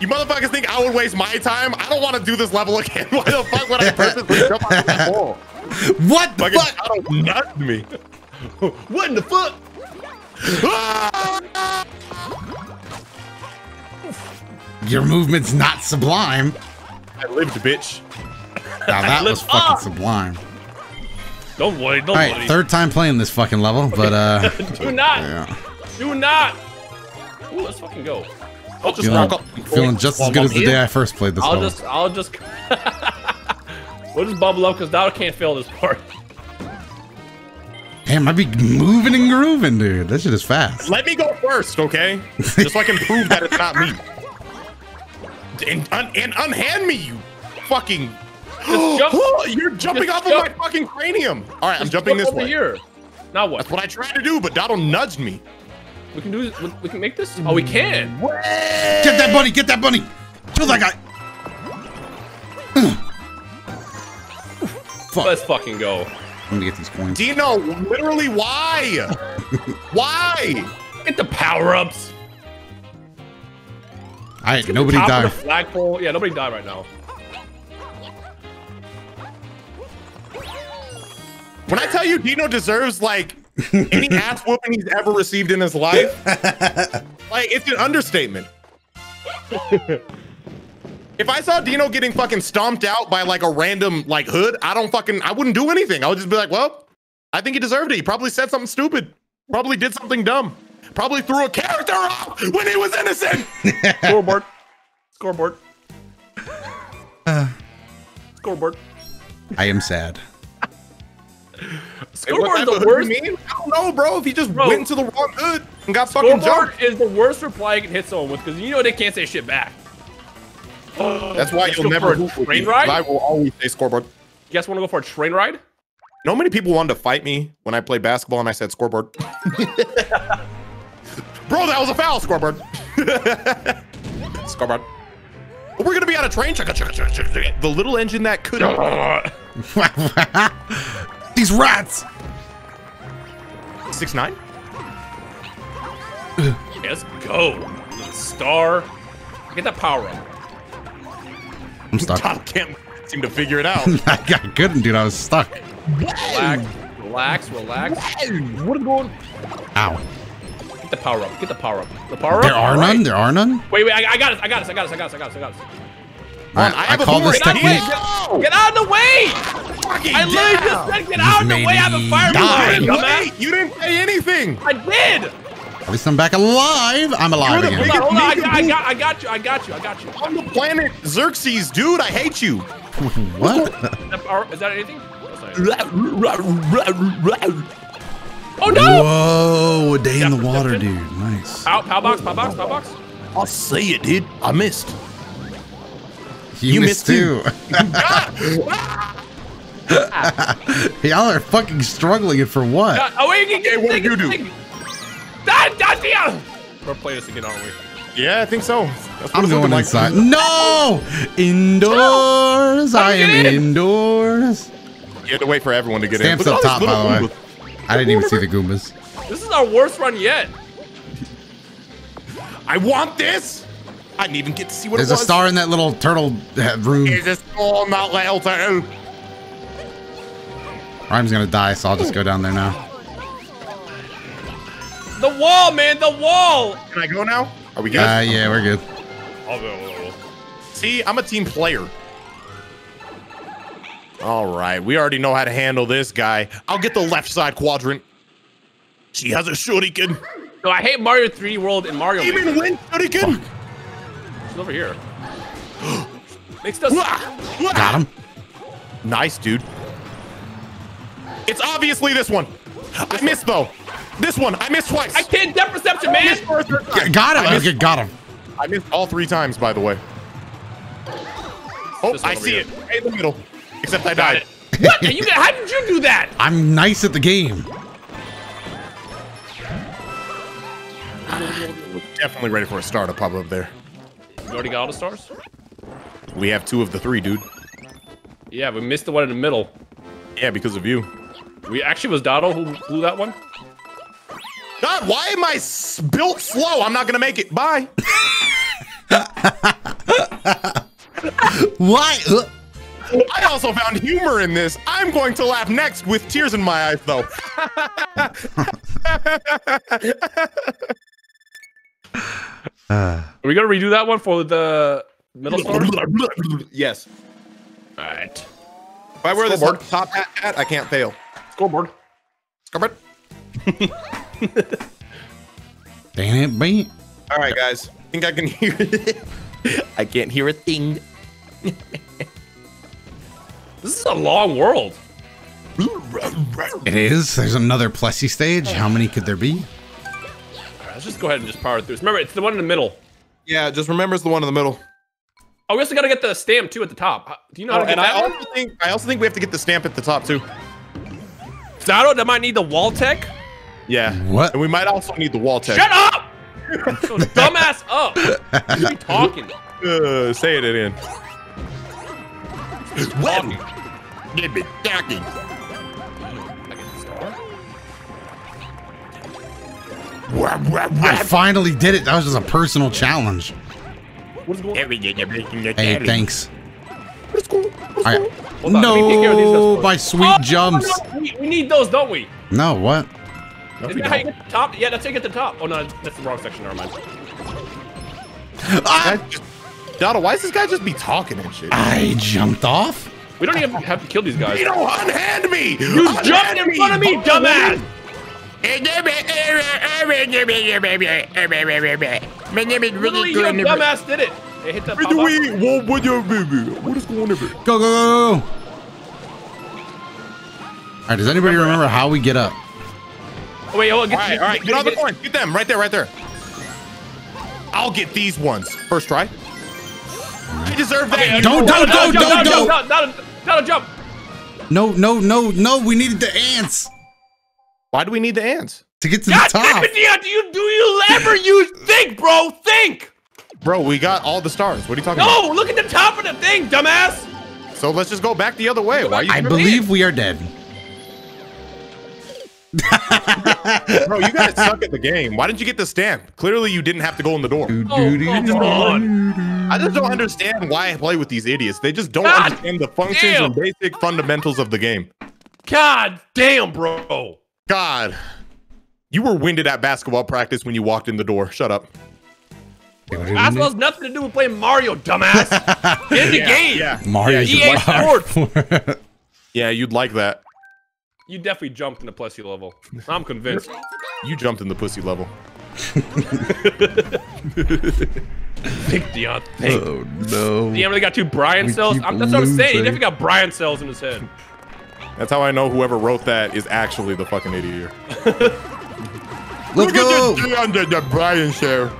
You motherfuckers think I would waste my time? I don't want to do this level again. Why the fuck would I purposely jump on that wall? What the Fucking fuck? Donald nutted me. What in the fuck? Your movement's not sublime. I lived, bitch. Now that was fucking up. sublime. Don't worry, don't All right, worry. third time playing this fucking level, but uh, Do not. yeah, Do not. Ooh, let's fucking go. I'll just feeling, walk up. feeling just as good as the day I first played this I'll level. just, I'll just. we'll just bubble up because Donald can't fail this part. Damn, I be moving and grooving, dude. That shit is fast. Let me go first, okay? Just so I can prove that it's not me. And, un- and unhand me, you fucking. Just jump. You're jumping Just off of my fucking cranium. All right, I'm jumping jump this over way. here. Now what? That's what I tried to do, but Donald nudged me. We can do. We, we can make this. Oh, we can. Get that bunny! Get that bunny! Kill that guy! Fuck. Let's fucking go. I'm gonna get these coins. Dino, literally, why? why? Get the power ups. All right, nobody died. flagpole. Yeah, nobody died right now. When I tell you Dino deserves like any ass whooping he's ever received in his life, like it's an understatement. if I saw Dino getting fucking stomped out by like a random like hood, I don't fucking I wouldn't do anything. I would just be like, well, I think he deserved it. He probably said something stupid. Probably did something dumb. Probably threw a character off when he was innocent. Scoreboard. Scoreboard. Scoreboard. I am sad. Scoreboard is the of worst. mean? I don't know, bro. If he just Bro. went to the wrong hood and got fucking Scoreboard jumped. is the worst reply you can hit someone with because you know they can't say shit back. That's why you'll never for a hoop with train me. ride? I will always say scoreboard. You guys want to go for a train ride? You know how many people wanted to fight me when I played basketball and I said scoreboard? Bro, that was a foul, scoreboard. scoreboard. We're gonna be on a train. Chugga, chugga, chugga, chugga, chugga. The little engine that could. These rats! Six nine. Let's go. Star. Get that power up. I'm stuck. Tom can't seem to figure it out. I I couldn't, dude. I was stuck. Relax. Relax. Relax. What is going? Ow. Get the power up. Get the power up. The power There up. are All right. none? There are none? Wait, wait. I, I got it. I got it. I got it. I got it. I got it. I got it. All right, I I, have a call this boomerang. technique. No! Get out of the way! Fucking I literally down. just said get out of the way. I have a me fire die. movement, Wait, you didn't say anything. I did. At least I'm back alive. I'm alive You're the again. Hold on, hold on. I got, I got, I got you. I got you. I got you. On the planet Xerxes, dude, I hate you. what? Is that, power- is that anything? That's not anything. Oh no! Whoa, a day in the water, dude. Nice. Pow, pow box, pow box, pow box. I'll say it, dude. I missed. You, You missed missed too. Y'all are fucking struggling for what? Uh, oh wait, you Okay, what did you do? Da, da, da. We're playing this again, aren't we? Yeah, I think so. I'm going looking like. inside. No! Indoors. I am in. indoors. You had to wait for everyone to get Stamps in. up top, all by the way. Little I didn't even see the Goombas. This is our worst run yet. I want this. I didn't even get to see what There's it a was. star in that little turtle uh, room. Is this all not little turtle? Rhyme's gonna die, so I'll just go down there now. The wall, man, the wall. Can I go now? Are we good? Uh, yeah, we're good. I'll go. See, I'm a team player. All right, we already know how to handle this guy. I'll get the left side quadrant. She has a shuriken. No, I hate Mario 3D World and Mario Maker. Even win shuriken. She's over here. Makes us. Got him. Nice, dude. It's obviously this one. I missed though. This one, I missed twice. I can't depth perception, man. missed for a third time. G- Got him. I missed, Okay, got him. I missed all three times, by the way. Oh, I see here. it. Right in the middle. Except I died. What? you how did you do that? I'm nice at the game. Definitely ready for a star to pop up there. You already got all the stars? We have two of the three, dude. Yeah, we missed the one in the middle. Yeah, because of you. We actually was Doto who blew that one. God, why am I built slow? I'm not gonna make it. Bye. Why? I also found humor in this. I'm going to laugh next with tears in my eyes, though. Are we gonna redo that one for the middle stars? yes. all right. If I wear this Scoreboard. top hat, hat, I can't fail. Scoreboard. Scoreboard. Dang it, beat. All right, guys. I Think I can hear it? I can't hear a thing. This is a long world. It is. There's another Plessie stage. How many could there be? All right, let's just go ahead and just power through. this. Remember, it's the one in the middle. Yeah, just remember it's the one in the middle. Oh, we also gotta get the stamp too at the top. Do you know how Oh, to get and I that one? also think I also think we have to get the stamp at the top too. Doto, that might need the wall tech. Yeah. What? And we might also need the wall tech. Shut up! so dumbass up. You be talking. Uh, say it in. Talking. Give me talking. I finally did it. That was just a personal challenge. What is going on? Everything you're making your Hey, thanks. What's cool? All right. Hold on, let me take care of these No, first. by sweet Oh, jumps. no, we, we need those, don't we? No, what? Isn't that how you get the top? Yeah, that's how you get the top. Oh no, that's the wrong section. Never mind. Ah, Guy just, Donald, why does this guy just be talking and shit? I jumped off. We don't even have to kill these guys. You don't unhand me! You jumped in front of me, dumbass! My name is Literally, really your dumbass did it. It hit the pop up. What, what, what is going on? Go, go, go, go. All right, does anybody remember how we get up? Oh, wait, oh, get, All right, all right, get on the coin. Get them right there, right there. I'll get these ones. First try. I deserve that. Don't, don't, don't, don't, don't. Not, not, not a jump. No, no, no, no. We needed the ants Why do we need the ants? to get to God the damn top. it, Dion, do you do you ever use think, bro? Think. Bro, we got all the stars. What are you talking about? No, look at the top of the thing, dumbass. So let's just go back the other way. Why are you I believe we are dead. Bro, you guys suck at the game. Why didn't you get the stamp? Clearly you didn't have to go in the door. Oh, come on. I just don't understand why I play with these idiots. They just don't God understand the functions damn. and basic fundamentals of the game. God damn, bro. God. You were winded at basketball practice when you walked in the door. Shut up. Basketball has nothing to do with playing Mario, dumbass. Get in the game. Yeah. Mario. EA Sports. Yeah, you'd like that. You definitely jumped in the Plessie level. I'm convinced. You jumped in the pussy level. Think, Dion. Oh, think. oh no. Dion really got two Brian cells. I'm, that's what I'm saying. He definitely got Brian cells in his head. That's how I know whoever wrote that is actually the fucking idiot here. Let's Look go. at this under the Brian share.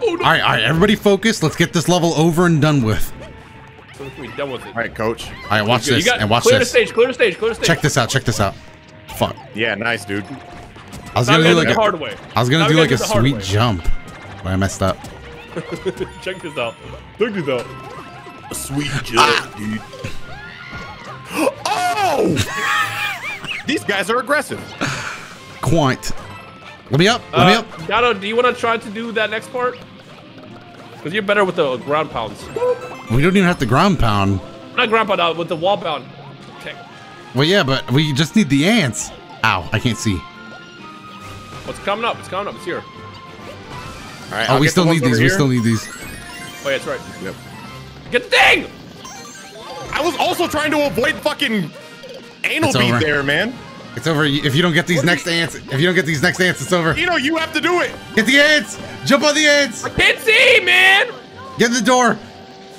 Oh, all right, all right. Everybody focus. Let's get this level over and done with. So we can be done with it. All right, coach. All right, watch You this got and watch clear this. the stage. Clear the stage. Clear the stage. Check this out. Check this out. Fuck. Yeah, nice, dude. I was Now gonna do like a, hard way. I was gonna Now do like a gotta do the hard sweet way. jump, but I messed up. Check this out. Check this out. A sweet jump, dude. Oh! These guys are aggressive. Quite. Let me up. Let me Uh, up. Gato, do you want to try to do that next part? Because you're better with the ground pounds. We don't even have to ground pound. Not ground pound, uh, with the wall pound. Okay. Well, yeah, but we just need the ants. Ow, I can't see. What's coming up? It's coming up. It's here. All right, Oh, I'll we get the still need these. over We still need these. Oh, yeah, that's right. Yep. Get the thing! I was also trying to avoid fucking anal It's bead over. there, man. It's over. If you don't get these next ants, if you don't get these next ants, it's over. You know, you have to do it. Get the ants. Jump on the ants. I Can't see, man! Get in the door.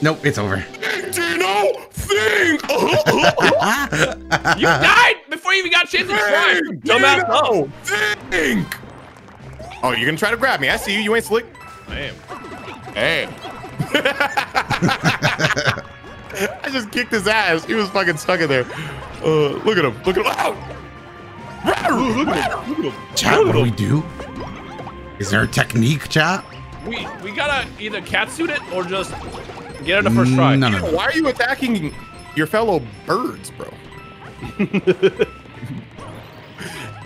Nope, it's over. Dino, think. You died before you even got a chance to try. You Dumbass up. Dino, think. Oh, you're gonna try to grab me. I see you. You ain't slick. Damn. Hey. I just kicked his ass. He was fucking stuck in there. Uh, look at him. Look at him. Ow! Look at him. Look at him. Chat, what do we do? Is there a technique, chat? We we gotta either catsuit it or just get it the first try. None of them. Why are you attacking your fellow birds, bro?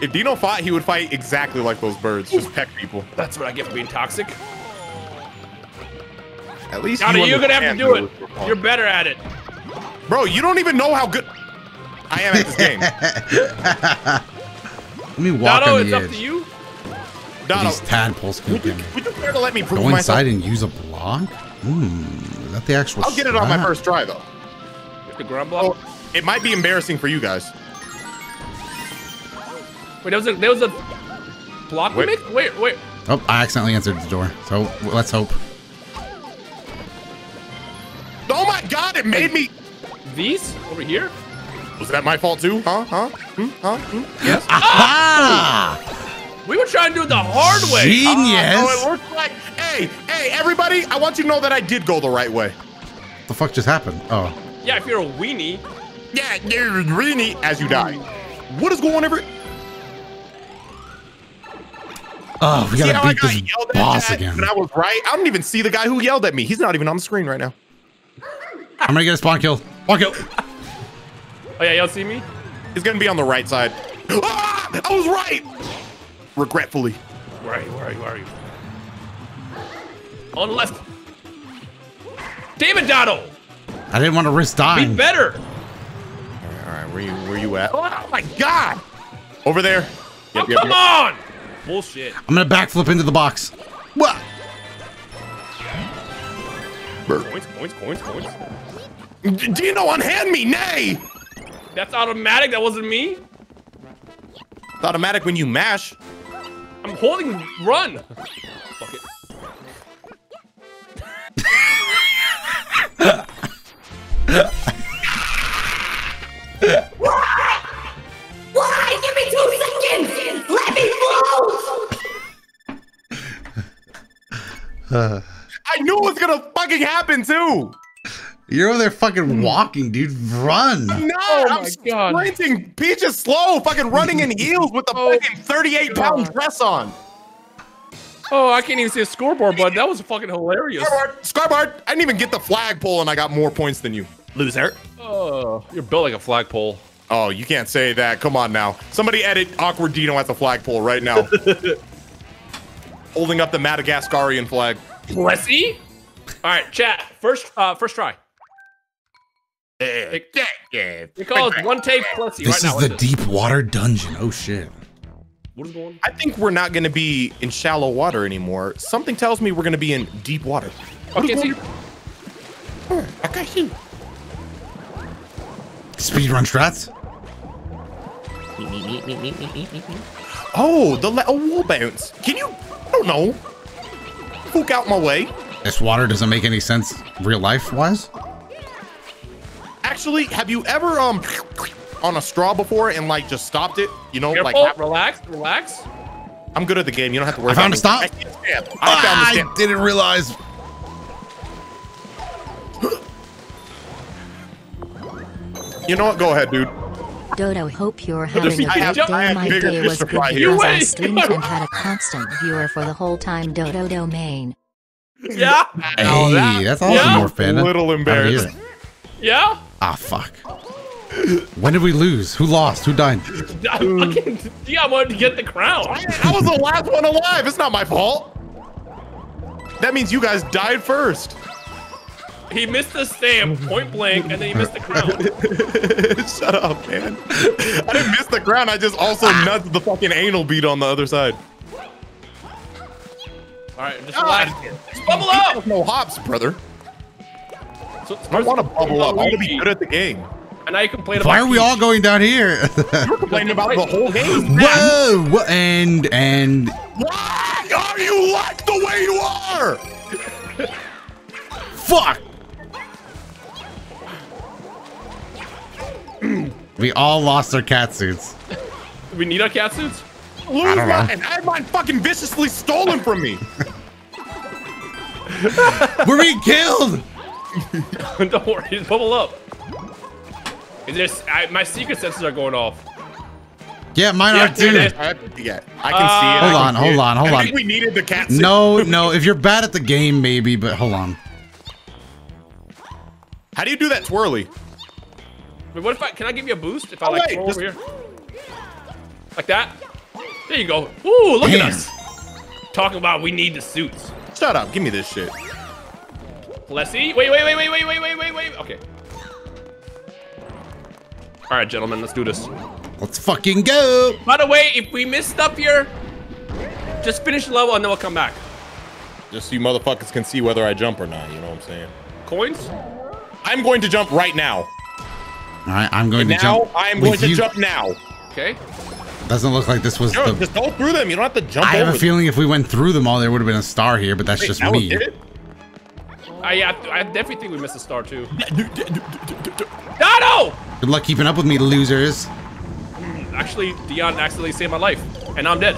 if Dino fought, he would fight exactly like those birds, just peck people. That's what I get for being toxic. At least Dada, you you're gonna have to do it. You're better at it. Bro, you don't even know how good I am at this game. Let me walk Doto, on it's the up to you. Dono, These tadpoles can would you, would you care to let me prove go myself? inside and use a block. Hmm, is that the actual? I'll get it on my first try, though. With the ground block. Oh, it might be embarrassing for you guys. Wait, there was a there was a block Wait. limit. Wait, wait. Oh, I accidentally answered the door. So let's hope. Oh my god, it made me. These over here. Was that my fault too? Huh? Huh? Hmm? Huh? Hmm? Yes. Ah! We were trying to do it the hard way. Genius! Oh, it looks like. Hey, hey, everybody! I want you to know that I did go the right way. the fuck just happened? Oh, Yeah, if you're a weenie. Yeah, dude, weenie As you die. What is going on over? oh, we See gotta how I beat got this yelled at boss again. And I was right. I don't even see the guy who yelled at me. He's not even on the screen right now. I'm gonna get a spawn kill. Spawn kill. Oh yeah, y'all see me? He's gonna be on the right side. Ah! I was right. Regretfully. Where are you? Where are you? Where are you? On the left. Damn it, Doto! I didn't want to risk dying. Be dying. better. All right, where you where you at? Oh my god! Over there. Oh, Yep, yep, come yep. on! Bullshit. I'm gonna backflip into the box. What? Coins, coins, coins, coins. D- Dino, unhand me, nay! That's automatic. That wasn't me. It's automatic when you mash. I'm holding run. Fuck it. Why? Give me two seconds! Let me float! I knew it was gonna fucking happen too. You're over there fucking walking, dude. Run. No, Oh I'm my God. sprinting. Peach is slow, fucking running in heels with the Oh fucking 38 pound God. dress on. Oh, I can't even see a scoreboard, bud. That was fucking hilarious. Scarboard, Scarboard, I didn't even get the flagpole and I got more points than you. Loser. Oh, you're built like a flagpole. Oh, you can't say that. Come on now. Somebody edit awkward Dino at the flagpole right now. Holding up the Madagascarian flag. Plessie? All right, chat. First, uh, first try. We call it one take Plessie This right now. is the What's deep water dungeon. Oh shit. What is going? I think we're not going to be in shallow water anymore. Something tells me we're going to be in deep water. Okay, see. Akashi. Speedrun strats. Oh, the le- a wall bounce. Can you? I don't know. Poke out my way. This water doesn't make any sense real life wise. Actually, have you ever um on a straw before and like just stopped it? You know, Careful. like relax. Relax. I'm good at the game. You don't have to worry. I found about a me. stop. I, can't stand. I found the I didn't realize. You know what? Go ahead, dude. Doto, hope you're having a have- good day. My day was to good fry here. because I streamed and had a constant viewer for the whole time. Doto domain. Yeah. Hey, that- that's awesome, yeah. more fan. A little embarrassed. Yeah. Ah, fuck. When did we lose? Who lost? Who died? I fucking, yeah, I wanted to get the crown. I, I was the last one alive. It's not my fault. That means you guys died first. He missed the stamp point blank, and then he missed the crown. Shut up, man. I didn't miss the ground. I just also nuts the fucking anal beat on the other side. All right, just relax. Just bubble up. No hops, brother. So, I want to bubble up. I want to be good at the game. And now you complain about. Why are we all going down here? You're complaining about the whole game. Whoa! wha- And and Why are you like the way you are? fuck! we all lost our cat suits. Do we need our cat suits? Lose I don't know. mine. I had mine fucking viciously stolen from me. We're being killed. Don't worry, just bubble up. Is this, I, my secret sensors are going off. Yeah, mine Yeah, are too. it is. I, yeah, I can Uh, see it. Hold on, hold on, hold on. I on. think we needed the cat. suit. No, no. If you're bad at the game, maybe, but hold on. How do you do that twirly? Wait, what if I, can I give you a boost if I Oh, like wait, throw just- over here? Like that? There you go. Ooh, look Damn. at us. Talking about we need the suits. Shut up. Give me this shit. Let's see. Wait, wait, wait, wait, wait, wait, wait, wait, wait. Okay. All right, gentlemen, let's do this. Let's fucking go. By the way, if we miss up here, just finish the level and then we'll come back. Just so you motherfuckers can see whether I jump or not. You know what I'm saying? Coins? I'm going to jump right now. All right, I'm going And to now jump. I am going to you. jump now. Okay. Doesn't look like this was No, the. just go through them. You don't have to jump I have over a feeling if we went through them all, there would have been a star here, but that's them. just Wait, that me. One did it? I, yeah, I definitely think we missed a star too. Dono! Ah, good luck keeping up with me, losers. Actually, Dion accidentally saved my life, and now I'm dead.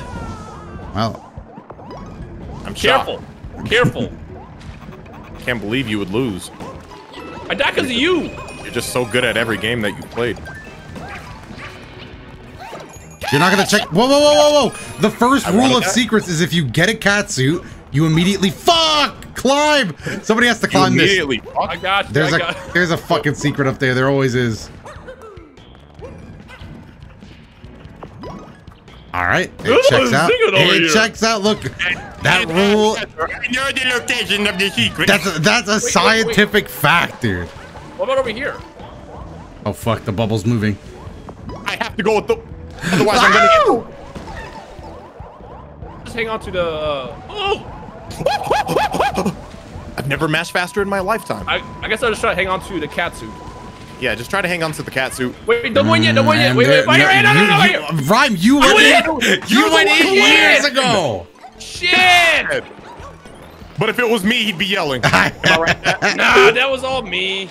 Well, I'm shocked. Careful. Careful. Can't believe you would lose. I died because of you. You're just so good at every game that you played. you're not gonna check. Whoa, whoa, whoa, whoa, whoa! The first I rule of that. secrets is if you get a cat suit, you immediately fuck climb. Somebody has to You climb this. immediately. I got you. There's I a got there's a fucking secret up there. There always is. All right, it Ooh, checks out. It here. checks out. Look, that rule. I know the location of the secret. That's a, that's a wait, wait. scientific fact, dude. What about over here? Oh fuck, the bubble's moving. I have to go with the. Otherwise, I'm gonna get. Ow! Just hang on to the. Uh, oh! I've never mashed faster in my lifetime. I, I guess I'll just try to hang on to the cat suit. Yeah, just try to hang on to the cat suit. Wait, wait, don't go in yet, don't go in yet. And Wait, wait, there- wait, right here, no, no, no, right you- here. you- Rhyme, you went went in. in. You You're went the in one who years went. ago. Shit! But if it was me, he'd be yelling. Am I right? Nah, that was all me.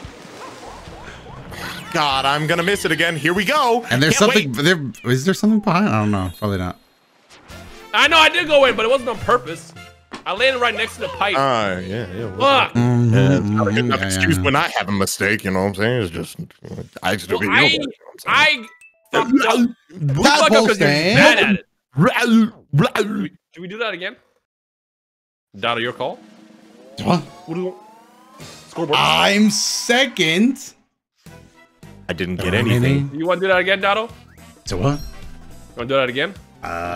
God, I'm gonna miss it again. Here we go. And there's Can't something. wait. There is there something behind? I don't know. Probably not. I know I did go in, but it wasn't on purpose. I landed right next to the pipe. Uh, yeah, yeah. Fuck. Mhm, Not a good enough yeah, excuse yeah. when I have a mistake. You know what I'm saying? It's just I accidentally. I, yelled. I fucked up. We fucked up because you're thing. bad at it. Should we do that again? Doto, your call. What? What do you want? Scoreboard. I'm second. I didn't get anything. you want to do that again, Doto? So what? You want to do that again?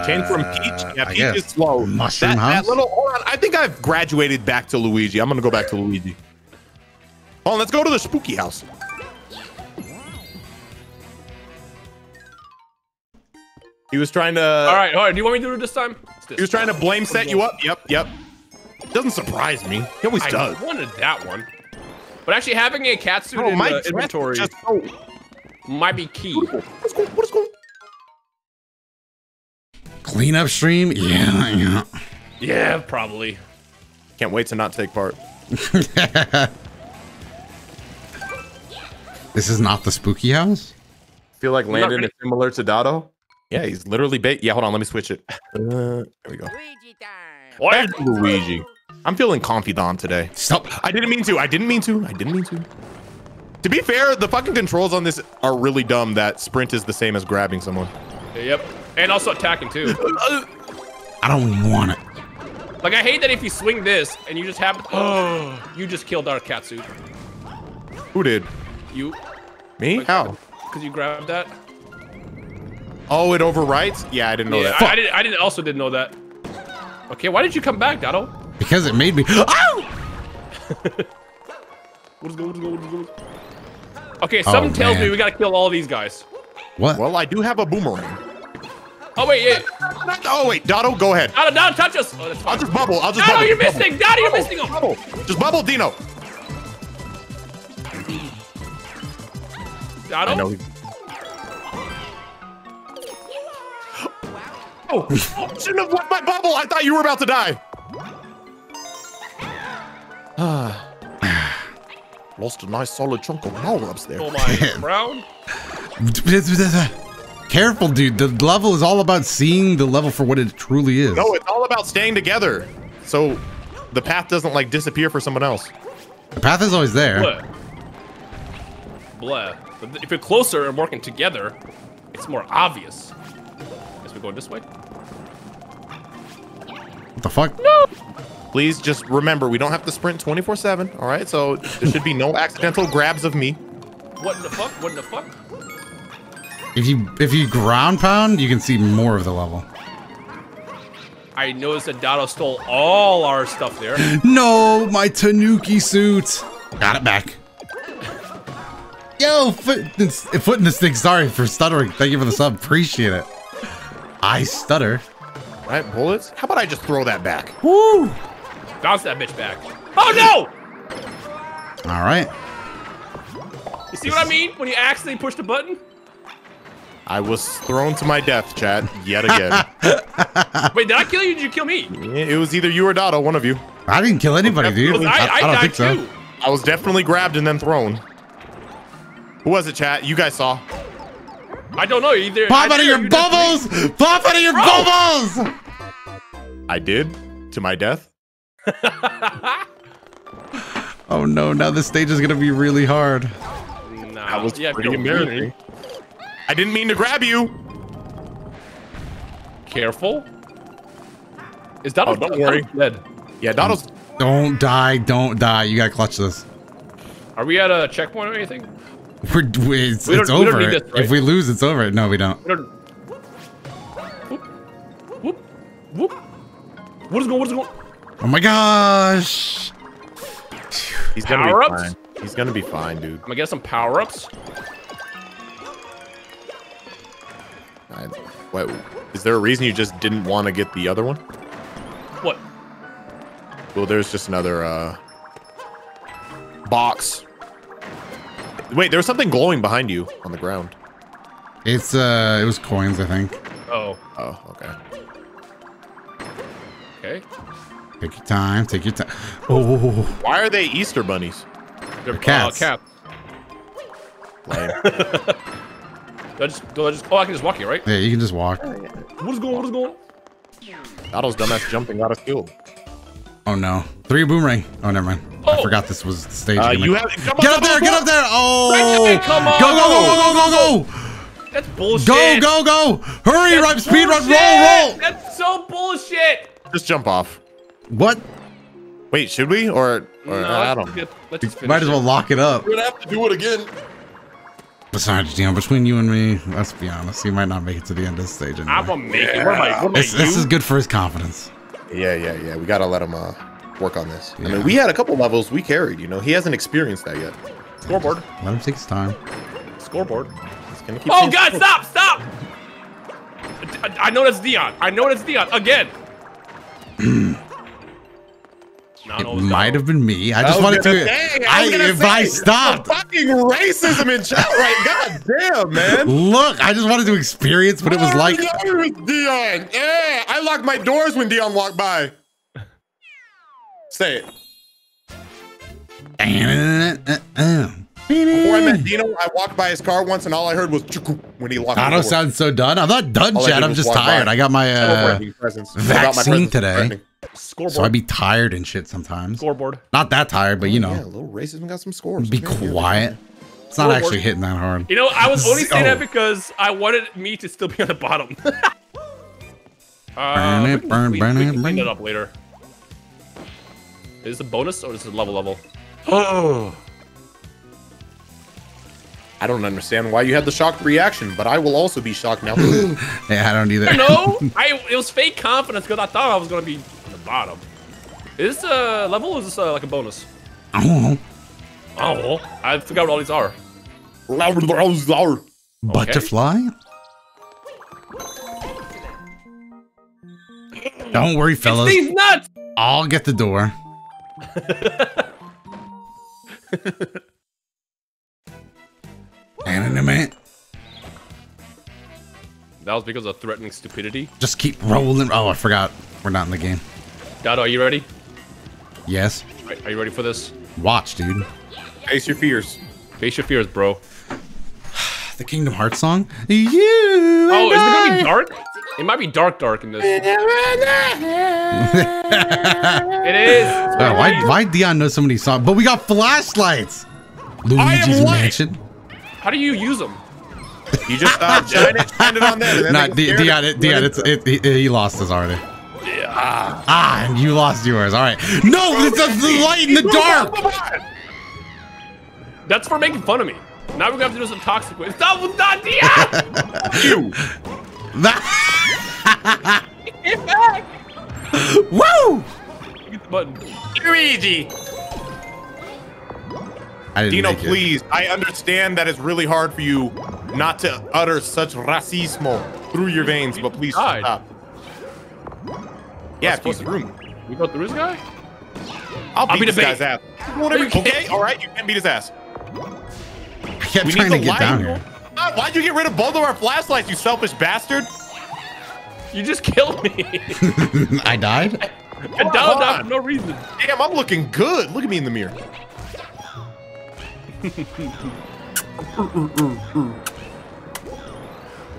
Change from Peach. Yeah, Uh, I Peach guess. is slow. Mushroom that, House? that little. Hold on. I think I've graduated back to Luigi. I'm gonna go back to Luigi. Hold on. Let's go to the spooky house. He was trying to. all right, all right. Do you want me to do it this time? This. He was trying to blame set you up. Yep, yep. Doesn't surprise me. He always I does. wanted that one. But actually having a cat suit Oh, in my the inventory just so might be key. What's going? What is going? Cleanup stream? Yeah, yeah. Yeah, probably. Can't wait to not take part. This is not the spooky house. Feel like not Landon ready. is similar to Doto. Yeah, he's literally bait. Yeah, hold on. Let me switch it. Uh, there we go. Why? Back to Luigi. I'm feeling confidant today. Stop. I didn't mean to. I didn't mean to. I didn't mean to. To be fair, the fucking controls on this are really dumb. That sprint is the same as grabbing someone. Yep. And also attacking too. I don't want it. like I hate that if you swing this and you just have oh you just killed our cat suit. Who did? You Me? How? because you grabbed that. Oh, it overwrites? Yeah, I didn't know yeah, that. I, I didn't. I didn't. Also didn't know that. Okay, why did you come back, Doto? Because it made me. Ow! What is going? What is going? What is going? Okay, something oh, tells me we gotta kill all these guys. What? Well, I do have a boomerang. Oh wait, yeah. Oh wait, Doto, go ahead. Doto, Doto, touch us. Oh, I'll just bubble. I'll just Doto, bubble. you're Bubble. missing. Doto, you're missing them. Bubble. Just bubble, Dino. Doto. I know. he- Oh, I shouldn't have left my bubble. I thought you were about to die. Lost a nice solid chunk of rubs there. Oh my brown. Careful, dude. The level is all about seeing the level for what it truly is. No, it's all about staying together. So the path doesn't like disappear for someone else. The path is always there. Blah. Blah. But if you're closer and working together, it's more obvious. Guess we're going this way. What the fuck? No. Please just remember, we don't have to sprint 24 7. All right. So there should be no accidental grabs of me. What in the fuck? What in the fuck? If you if you ground pound, you can see more of the level. I noticed that Dado stole all our stuff there. No, my Tanuki suit. Got it back. Yo, foot, this, foot in this thing. Sorry for stuttering. Thank you for the sub. Appreciate it. I stutter. All right, bullets. How about I just throw that back? Woo! Bounce that bitch back. Oh no! All right. You see what I mean? When you accidentally push the button? I was thrown to my death, chat, yet again. Wait, did I kill you? Did you kill me? it was either you or Doto, one of you. I didn't kill anybody, dude. I, I, I don't died think so. too. I was definitely grabbed and then thrown. Who was it, chat? You guys saw. I don't know. Either Pop I out of your you bubbles! Pop out of your Bro! bubbles! I did to my death. Oh no, now this stage is gonna be really hard. Nah, That was yeah, pretty you're embarrassing. I didn't mean to grab you. Careful. Is that Oh, don't worry. Dead. Yeah, Donald's. Don't die, don't die. You gotta clutch this. Are we at a checkpoint or anything? We're, we- it's, We don't- it's we don't over. need this, right? If we lose, it's over. No, we don't. We don't- Whoop. Whoop. Whoop. What is going? What is going? Oh my gosh! He's gonna be Power-ups? fine. He's gonna be fine, dude. I'm gonna get some power ups. I, what, is there a reason you just didn't want to get the other one? What? Well, there's just another uh, box. Wait, there was something glowing behind you on the ground. It's uh, it was coins, I think. Oh. Oh, okay. Okay. Take your time. Take your time. Oh, Why are they Easter bunnies? They're cats. Uh, cat. Lame. Do I just, do I just? Oh, I can just walk here, right? yeah, you can just walk. What is going? What is going? Doto's dumbass jumping got us killed. Oh no, three boomerang. Oh, never mind. I Oh. forgot this was the stage. Uh, you have come on, get up there! on, Get up there! Oh, Right, come on. go go go go go go That's bullshit. go go go! Hurry! That's Right, speed run! Roll roll! That's so bullshit. Just jump off. What? Wait, should we or, or No, I don't? get- let's just Might as well lock it up. We're gonna have to do it again. Besides, you know, between you and me, let's be honest, he might not make it to the end of this stage anyway. I'm gonna make it. What am I? What am I? This, this is good for his confidence. Yeah, yeah, yeah. We gotta let him uh, work on this. I mean, we had a couple levels we carried. You know, he hasn't experienced that yet. Scoreboard. Let him take his time. Scoreboard. He's gonna keep Oh God! score. Stop! Stop! I, I know that's Dion. I know that's Dion again. No, It might have been me. I I just wanted to. say, I, gonna if I stopped, fucking racism in chat, right? God damn, man. look, I just wanted to experience what it was like. Dion. Yeah, I locked my doors when Dion walked by. Say it. Before I met Dino, I walked by his car once, and all I heard was when he locked. The door. sounds so done. I'm not done, All I Chad. I'm just tired. by. I got my uh, Celebrating got my vaccine today. Threatening. Scoreboard. so I'd be tired and shit sometimes. Scoreboard. Not that tired, but you know. Yeah, a little racism got some scores. be Yeah, yeah. quiet. It's not Scoreboard. actually hitting that hard. You know, I was only saying that Oh. because I wanted me to still be on the bottom. uh, Burn it, can- burn, we, burn we it, can burn clean it. it up later. Is this a bonus or is this a level level? Oh. I don't understand why you had the shocked reaction, but I will also be shocked now. Yeah, I don't either. No, I it was fake confidence because I thought I was gonna be on the bottom. Is this a level or is this uh like a bonus? Oh, Oh, I don't know. I forgot what all these are. butterfly. Don't worry, fellas. These nuts! I'll get the door. and in a minute, That was because of threatening stupidity. just keep rolling. Oh, I forgot. We're not in the game. Doto, are you ready? Yes. Are, are you ready for this? Watch, dude. Face your fears. Face your fears, bro. The Kingdom Hearts song. You. Oh, and is it gonna be dark? It might be dark, dark in this. it is. It's Wow, why why Dion knows so many songs? But we got flashlights. Luigi's. Mansion. How do you use them? You just uh, shine it, shine it on there. and Not they Di- Dion. It, Dion, it's it, he, he lost his already. Ah, and you lost yours. All right. No, it's a, the light in the dark. That's for making fun of me. Now we're gonna have to do some toxic ways. That was not Dion! you. That- Get back! Woo! Get the button. Luigi. Dino, make it. please. I understand that it's really hard for you not to utter such racismo through your veins, but please stop. Yeah, That's piece of room. We go through this guy? I'll beat be the this guy's ass. Whatever. you can't. Okay, all right, you can beat his ass. I kept We trying need to get light. down here. Ah, Why'd you get rid of both of our flashlights, you selfish bastard? You just killed me. I died. and on, down hold on. for no reason. Damn, I'm looking good. Look at me in the mirror.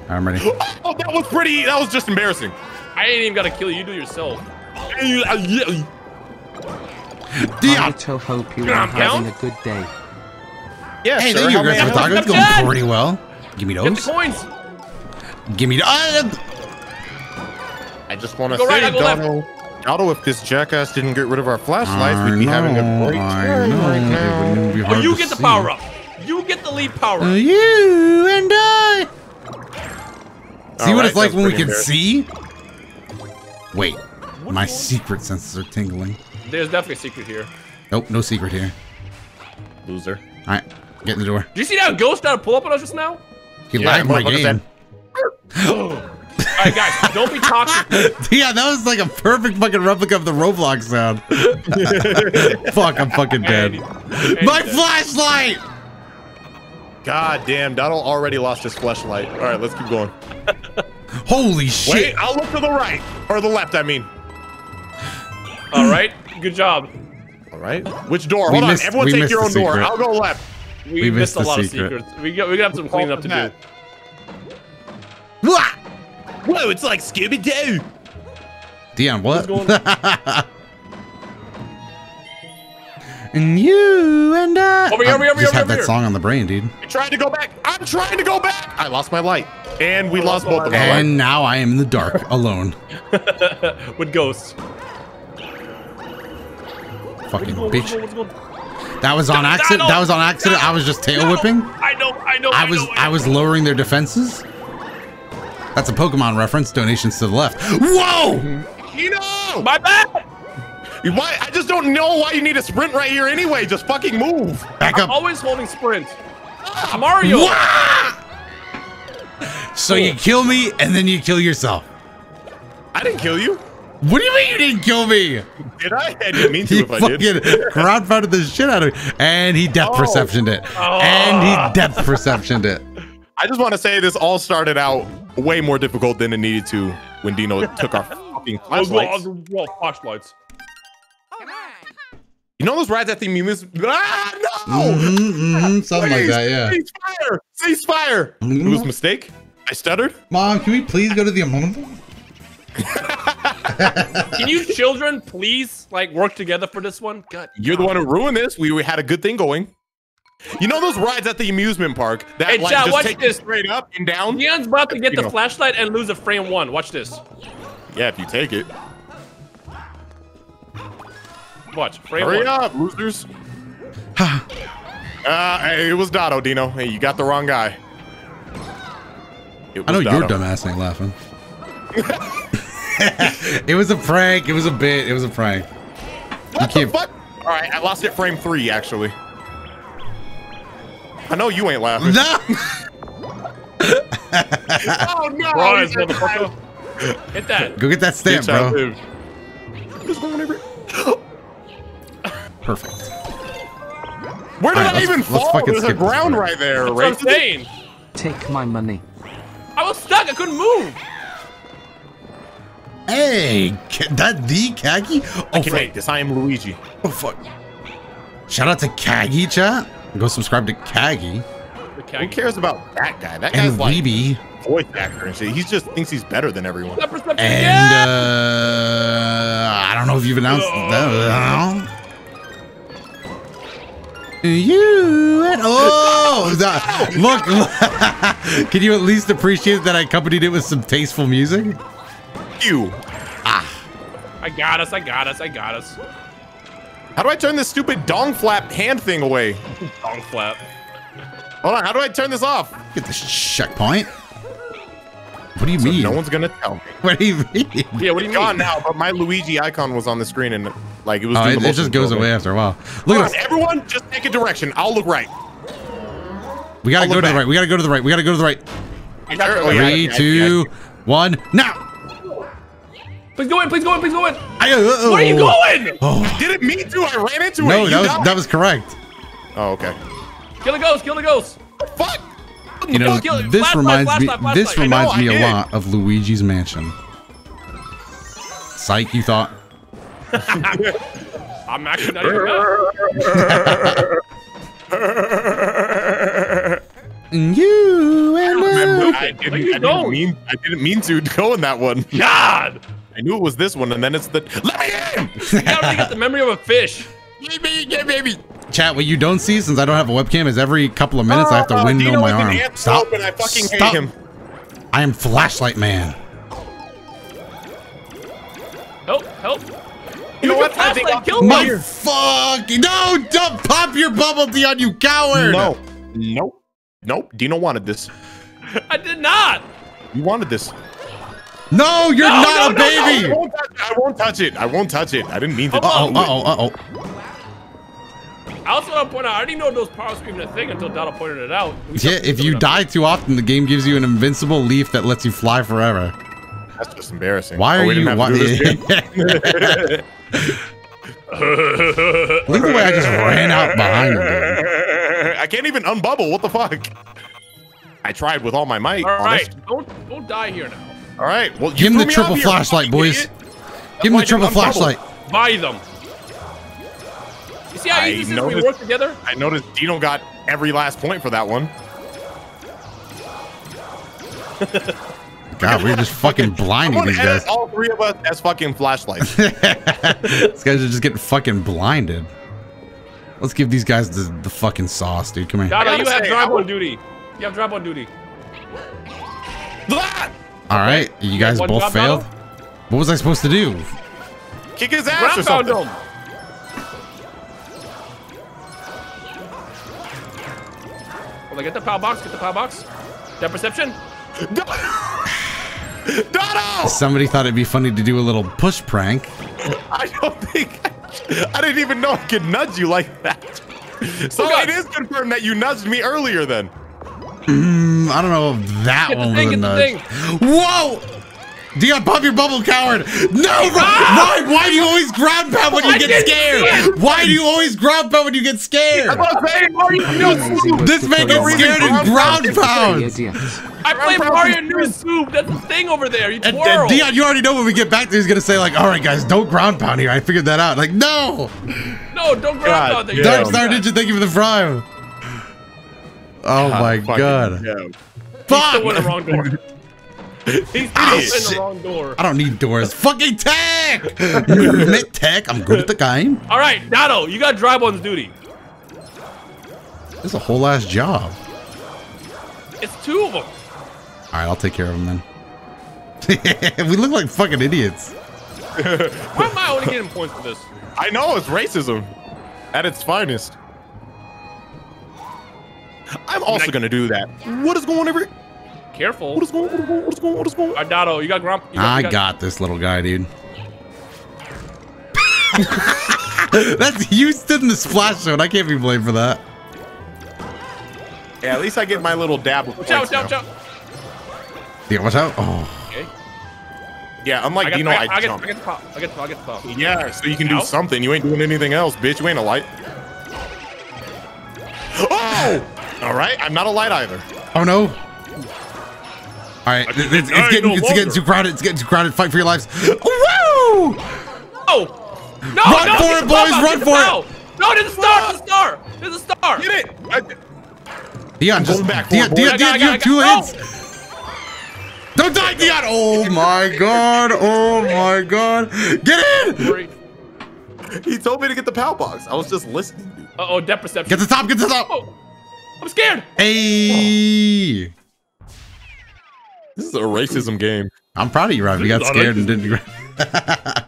I'm ready. Oh, that was pretty. That was just embarrassing. I ain't even gotta kill you. You do it yourself. Dion. I to hope you are having a good day. Yeah, Hey, sure. thank you, how may I aggressive help. It's going Dad! pretty well. Give me those. Get the those. coins. Give me. the- Uh, I just want to Go say, right, I. Donald, Otto, if this jackass didn't get rid of our flashlights, I we'd be having a know, great I time know. right now. wouldn't be Oh, you to get the see. power up. You get the lead power Uh, you and I. See All what right, it's like when we can see? Wait, my secret senses are tingling. There's definitely a secret here. Nope, no secret here. Loser. All right, get in the door. Did you see that ghost try to pull up on us just now? He Yeah, lagged my motherfucker game. All right, guys, don't be toxic. yeah, that was like a perfect fucking replica of the Roblox sound. Fuck, I'm fucking dead. And- My and- flashlight! God damn, Donald already lost his flashlight. All right, let's keep going. Holy shit. Wait, I'll look to the right. Or the left, I mean. All right, good job. All right. Which door? We Hold missed- on. Everyone take your the own door. I'll go left. We, We missed, missed a lot the of secrets. We got, we got some cleaning up to do. Wah! Whoa, it's like Scooby Doo. Dion, what? going- and you and I. Over here, over here, I over just here, had over that here. song on the brain, dude. I'm trying to go back. I'm trying to go back. I lost my light. And we lost both of our lights. And now I am in the dark, alone. With ghosts. Fucking going- bitch. That was on accident. That was on accident. I was just tail whipping. I know, I know. I was know, I was lowering their defenses. That's a Pokemon reference. Donations to the left. Whoa! You know. My bad. Why? I just don't know why you need a sprint right here anyway. Just fucking move. Back I'm always holding sprint. Mario. Wah! So you kill me and then you kill yourself. I didn't kill you. What do you mean you didn't kill me? Did I? I didn't mean to He if I fucking did. crowd funded the shit out of me, and he depth Oh. perceptioned it, ah. and he depth perceptioned it. I just want to say this all started out way more difficult than it needed to when Dino took our fucking Oh, flashlights. well, well, flashlights. You know those rides at the Mimus? Ah, no! Mhm, mhm, something like that, yeah. Cease fire! Cease fire! It was a mistake. I stuttered. Mom, can we please go to the Amonable? Can you children please like work together for this one? God. You're the one who ruined this. We, we had a good thing going. You know those rides at the amusement park that Hey, like Chad, just watch take this. straight up and down? Leon's about to get You the know. flashlight and lose a frame one. Watch this. Yeah, if you take it. Watch. Frame Hurry one. up, losers. uh, hey, it was Doto, Dino. Hey, you got the wrong guy. It I know was your Doto. dumbass ain't laughing. it was a prank. It was a bit. It was a prank. What You the can't- fuck? All right, I lost it frame three, actually. I know you ain't laughing. No. oh, no. Rise, he's motherfucker. Hit that. Go get that stamp, Bitch, I bro. live. What is going over? Perfect. Where did All right, I even fall? fucking There's a ground right there, That's I'm right? saying. Take my money. I was stuck. I couldn't move. Hey, ca- that the Kagi? Oh I can fuck. make this. I am Luigi. Oh fuck. Shout out to Kagi chat. Go subscribe to Kagi. Who cares about that guy? That guy's And like Weeby. voice actor and shit. He just thinks he's better than everyone. And uh, I don't know if you've announced that. You and oh, that- look! Can you at least appreciate that I accompanied it with some tasteful music? You. Ah. I got us, I got us, I got us. How do I turn this stupid dong flap hand thing away? Dong flap. Hold on. How do I turn this off? Get this checkpoint. What do you mean? No one's gonna tell me. What do you mean? Yeah, what do you Gone now, but my Luigi icon was on the screen and like it was. Oh, doing it, the it just goes away after a while. Look on, at us. everyone, just take a direction. I'll look right. We gotta I'll go look to the right. We gotta go to the right. We gotta go to the right. I got you. yeah. Three, I- I- two, one, now. Please go in, please go in, please go in. I, uh, Where are you going? Oh. Didn't mean to. I ran into it. No, that was died. that was correct. Oh, okay. Kill the ghost, kill the ghost. Fuck. You know, Kill it. this Flashlight, reminds me. flashlight, This flashlight. Know, reminds me a lot of Luigi's Mansion. Psych, you thought? I'm actually not even mad. You and Remember, I. I didn't, you I didn't mean. I didn't mean to go in that one. God! I knew it was this one, and then it's the. Let me in. You already got the memory of a fish. Baby, yeah, baby. Chat, what you don't see since I don't have a webcam is every couple of minutes I have to Oh, windmill Dino my arm. Stop. And I fucking Stop. hate him. I am Flashlight Man. Help, help. You know what? I think flashlight, I'll- kill My me. fuck! No! Don't pop your bubble, tea on you coward! No. Nope. Nope. Dino wanted this. I did not. You wanted this. No, you're No, not no, a no, baby! I won't, touch, I won't touch it. I won't touch it. I didn't mean to. Uh-oh, Uh-oh, uh-oh, uh-oh. I also want to point out, I already know those power screaming a thing until Donald pointed it out. We Yeah, if you die too often, the game gives you an invincible leaf that lets you fly forever. That's just embarrassing. Why Oh, are we you? didn't Why, this, Look at the way I just ran out behind him. dude. dude. I can't even unbubble. What the fuck? I tried with all my might. All right, honest. don't don't die here now. All right. Well, Give him the triple flashlight, boys. idiot. Give him the triple didn't flashlight. Buy them. You see how I easy this is we work together? I noticed Dino got every last point for that one. God, we're just fucking I'm blinding these edit guys. all three of us as fucking flashlights. these guys are just getting fucking blinded. Let's give these guys the, the fucking sauce, dude. Come here. Donna, gotta you have say, drive would- on duty. You have drive on duty. Blah! All right, you guys One both failed. battle? What was I supposed to do? Kick his ass or Ground pound something. them. Well, get the power box. Get the power box. That perception. Dono! Somebody thought it'd be funny to do a little push prank. I don't think I didn't even know I could nudge you like that. So Oh, it is confirmed that you nudged me earlier then. Mm, I don't know if that Get the one thing, was a get the nudge. Whoa! Dion, pop your bubble, coward! No, Ryan, why do you always ground pound when you I get scared? Why do you always ground pound when you get scared? This man gets scared and ground pounds. I play Ground pound Mario is New Soup. That's the thing over there. You And, twirl. and Dion, you already know when we get back there, he's gonna say like, "All right, guys, don't ground pound here." I figured that out. Like, no, no, don't ground God out there. damn. Dark Star Ninja, thank you for the prime. Oh my Fucking god, no. He still went the fuck! wrong door. He's ah, still in shit. the wrong door. I don't need doors. Fucking tech. Movement tech. I'm good at the game. All right, Doto, you got drive on duty. This is a whole ass job. It's two of them. All right, I'll take care of them then. we look like fucking idiots. Why am I only getting points for this? I know it's racism at its finest. I'm also Like- gonna do that. What is going over? Careful. What is going? What is going? What is going? What is going? Uh, All right, you got grump. You I you got this little guy, dude. That's you stood in the splash zone. I can't be blamed for that. Yeah, at least I get my little dab of Watch out, watch out, watch out. Yeah, watch out. Oh, Okay. Yeah, unlike I got, Dino, I, I, I, get, jump. I get the pop. I get the pop. I get the pop. Yeah, so you can do something. You ain't doing anything else, bitch. You ain't a light. Oh! All right, I'm not a light either. oh no. All right, I it's, it's, getting no it's getting too crowded. It's getting too crowded. Fight for your lives. Woo! Oh! No, Run no, for it, boys, pop, run get the for it. No, there's a star, there's a star, there's a star. Get it! I, Dion, just going back Dion, Dion. Dion, you have two I got- hits. Don't die, Dion. Oh my god. Oh my god. Get in. He told me to get the PAL box. I was just listening. Uh oh, depth perception. Get the top. Get the top. Oh, I'm scared. Hey. This is a racism game. I'm proud of you, Ryan. You got scared and didn't.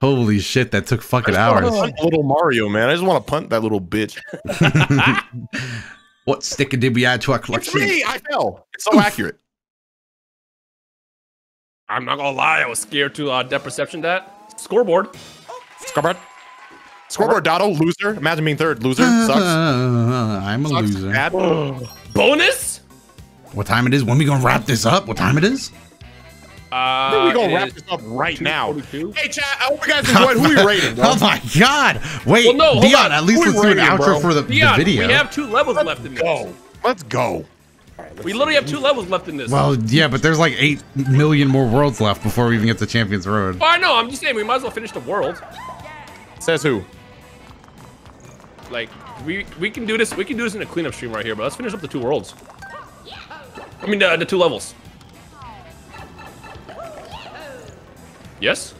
Holy shit, that took fucking I hours. punt little Mario, man. I just want to punt that little bitch. What sticker did we add to our It's collection? me. I fell. It's so accurate. I'm not gonna lie, I was scared to uh, depth perception that. Scoreboard. Scoreboard. Scoreboard, Doto, loser. Imagine being third. Loser. Sucks. I'm a Sucks. loser. Bad. Bonus? What time it is? When we gonna wrap this up? What time it is? Uh, we gonna wrap this up right now. Hey, chat. I hope you guys enjoyed. Who we rating, bro? Oh my god! Wait, Well, no, hold Dion, on. at least Who let's do an outro bro? for the, the Dion, video. we have two levels left in this. Go. Let's go. We literally have two levels left in this. well, yeah, but there's like eight million more worlds left before we even get to Champions Road. Oh, I know. I'm just saying we might as well finish the world. Says who? Like we we can do this. We can do this in a cleanup stream right here. But let's finish up the two worlds. I mean the, the two levels. Yes.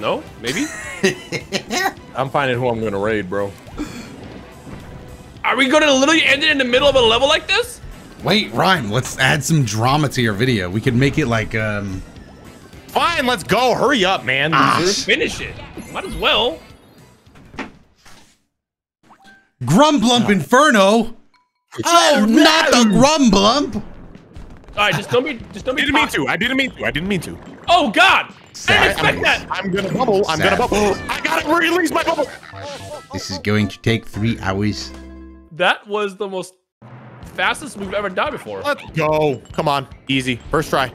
No. Maybe. I'm finding who I'm gonna raid, bro. Are we gonna literally end it in the middle of a level like this? Wait, Rhyme, let's add some drama to your video. We could make it like um Fine, let's go. Hurry up, man. Ah. Finish it. Might as well. Grumblump Inferno. Oh, not the Grumblump. All right. Just don't be. Just don't be. I be. didn't mean to. I didn't mean to. I didn't mean to. Oh God. I didn't Sad. expect that. I'm gonna bubble. I'm Sad. gonna bubble. I gotta release my bubble. This is going to take three hours. That was the most fastest we've ever done before. Let's go. Come on. Easy. First try.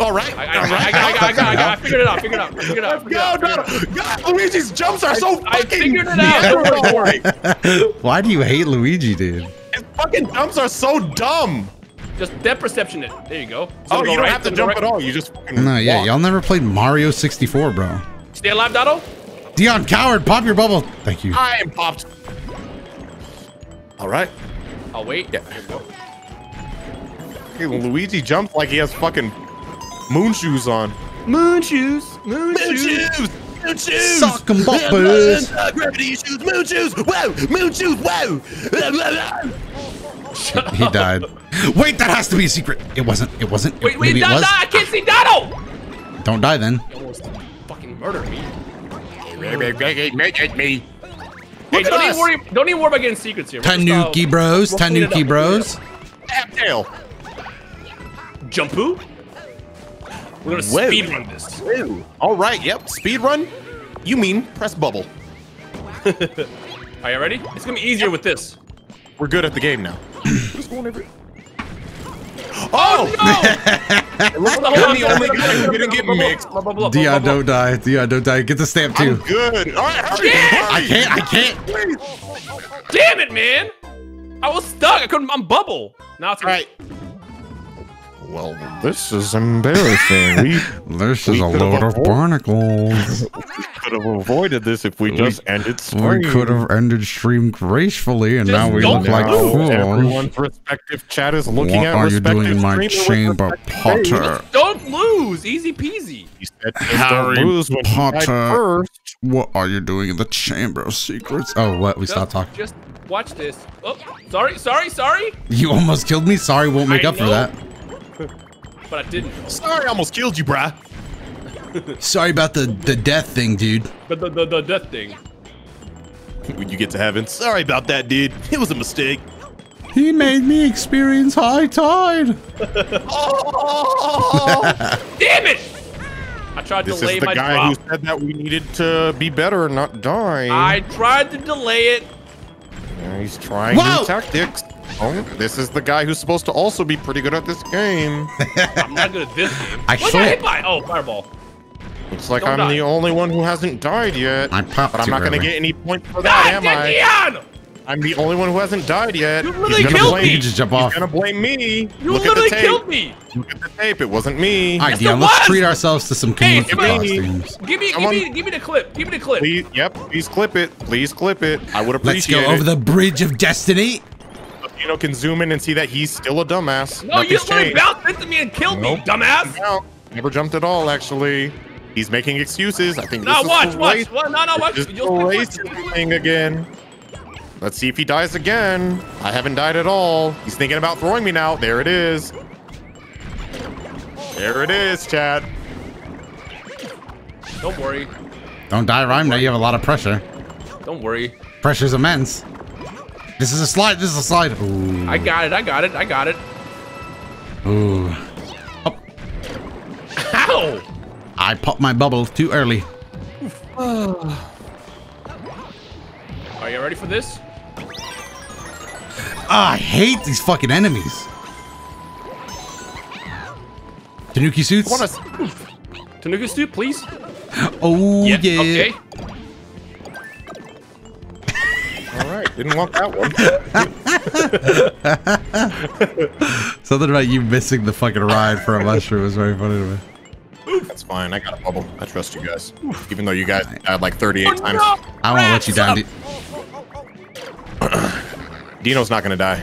All right. I, I, all right. I, I, I, I, I, I, I, figured it out. Figured it out. Figured it out. Figured go. God, Luigi's jumps are so I, fucking. I figured it out. Why do you hate Luigi, dude? His fucking jumps are so dumb. Just depth perception it. There you go. So oh, go you don't right, have to jump right. at all. You just. No, yeah, y'all never played Mario 64, bro. Stay alive, Doto. Dion, coward, pop your bubble. Thank you. I am popped. All right. I'll wait. Yeah. Hey, Luigi jumps like he has fucking moon shoes on. Moon shoes. Moon, shoes. Moon shoes. Suck 'em boppers. Gravity shoes. Moon shoes. Whoa. Moon shoes. Whoa. He died. Wait, that has to be a secret. It wasn't. It wasn't. Wait, wait, Maybe it Doto. was. I can't see Doto. Don't die then. He almost fucking murdered me. Me. Hey, don't even us. worry. Don't even worry about getting secrets here. We're just, uh, Tanuki bros. we'll clean it up, Tanuki we'll clean it bros. Tap tail. up. Jumpu. We're gonna Whoa. speed run this. Ew. All right. Yep. Speed run. You mean press bubble. Are you ready? It's gonna be easier with this. We're good at the game now. Just oh! oh hold on, hold You're on. the only guy who didn't get mixed. Blah, blah, blah, blah, Dion, don't die. Dion, don't die. Get the stamp too. I'm too. good. All right, hurry. Yeah! I can't. I can't. blah. Damn it, man! I was stuck. I couldn't. I'm bubble. Now it's All right. Well, this is embarrassing. we This We is a could've load of barnacles. we could have avoided this if we just ended stream. We stream. could have ended stream gracefully, and Just now we look like lose. fools. Everyone's respective chat is looking What at are you doing in my chamber, respective page. Potter? Don't lose. Easy peasy. He said, "Just Harry don't lose when he died Potter. first. What are you doing in the chamber of secrets? Oh, what? We Just, stopped talking. Just watch this. Oh, sorry, sorry, sorry. You almost killed me. Sorry, won't make I up for that. But I didn't. Sorry, I almost killed you, bruh. Sorry about the the death thing, dude. The the the, the death thing. When you get to heaven, sorry about that, dude. It was a mistake. He made me experience high tide. oh, Damn it! I tried to delay my. This delay is the my guy drop. who said that we needed to be better and not die. I tried to delay it. Yeah, he's trying Whoa! new tactics. Oh, this is the guy who's supposed to also be pretty good at this game. I'm not good at this game. I what saw got it. hit by? Oh, fireball. Looks like Don't I'm die. the only one who hasn't died yet. I popped but I'm not gonna get any points for that, God, am I? Dion! I'm the only one who hasn't died yet. You He's literally gonna killed blame- me. You can just jump He's gonna blame me. You Look at the literally tape. killed me. Look at the tape. It wasn't me. All right, Yes, Dion, let's was. treat ourselves to some Hey, Tanuki give me- costumes. Give me, give me, give me the clip. Give me the clip. Please, yep. Please clip it. Please clip it. I would appreciate it. Let's appreciate go over the bridge of destiny. You know, can zoom in and see that he's still a dumbass. No, you literally bounced into me and killed me, dumbass. No, never jumped at all. Actually, he's making excuses. I think. No, this watch, the watch. race- Well, no, no, watch. Just You'll erase stick with again. Let's see if he dies again. I haven't died at all. He's thinking about throwing me now. There it is. There it is, Chad. Don't worry. Don't die, Rhyme. Now you have a lot of pressure. Don't worry. Pressure's immense. This is a slide. This is a slide. Ooh. I got it. I got it. I got it. Ooh. Ow! I popped my bubble too early. Are you ready for this? Ah, I hate these fucking enemies. Tanuki suits. Tanuka Stew, please. Oh yeah. Okay. All right, didn't want that one. Something about you missing the fucking ride for a mushroom was very funny to me. That's fine. I got a bubble. I trust you guys. Even though you guys died like 38 Oh, times. no! I won't let you down. Rats Di- Dino's not gonna die.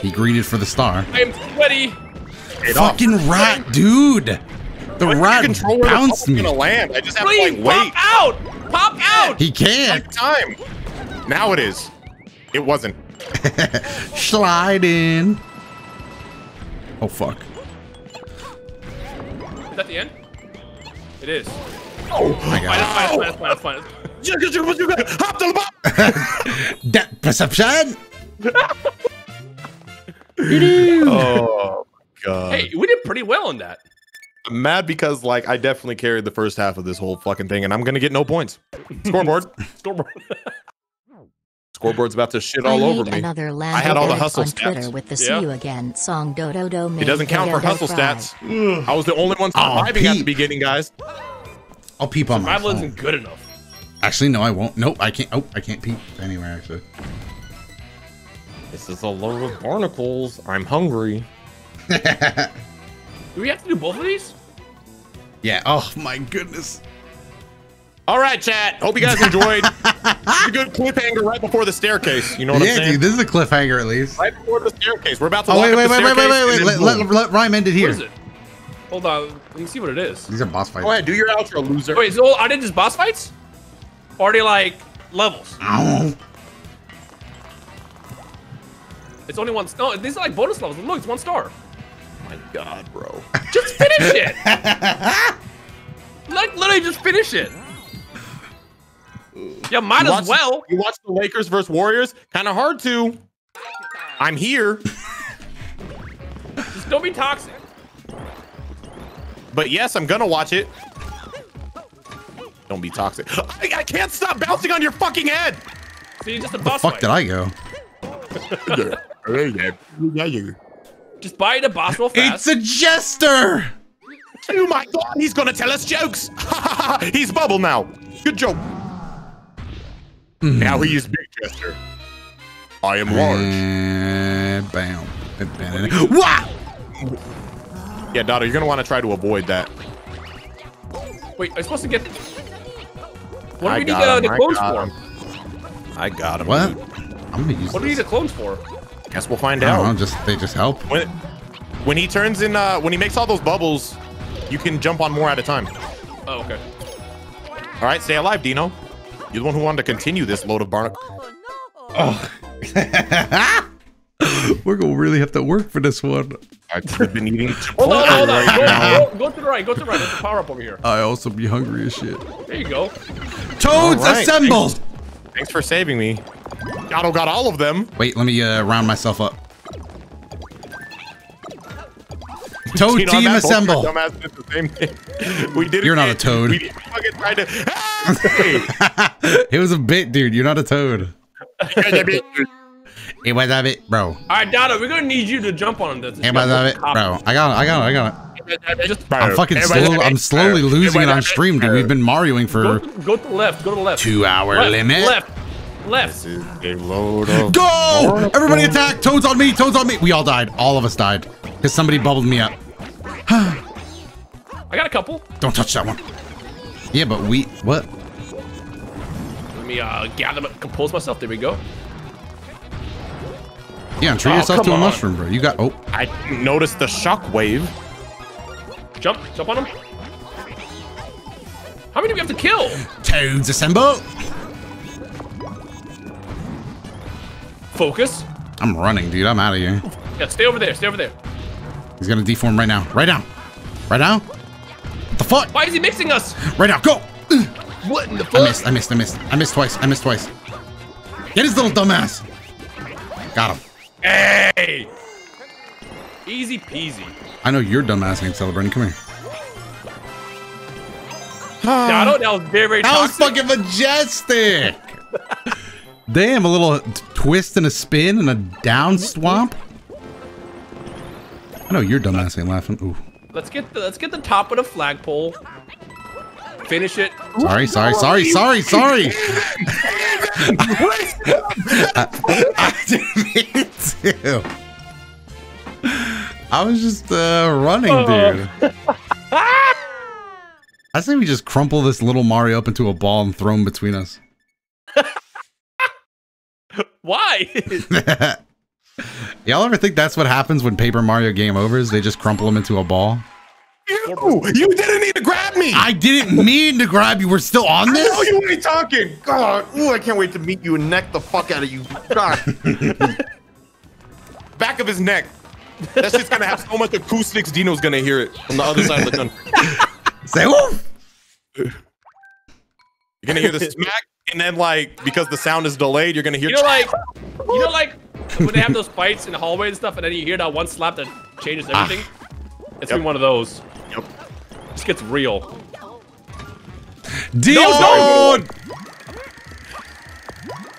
He greeted for the star. I am sweaty. Get off. Fucking rat, dude. The Why can't rat control where the bounced me. gonna land. I just have Please, to like wait. pop out! Pop out! He can't. Like time. Now it is. It wasn't. Slide in. Oh fuck. Is that the end? It is. Oh, oh my oh, god. that's fine, that's fine, that's fine, that's fine. Hop to the bottom. Depth perception. Oh god. Hey, we did pretty well on that. I'm mad because like I definitely carried the first half of this whole fucking thing, and I'm gonna get no points. Scoreboard. Scoreboard. Scoreboard's about to shit I all over me. another I had all the hustle on Twitter stats. with the Yeah. see you again song do do do It doesn't count for hustle stats. I was the only one Aw, surviving at the Pete. beginning, guys. I'll peep on my Survival phone. isn't good enough. Actually, no, I won't. Nope, I can't. Oh, I can't peep anywhere. Actually. This is a load of barnacles. I'm hungry. Do we have to do both of these? Yeah. Oh my goodness. All right, chat. Hope you guys enjoyed. It's a good cliffhanger right before the staircase. You know what yeah, I'm saying? Yeah, dude, this is a cliffhanger at least. Right before the staircase. We're about to Oh walk wait, up wait, the wait, wait, wait, wait, wait. Let, let, let Rhyme end it here. here. is it? Hold on. Let me see what it is. These are boss fights. Go ahead, do your outro, loser. Wait, so are they just boss fights? Or are they like levels? Ow. It's only one. No, these are like bonus levels. Look, it's one star. My god, bro. Just finish it. like literally, just finish it. Yeah, might You as watch- well. You watch the Lakers versus Warriors? Kind of hard to. I'm here, Just don't be toxic. but yes, I'm gonna watch it. Don't be toxic. I, I can't stop bouncing on your fucking head. See, just a boss Fuck fight. did I go? Just buy the boss real It's a jester. Oh my god, he's gonna tell us jokes. he's bubble now. Good joke. Now he is big jester. I am large. And bam. And bam. Wah! Yeah, Doto, you're gonna want to try to avoid that. Wait, I'm supposed to get. What do we need got uh, him, the I clones got for? him. I got him. What? dude. I'm gonna use What do we need the clones for? Guess we'll find I don't know. out. Just they just help. When, when he turns in, uh, when he makes all those bubbles, you can jump on more at a time. Oh, okay. All right, stay alive, Dino. You're the one who wanted to continue this load of barnacle. We're gonna really have to work for this one. I've been eating Hold on, hold on. right now. Go, go, go to the right. Go to the right. There's a power up over here. I also be hungry as shit. There you go. Toads assembled. assemble! Thanks for saving me. Doto got all of them. Wait, let me uh, round myself up. Toad Dino, I'm team at both of our assemble. dumbasses the same thing. We did. it You're not a toad. We fucking tried to. Hey! it was a bit, dude. You're not a toad. It was a bit, bro? All right, Doto, we're gonna need you to jump on this. Hey, what's up, it, bro? I got it. I got it. I got it. Just I'm fucking slow. I'm slowly losing it on stream, dude. We've been Marioing go, for go to left. Go to left. two hour left, limit. Left. Left. This is a load of. Go! Everybody attack! Toads on me! Toads on me! We all died. All of us died. Because somebody bubbled me up. I got a couple. Don't touch that one. Yeah, but we... What? Let me uh, gather, compose myself. There we go. Yeah, treat Oh, yourself to a on. mushroom, bro. You got... Oh. I noticed the shockwave. Jump. Jump on him. How many do we have to kill? Toads assemble! Focus. I'm running, dude. I'm out of here. Yeah, stay over there. Stay over there. He's gonna deform right now. Right now. Right now. What the fuck? Why is he mixing us? Right now. Go! What in the fuck? I missed. I missed. I missed. I missed twice. I missed twice. Get his little dumbass. Got him. Hey! Easy peasy. I know your dumbass ain't celebrating. Come here. Doto, that was very, very That was fucking majestic. Damn, a little twist and a spin and a down swamp. I know your dumbass ain't laughing. Ooh. Let's get the let's get the top of the flagpole. Finish it. Sorry, sorry, sorry, sorry, sorry. I didn't mean to. I was just uh, running, dude. I say we just crumple this little Mario up into a ball and throw him between us. Why? Y'all ever think that's what happens when Paper Mario game overs? They just crumple him into a ball? You, you didn't need to grab me. I didn't mean to grab you. We're still on I know you ain't talking. God, ooh, I can't wait to meet you and neck the fuck out of you. God. Back of his neck. That's just gonna have so much acoustics. Dino's gonna hear it from the other side of the country. Say woof. You're gonna hear the smack, and then like because the sound is delayed, you're gonna hear. You know, like, you know, like when they have those fights in the hallway and stuff, and then you hear that one slap that changes ah. everything. It's been one of those. Yep. This gets real. Dion!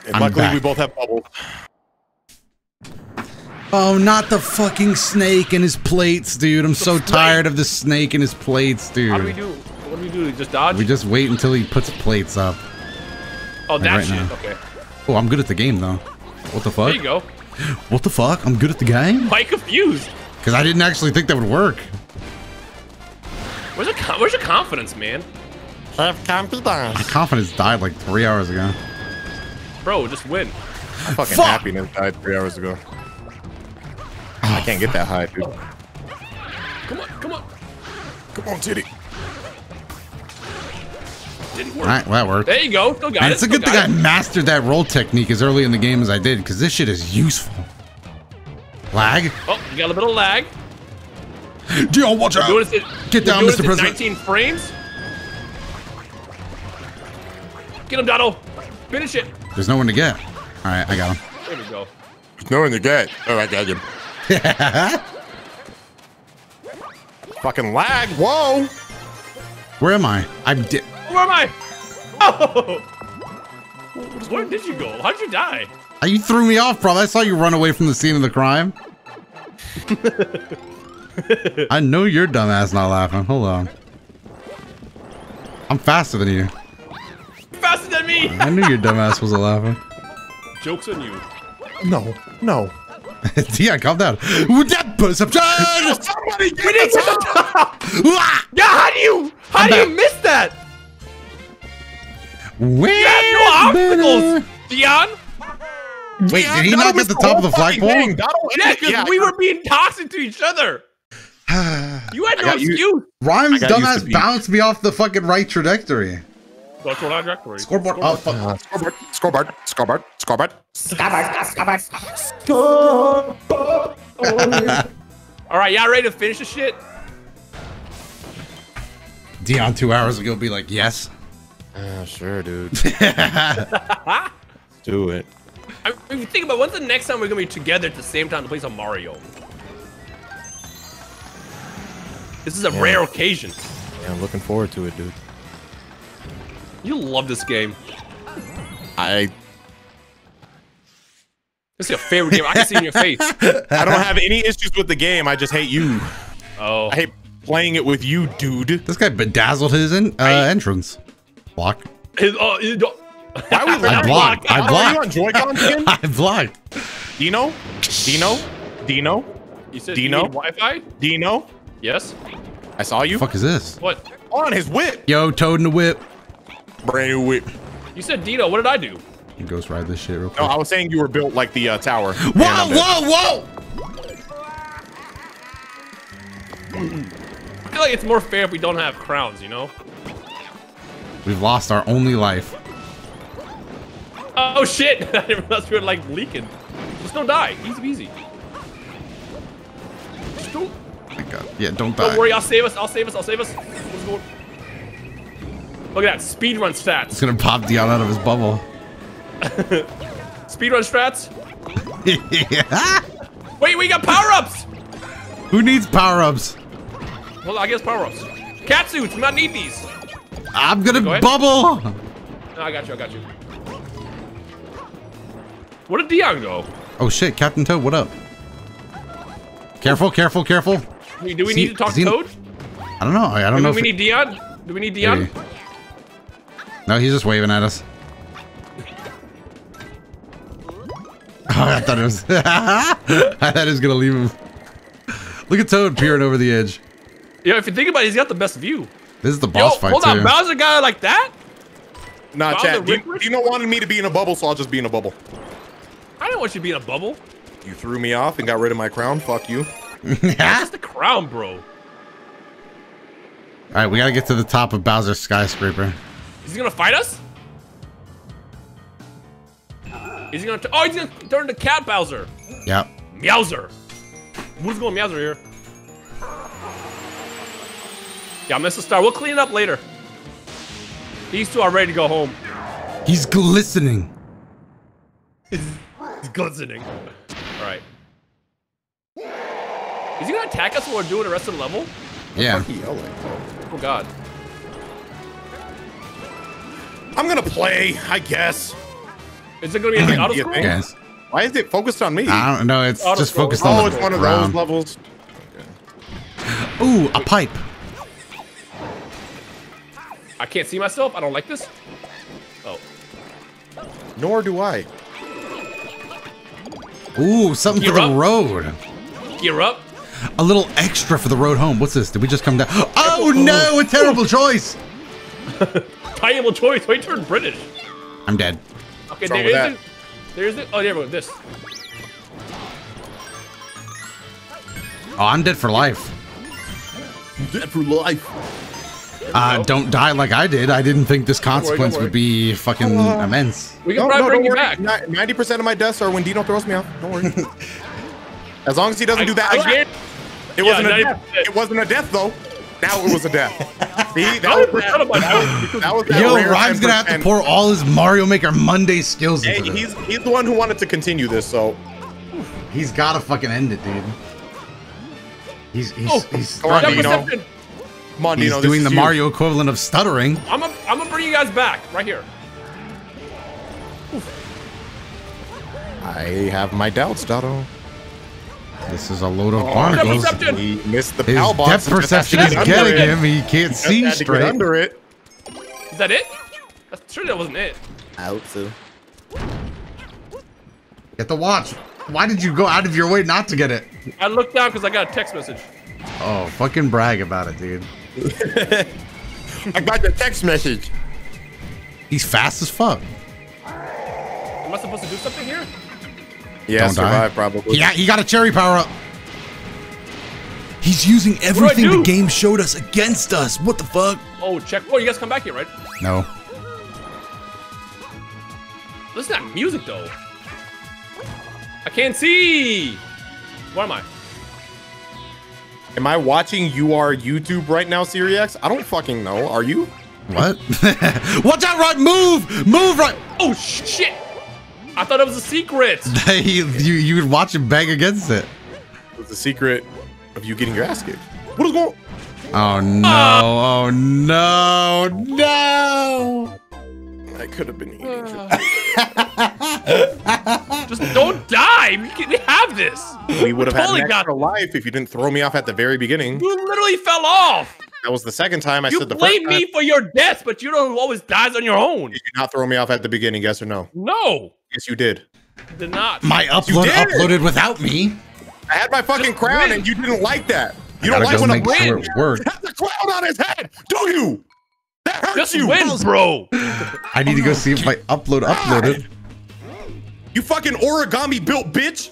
And I'm luckily, back. we both have bubbles. Oh, not the fucking snake and his plates, dude. I'm so snake. tired of the snake and his plates, dude. How do we do? What do we do? Just dodge? We just wait until he puts plates up. Oh, that right shit. now. Okay. Oh, I'm good at the game, though. What the fuck? There you go. What the fuck? I'm good at the game? Quite confused. Because I didn't actually think that would work. Where's your Where's your confidence, man? Have confidence. My confidence died like three hours ago. Bro, just win. Fucking Fuck. happiness died three hours ago. I can't get that high, dude. Come on, come on. Come on, titty. Didn't work. right, well, that worked. There you go. Still got And it. it's a good thing I mastered that roll technique as early in the game as I did, because this shit is useful. Lag? Oh, you got a little bit of lag. Dion, oh, watch We're doing out! this at- Get down, doing Mr. this President. 19 frames. Get him, Donald. Finish it. There's no one to get. All right, I got him. There we go. There's No one to get. Oh, I got him. Fucking lag. Whoa. Where am I? I'm di- Where am I? Oh! Where did you go? How'd you die? Uh, You threw me off, bro. I saw you run away from the scene of the crime. I know your dumbass not laughing. Hold on. I'm faster than you. Faster than me! I knew your dumbass wasn't laughing. Joke's on you. No. No. yeah, calm down. With that perception! Somebody get We didn't the top! Wah! Yeah, how do you, how I'm do you miss that? Way You have no obstacles, Dion! Wait, did he not get the top of the flagpole? Yeah, because we were being toxic to each other. You had no got you. excuse. Rhymes I got used dumbass bounced me off the fucking right trajectory. Go to our trajectory. Scoreboard. Oh, fuck. Uh, scoreboard. Scoreboard. Scoreboard. Scoreboard. Scabbard, scabbard, All right, y'all ready to finish the shit? Dion two hours ago will be like, yes. Yeah, sure, dude. Let's do it. I mean, if you think about it, when's the next time we're gonna be together at the same time to play some Mario? This is a Yeah. rare occasion. Yeah, I'm looking forward to it, dude. You love this game. I This is your favorite game. I can see in your face. I don't have any issues with the game. I just hate you. Oh. I hate playing it with you, dude. This guy bedazzled his in, uh, entrance. Block. His, oh, his, oh. Why are we I blocked. I Are you on. Joy-Cons again? I blocked. Dino? Dino? Dino? You said Dino? you Wi-Fi? Dino? Yes. I saw you. fuck is this? What? On his whip. Yo, Toad in the whip. Brand new whip. You said Dino. What did I do? Ghost ride this shit real quick. No, I was saying you were built like the uh, tower. whoa, And I'm dead. whoa, whoa! I feel like it's more fair if we don't have crowns, you know? We've lost our only life. Oh shit! I didn't realize we were like leaking. Just don't die. Easy peasy. Just don't, my god. Yeah, don't die. don't worry, I'll save us. I'll save us. I'll save us. What's going? Look at that speedrun stats. It's gonna pop Dion out of his bubble. Speedrun strats. yeah. Wait, we got power ups. Who needs power ups? Well, I guess power ups. Cat suits. We might need these. I'm gonna Go bubble. No, I got you. I got you. Where did Dion go? Oh shit, Captain Toad, what up? Careful, careful, careful. Hey, Do we See- need to talk to Toad? I don't know. I, don't know. Do know. we if need Dion? Do we need Dion? Maybe. No, he's just waving at us. Oh, I thought it was. I thought he was gonna leave him. Look at Toad peering over the edge. Yeah, if you think about it, he's got the best view. This is the Yo, boss fight hold too. on, Bowser got it like that? Nah, Bowser chat. Dino, Rickford? Dino wanted me to be in a bubble, so I'll just be in a bubble. I didn't want you to be in a bubble. You threw me off and got rid of my crown. Fuck you. That's the crown, bro. All right, we gotta get to the top of Bowser's skyscraper. Is he gonna fight us? Is he gonna? T- oh, he's gonna turn to Cat Bowser. Yep. Meowser. Who's going Meowser here? Yeah, I missed the star. We'll clean it up later. These two are ready to go home. He's glistening. He's glistening. All right. Is he gonna attack us while we're doing the rest of the level? Yeah. Oh God. I'm gonna play, I guess. Is it gonna be an auto scroll? think? Yes. Why is it focused on me? I don't know. It's Auto just scroll. focused oh, on it's one of ground. those levels. Ooh, a pipe. I can't see myself. I don't like this. Oh. Nor do I. Ooh, something for Gear the up. road. Gear up. A little extra for the road home. What's this? Did we just come down? Oh, oh. no, a terrible choice. Terrible choice. Wait, turn British. I'm dead. Okay, What's wrong there with is that? it. There's it. Oh, there we go. This. Oh, I'm dead for life. Dead for life. Uh, don't die like I did. I didn't think this worry, don't consequence worry. would be fucking immense. We can No, probably no, bring you worry. back. Ninety percent of my deaths are when Dino throws me off. Don't worry. as long as he doesn't do that again. It Yeah, wasn't a death. It wasn't a death though. Now it was a death. See, that was was proud of my- was- that was that Yo, rare Rhyme's gonna have to pour all his Mario Maker Monday skills Hey, into this. he's he's the one who wanted to continue this, so He's gotta fucking end it, dude. He's he's Oh, he's, Come on, Dino. Perception. come on, he's Dino. doing the you. Mario equivalent of stuttering. I'm gonna I'm gonna bring you guys back right here. I have my doubts, Doto. This is a load of Depth barnacles. He missed the His PAL box. depth and just had to perception is get getting it. him. He can't Just see had to get straight. under it. Is that it? That's, surely that wasn't it. I hope so. Get the watch. Why did you go out of your way not to get it? I looked down because I got a text message. Oh, fucking brag about it, dude. I got the text message. He's fast as fuck. Am I supposed to do something here? Yeah, Don't die. survive probably. Yeah, he got a cherry power up. He's using everything the game showed us against us. What the fuck? Oh, check. Oh, you guys come back here, right? No. Listen to that music though. I can't see. Where am I? Am I watching you are YouTube right now, Siriax? I don't fucking know. Are you? What? Watch out, right? Move! Move right! Oh shit! I thought it was a secret. you, you, you would watch him bang against it. What's the secret of you getting your ass kicked? What is going? on? Oh no, oh no, no! I could have been eating. Just don't die. We can have this. We would have had totally an got extra life if you didn't throw me off at the very beginning. You literally fell off. That was the second time I you said the blame first time. me for your death, but you don't always dies on your own. Did you not throw me off at the beginning? Yes or no? No, Yes, you did. did not. My upload did. uploaded without me. I had my fucking crown, win. and you didn't like that. You I don't gotta like when a make sure win it worked. has a crown on his head, do you? That hurts Just you. win, bro. I need to go see if my upload uploaded. You fucking origami built bitch.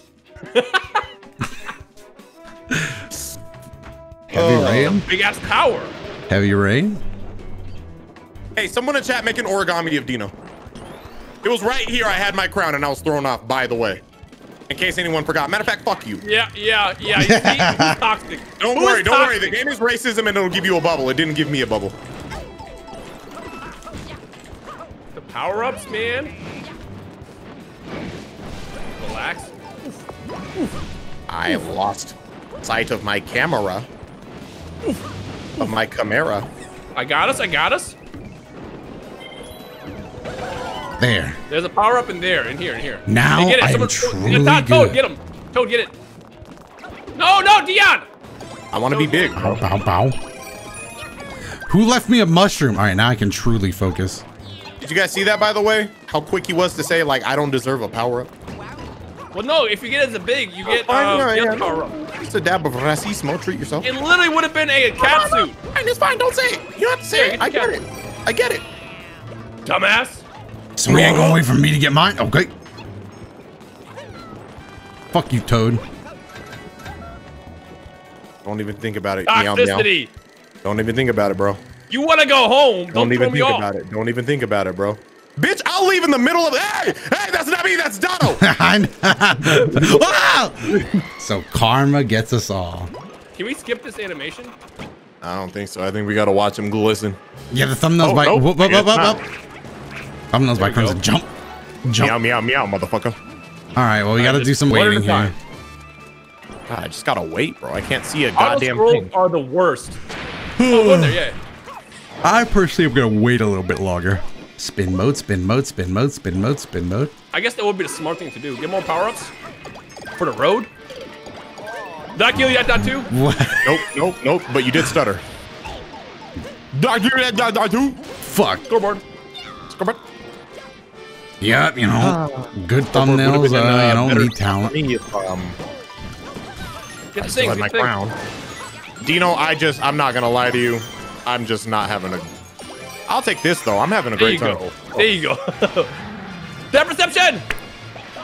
Heavy rain. Big ass tower. Heavy rain. Hey, someone in chat make an origami of Dino. It was right here. I had my crown, and I was thrown off. By the way, in case anyone forgot. Matter of fact, fuck you. Yeah, yeah, yeah. He's, he's toxic. Don't Who worry, don't worry. The game is racism, and it'll give you a bubble. It didn't give me a bubble. The power ups, man. Relax. I have lost sight of my camera. Of my camera. I got us. I got us. There. There's a power up in there, in here, in here. Now Hey, get it. I am Someone- truly Todd, Toad, good. get him. Toad, get it. No, no, Dion. I want to be big. Bow, bow, bow. Who left me a mushroom? All right, now I can truly focus. Did you guys see that, by the way? How quick he was to say, like, I don't deserve a power up? Well, no. If you get it as a big, you get Fine, um, yeah, you yeah, get power up. Just a dab of racismo. Treat yourself. It literally would have been a cat suit, Fine, it's fine. Don't say it. You don't have to say Yeah, it. I get get it. I get it. dumbass. So we ain't gonna wait for me to get mine? Okay. Fuck you, Toad. Don't even think about it. Meow, meow. Don't even think about it, bro. You want to go home? Don't, Don't even think off. about it. Don't even think about it, bro. Bitch, I'll leave in the middle of Hey! Hey, that's not me. That's Dono. wow! So karma gets us all. Can we skip this animation? I don't think so. I think we got to watch him glisten. Yeah, the thumbnails Oh, by nope. whoop, whoop, It's whoop, not. whoop. Thumbnails by There we Crimson. go. Jump. Jump. Meow, meow, meow, motherfucker. All right, well, we All right, got to do just some one at a waiting here. time. God, I just got to wait, bro. I can't see a Auto goddamn scrolls thing. are the worst. oh, go in there, yeah. I personally am going to wait a little bit longer. Spin mode, spin mode, spin mode, spin mode, spin mode. I guess that would be the smart thing to do. Get more power-ups for the road. Did I kill you at that too? What? Nope, nope, nope. But you did stutter. Dog, you that dog, dog, too. Fuck. Scoreboard. Scoreboard. Yep, you know, good Would've thumbnails. been, Uh, I don't need talent. for me if, um, Get the still thing. had my Get the crown. Dino, I just, I'm not gonna lie to you. I'm just not having a. I'll take this though. I'm having a There great you time. go. There you go. That perception.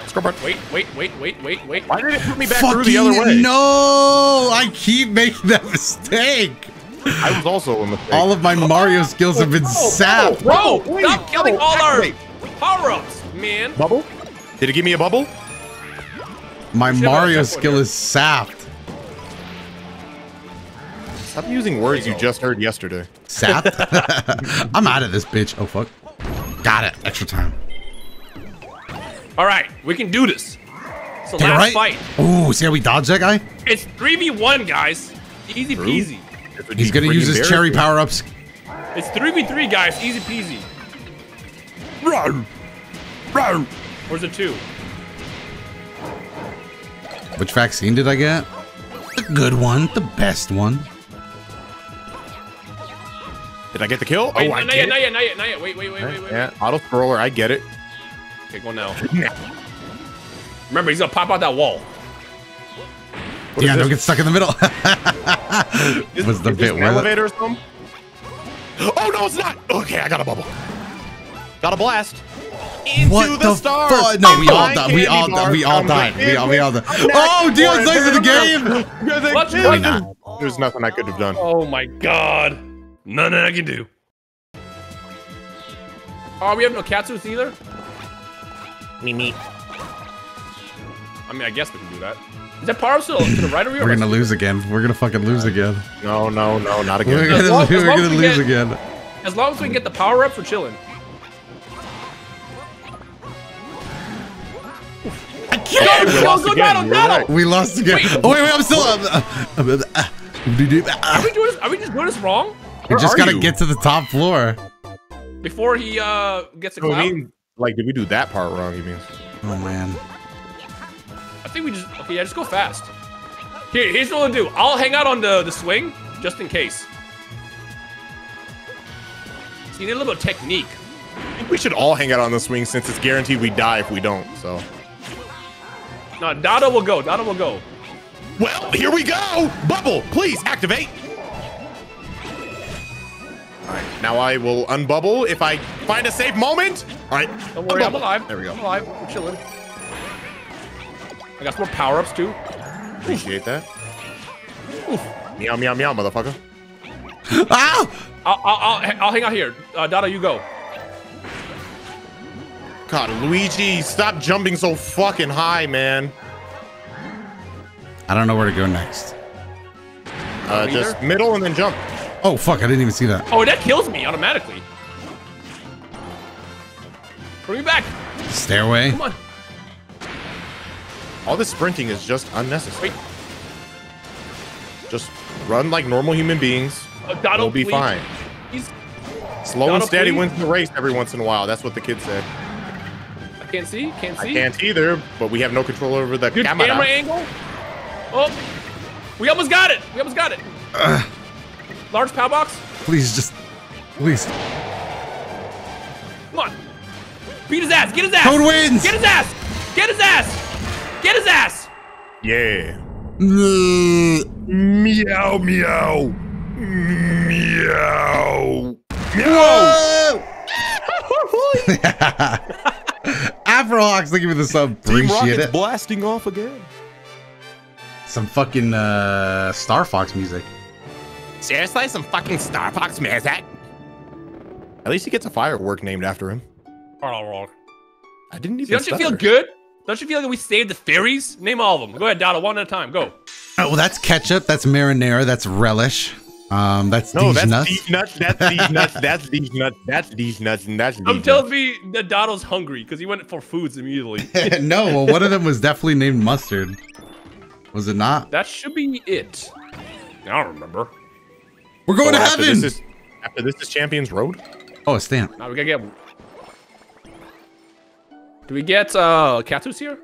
Scoreboard. Wait, wait, wait, wait, wait, wait. Why did it put me back Fucking through the other way? no! I keep making that mistake. I was also a mistake. All of my Mario skills have been oh, oh, sapped. Oh, bro, wait, stop killing no, all our activate. power-ups, man. bubble. Did it give me a bubble? My Should've had a Mario skill is sapped. Stop using words you just heard yesterday. Sap? I'm out of this bitch. Oh, fuck. Got it. Extra time. All right, we can do this. It's the Take last right. fight. Ooh, see how we dodge that guy? It's 3v1, guys. Easy peasy. He's gonna use his cherry power ups. It's 3v3, guys. Easy peasy. Run. Run. Where's the two? Which vaccine did I get? The good one, the best one. Did I get the kill? Wait, oh, I not yet, get not it. yet, not yet, not yet. Wait, wait, wait, wait, wait. Yeah, auto scroller. I get it. Okay, go now. Remember, he's gonna pop out that wall. What is yeah, don't get stuck in the middle. Is- was the is bit an worth it? elevator or something? Oh no, it's not. Okay, I got a bubble. Got a blast. Into What the, the stars. fuck? No, we all My died. We all died. We all comes died. We all, we all died. Oh, Dion's for nice in the game. Let's Really go. not. There's nothing I could have done. Oh my god. Nothing I can do. Oh, we have no Katsus either? Me, me. I mean, I guess we can do that. Is that power up to, to the right of you? We're gonna lose again. We're gonna fucking lose again. No, no, no, not We're again. Gonna, long- we're gonna we lose get- again. As long as we can get the power ups, we're chilling. Yeah, we Go, lost go, again. Donald, You're right. We lost again. Wait. Oh wait, wait, I'm still. Uh, uh, uh, uh, Are we doing this? Are we just doing this wrong? We just gotta you? get to the top floor. Before he uh gets a So, I cloud? mean, like, did we do that part wrong? You mean? Oh man. I think we just okay. Yeah, just go fast. Here, here's what we'll do. I'll hang out on the, the swing, just in case. So you need a little bit of technique. I think we should all hang out on the swing since it's guaranteed we die if we don't. So, No, Dada will go. Dada will go. well, here we go. Bubble, please activate. All right, now I will unbubble if I find a safe moment. All right, Don't worry, I'm alive. There we go. I'm alive. I'm chilling. I got some more power-ups too. Appreciate that. Meow, meow, meow, motherfucker. Ow! I'll, I'll, I'll, I'll hang out here. Uh, Dada, you go. God, Luigi, stop jumping so fucking high, man. I don't know where to go next. Uh, just middle and then jump. Oh fuck! I didn't even see that. Oh, that kills me automatically. Bring me back. Stairway. Come on. All this sprinting is just unnecessary. Wait. Just run like normal human beings. Uh, Dada, We'll be please. fine. He's, Slow and steady please. wins the race every once in a while. That's what the kids say. I can't see. Can't see. I can't either, but we have no control over the Good camera. camera angle. Oh, we almost got it. We almost got it. Large power box. Please just, please. Come on. Beat his ass. Get his ass. Toad wins. Get his ass. Get his ass. Get his ass. Yeah. Ugh. Meow, meow. Meow. Whoa! Afrohawks, thank you for the sub. Appreciate it. blasting off again. Some fucking uh, Star Fox music. Seriously? Some fucking Star Fox music? At least he gets a firework named after him. I didn't even. Don't you feel good? Don't you feel like we saved the fairies? Name all of them. Go ahead, Dada, one at a time. Go. Oh, well, that's ketchup. That's marinara. That's relish. Um, that's No, these that's nuts. these nuts. That's these nuts. That's these nuts. That's these nuts. And that's these I'm nuts. telling me that Dada's hungry because he went for foods immediately. no, well, one of them was definitely named mustard. Was it not? that should be it. I don't remember. We're going Oh, to after heaven. This is, after this is Champions Road. oh, a stamp. Now we gotta get. Do we get uh Katus here?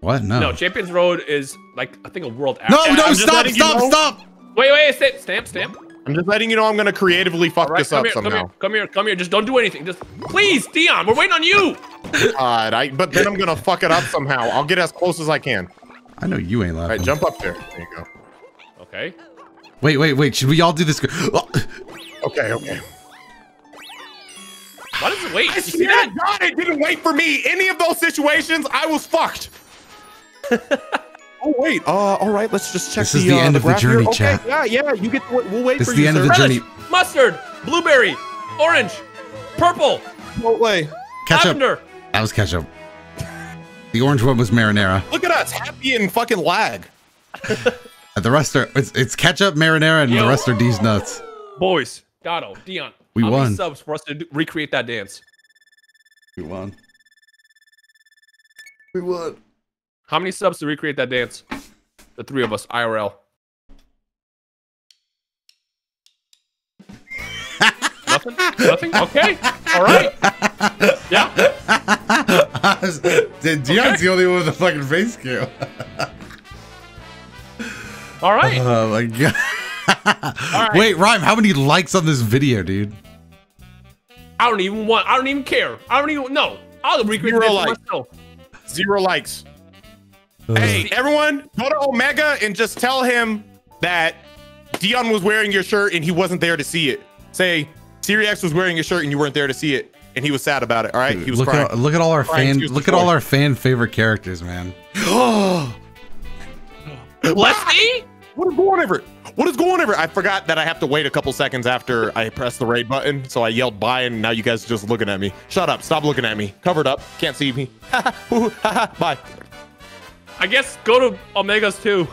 What? No. No, Champions Road is like I think a world. no, after- no, I'm stop, you stop, know. stop. Wait, wait, stamp, stamp, stamp. I'm just letting you know I'm gonna creatively fuck All right, this up here, come somehow. here, come here, come here. Just don't do anything. Just please, Dion, we're waiting on you. God, I, but then I'm gonna fuck it up somehow. I'll get as close as I can. I know you ain't All laughing. right, jump up there. There you go. Okay. Wait, wait, wait. Should we all do this? Oh, Okay, okay. Why does it wait? I You see that? to God, it didn't wait for me. Any of those situations, I was fucked. oh wait. Uh, all right. Let's just check. This is the uh, end of the graph here. journey, okay, chat. Yeah, yeah. You get. To, we'll wait This for is the you, end of sir. the journey. Relish, mustard, blueberry, orange, purple, Chipotle. Ketchup. lavender. That was ketchup. The orange one was marinara. Look at us, happy and fucking lag. Uh, The rest are it's, it's ketchup, marinara, and the rest are these nuts. Boys, Gato, Dion. We how many won. subs for us to do, recreate that dance? We won. We won. How many subs to recreate that dance? The three of us, IRL. Nothing? Nothing? Okay. All right. Yeah. Dion's the only one with a fucking face cam. All right. Oh my god. right. Wait, Rhyme, how many likes on this video, dude? I don't even want. I don't even care. I don't even. know. I'll recreate Zero the dance likes. myself. Zero likes. Hey, everyone, go to Omega and just tell him that Dion was wearing your shirt and he wasn't there to see it. Say, Siri X was wearing your shirt and you weren't there to see it, and he was sad about it. All right, he was look crying. at look at all our Crying fan look at all our fan favorite characters, man. Oh Leslie? What is going over? What is going over? I forgot that I have to wait a couple seconds after I press the raid button, so I yelled bye, and now you guys are just looking at me. Shut up! Stop looking at me. Covered up. Can't see me. bye. I guess go to Omegas too.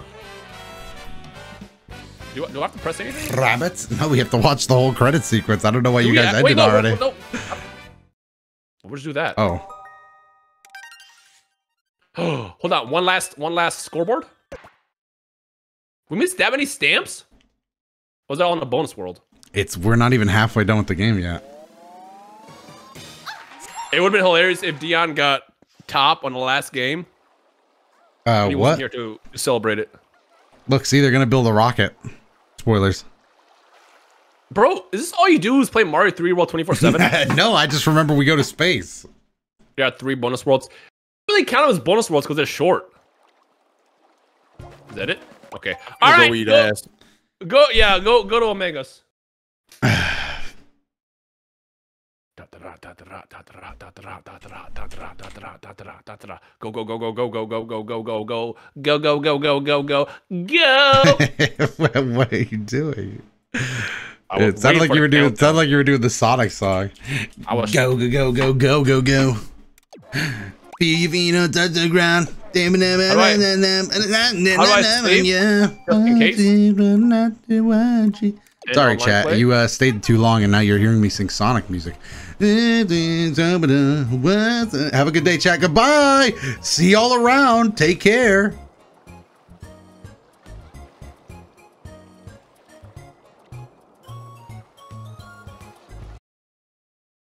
Do, I- do I have to press anything? Rabbits? No, we have to watch the whole credit sequence. I don't know why Do you guys have- ended wait, no, already. No, no. We'll just do that. Oh. Hold on. One last one last scoreboard. We missed that many stamps? Or was that all in the bonus world? It's we're not even halfway done with the game yet. It would have been hilarious if Dion got top on the last game. Uh he what? wasn't here to celebrate it. Look, see, they're gonna build a rocket. Spoilers. Bro, is this all you do is play Mario 3 World 24 7? no, I just remember we go to space. Got three bonus worlds. Really count them as bonus worlds because they're short. Is that it? Okay. All Go right. eat Go, ass. go, yeah, go, go to Omegas. Go, go, go, go, go, go, go, go, go, go, go, go, go, go, go, go, go, go. what, what are you doing? It sounded like you were doing. Sounded like you were doing the Sonic song. I was Go go go go go go go. Feel your feet on touch the ground. Damn it, How do I- how do I save? Just in case? yeah. Sorry, chat. play? You uh, stayed too long, and now you're hearing me sing Sonic music. Have a good day, chat. Goodbye. See y'all around. Take care.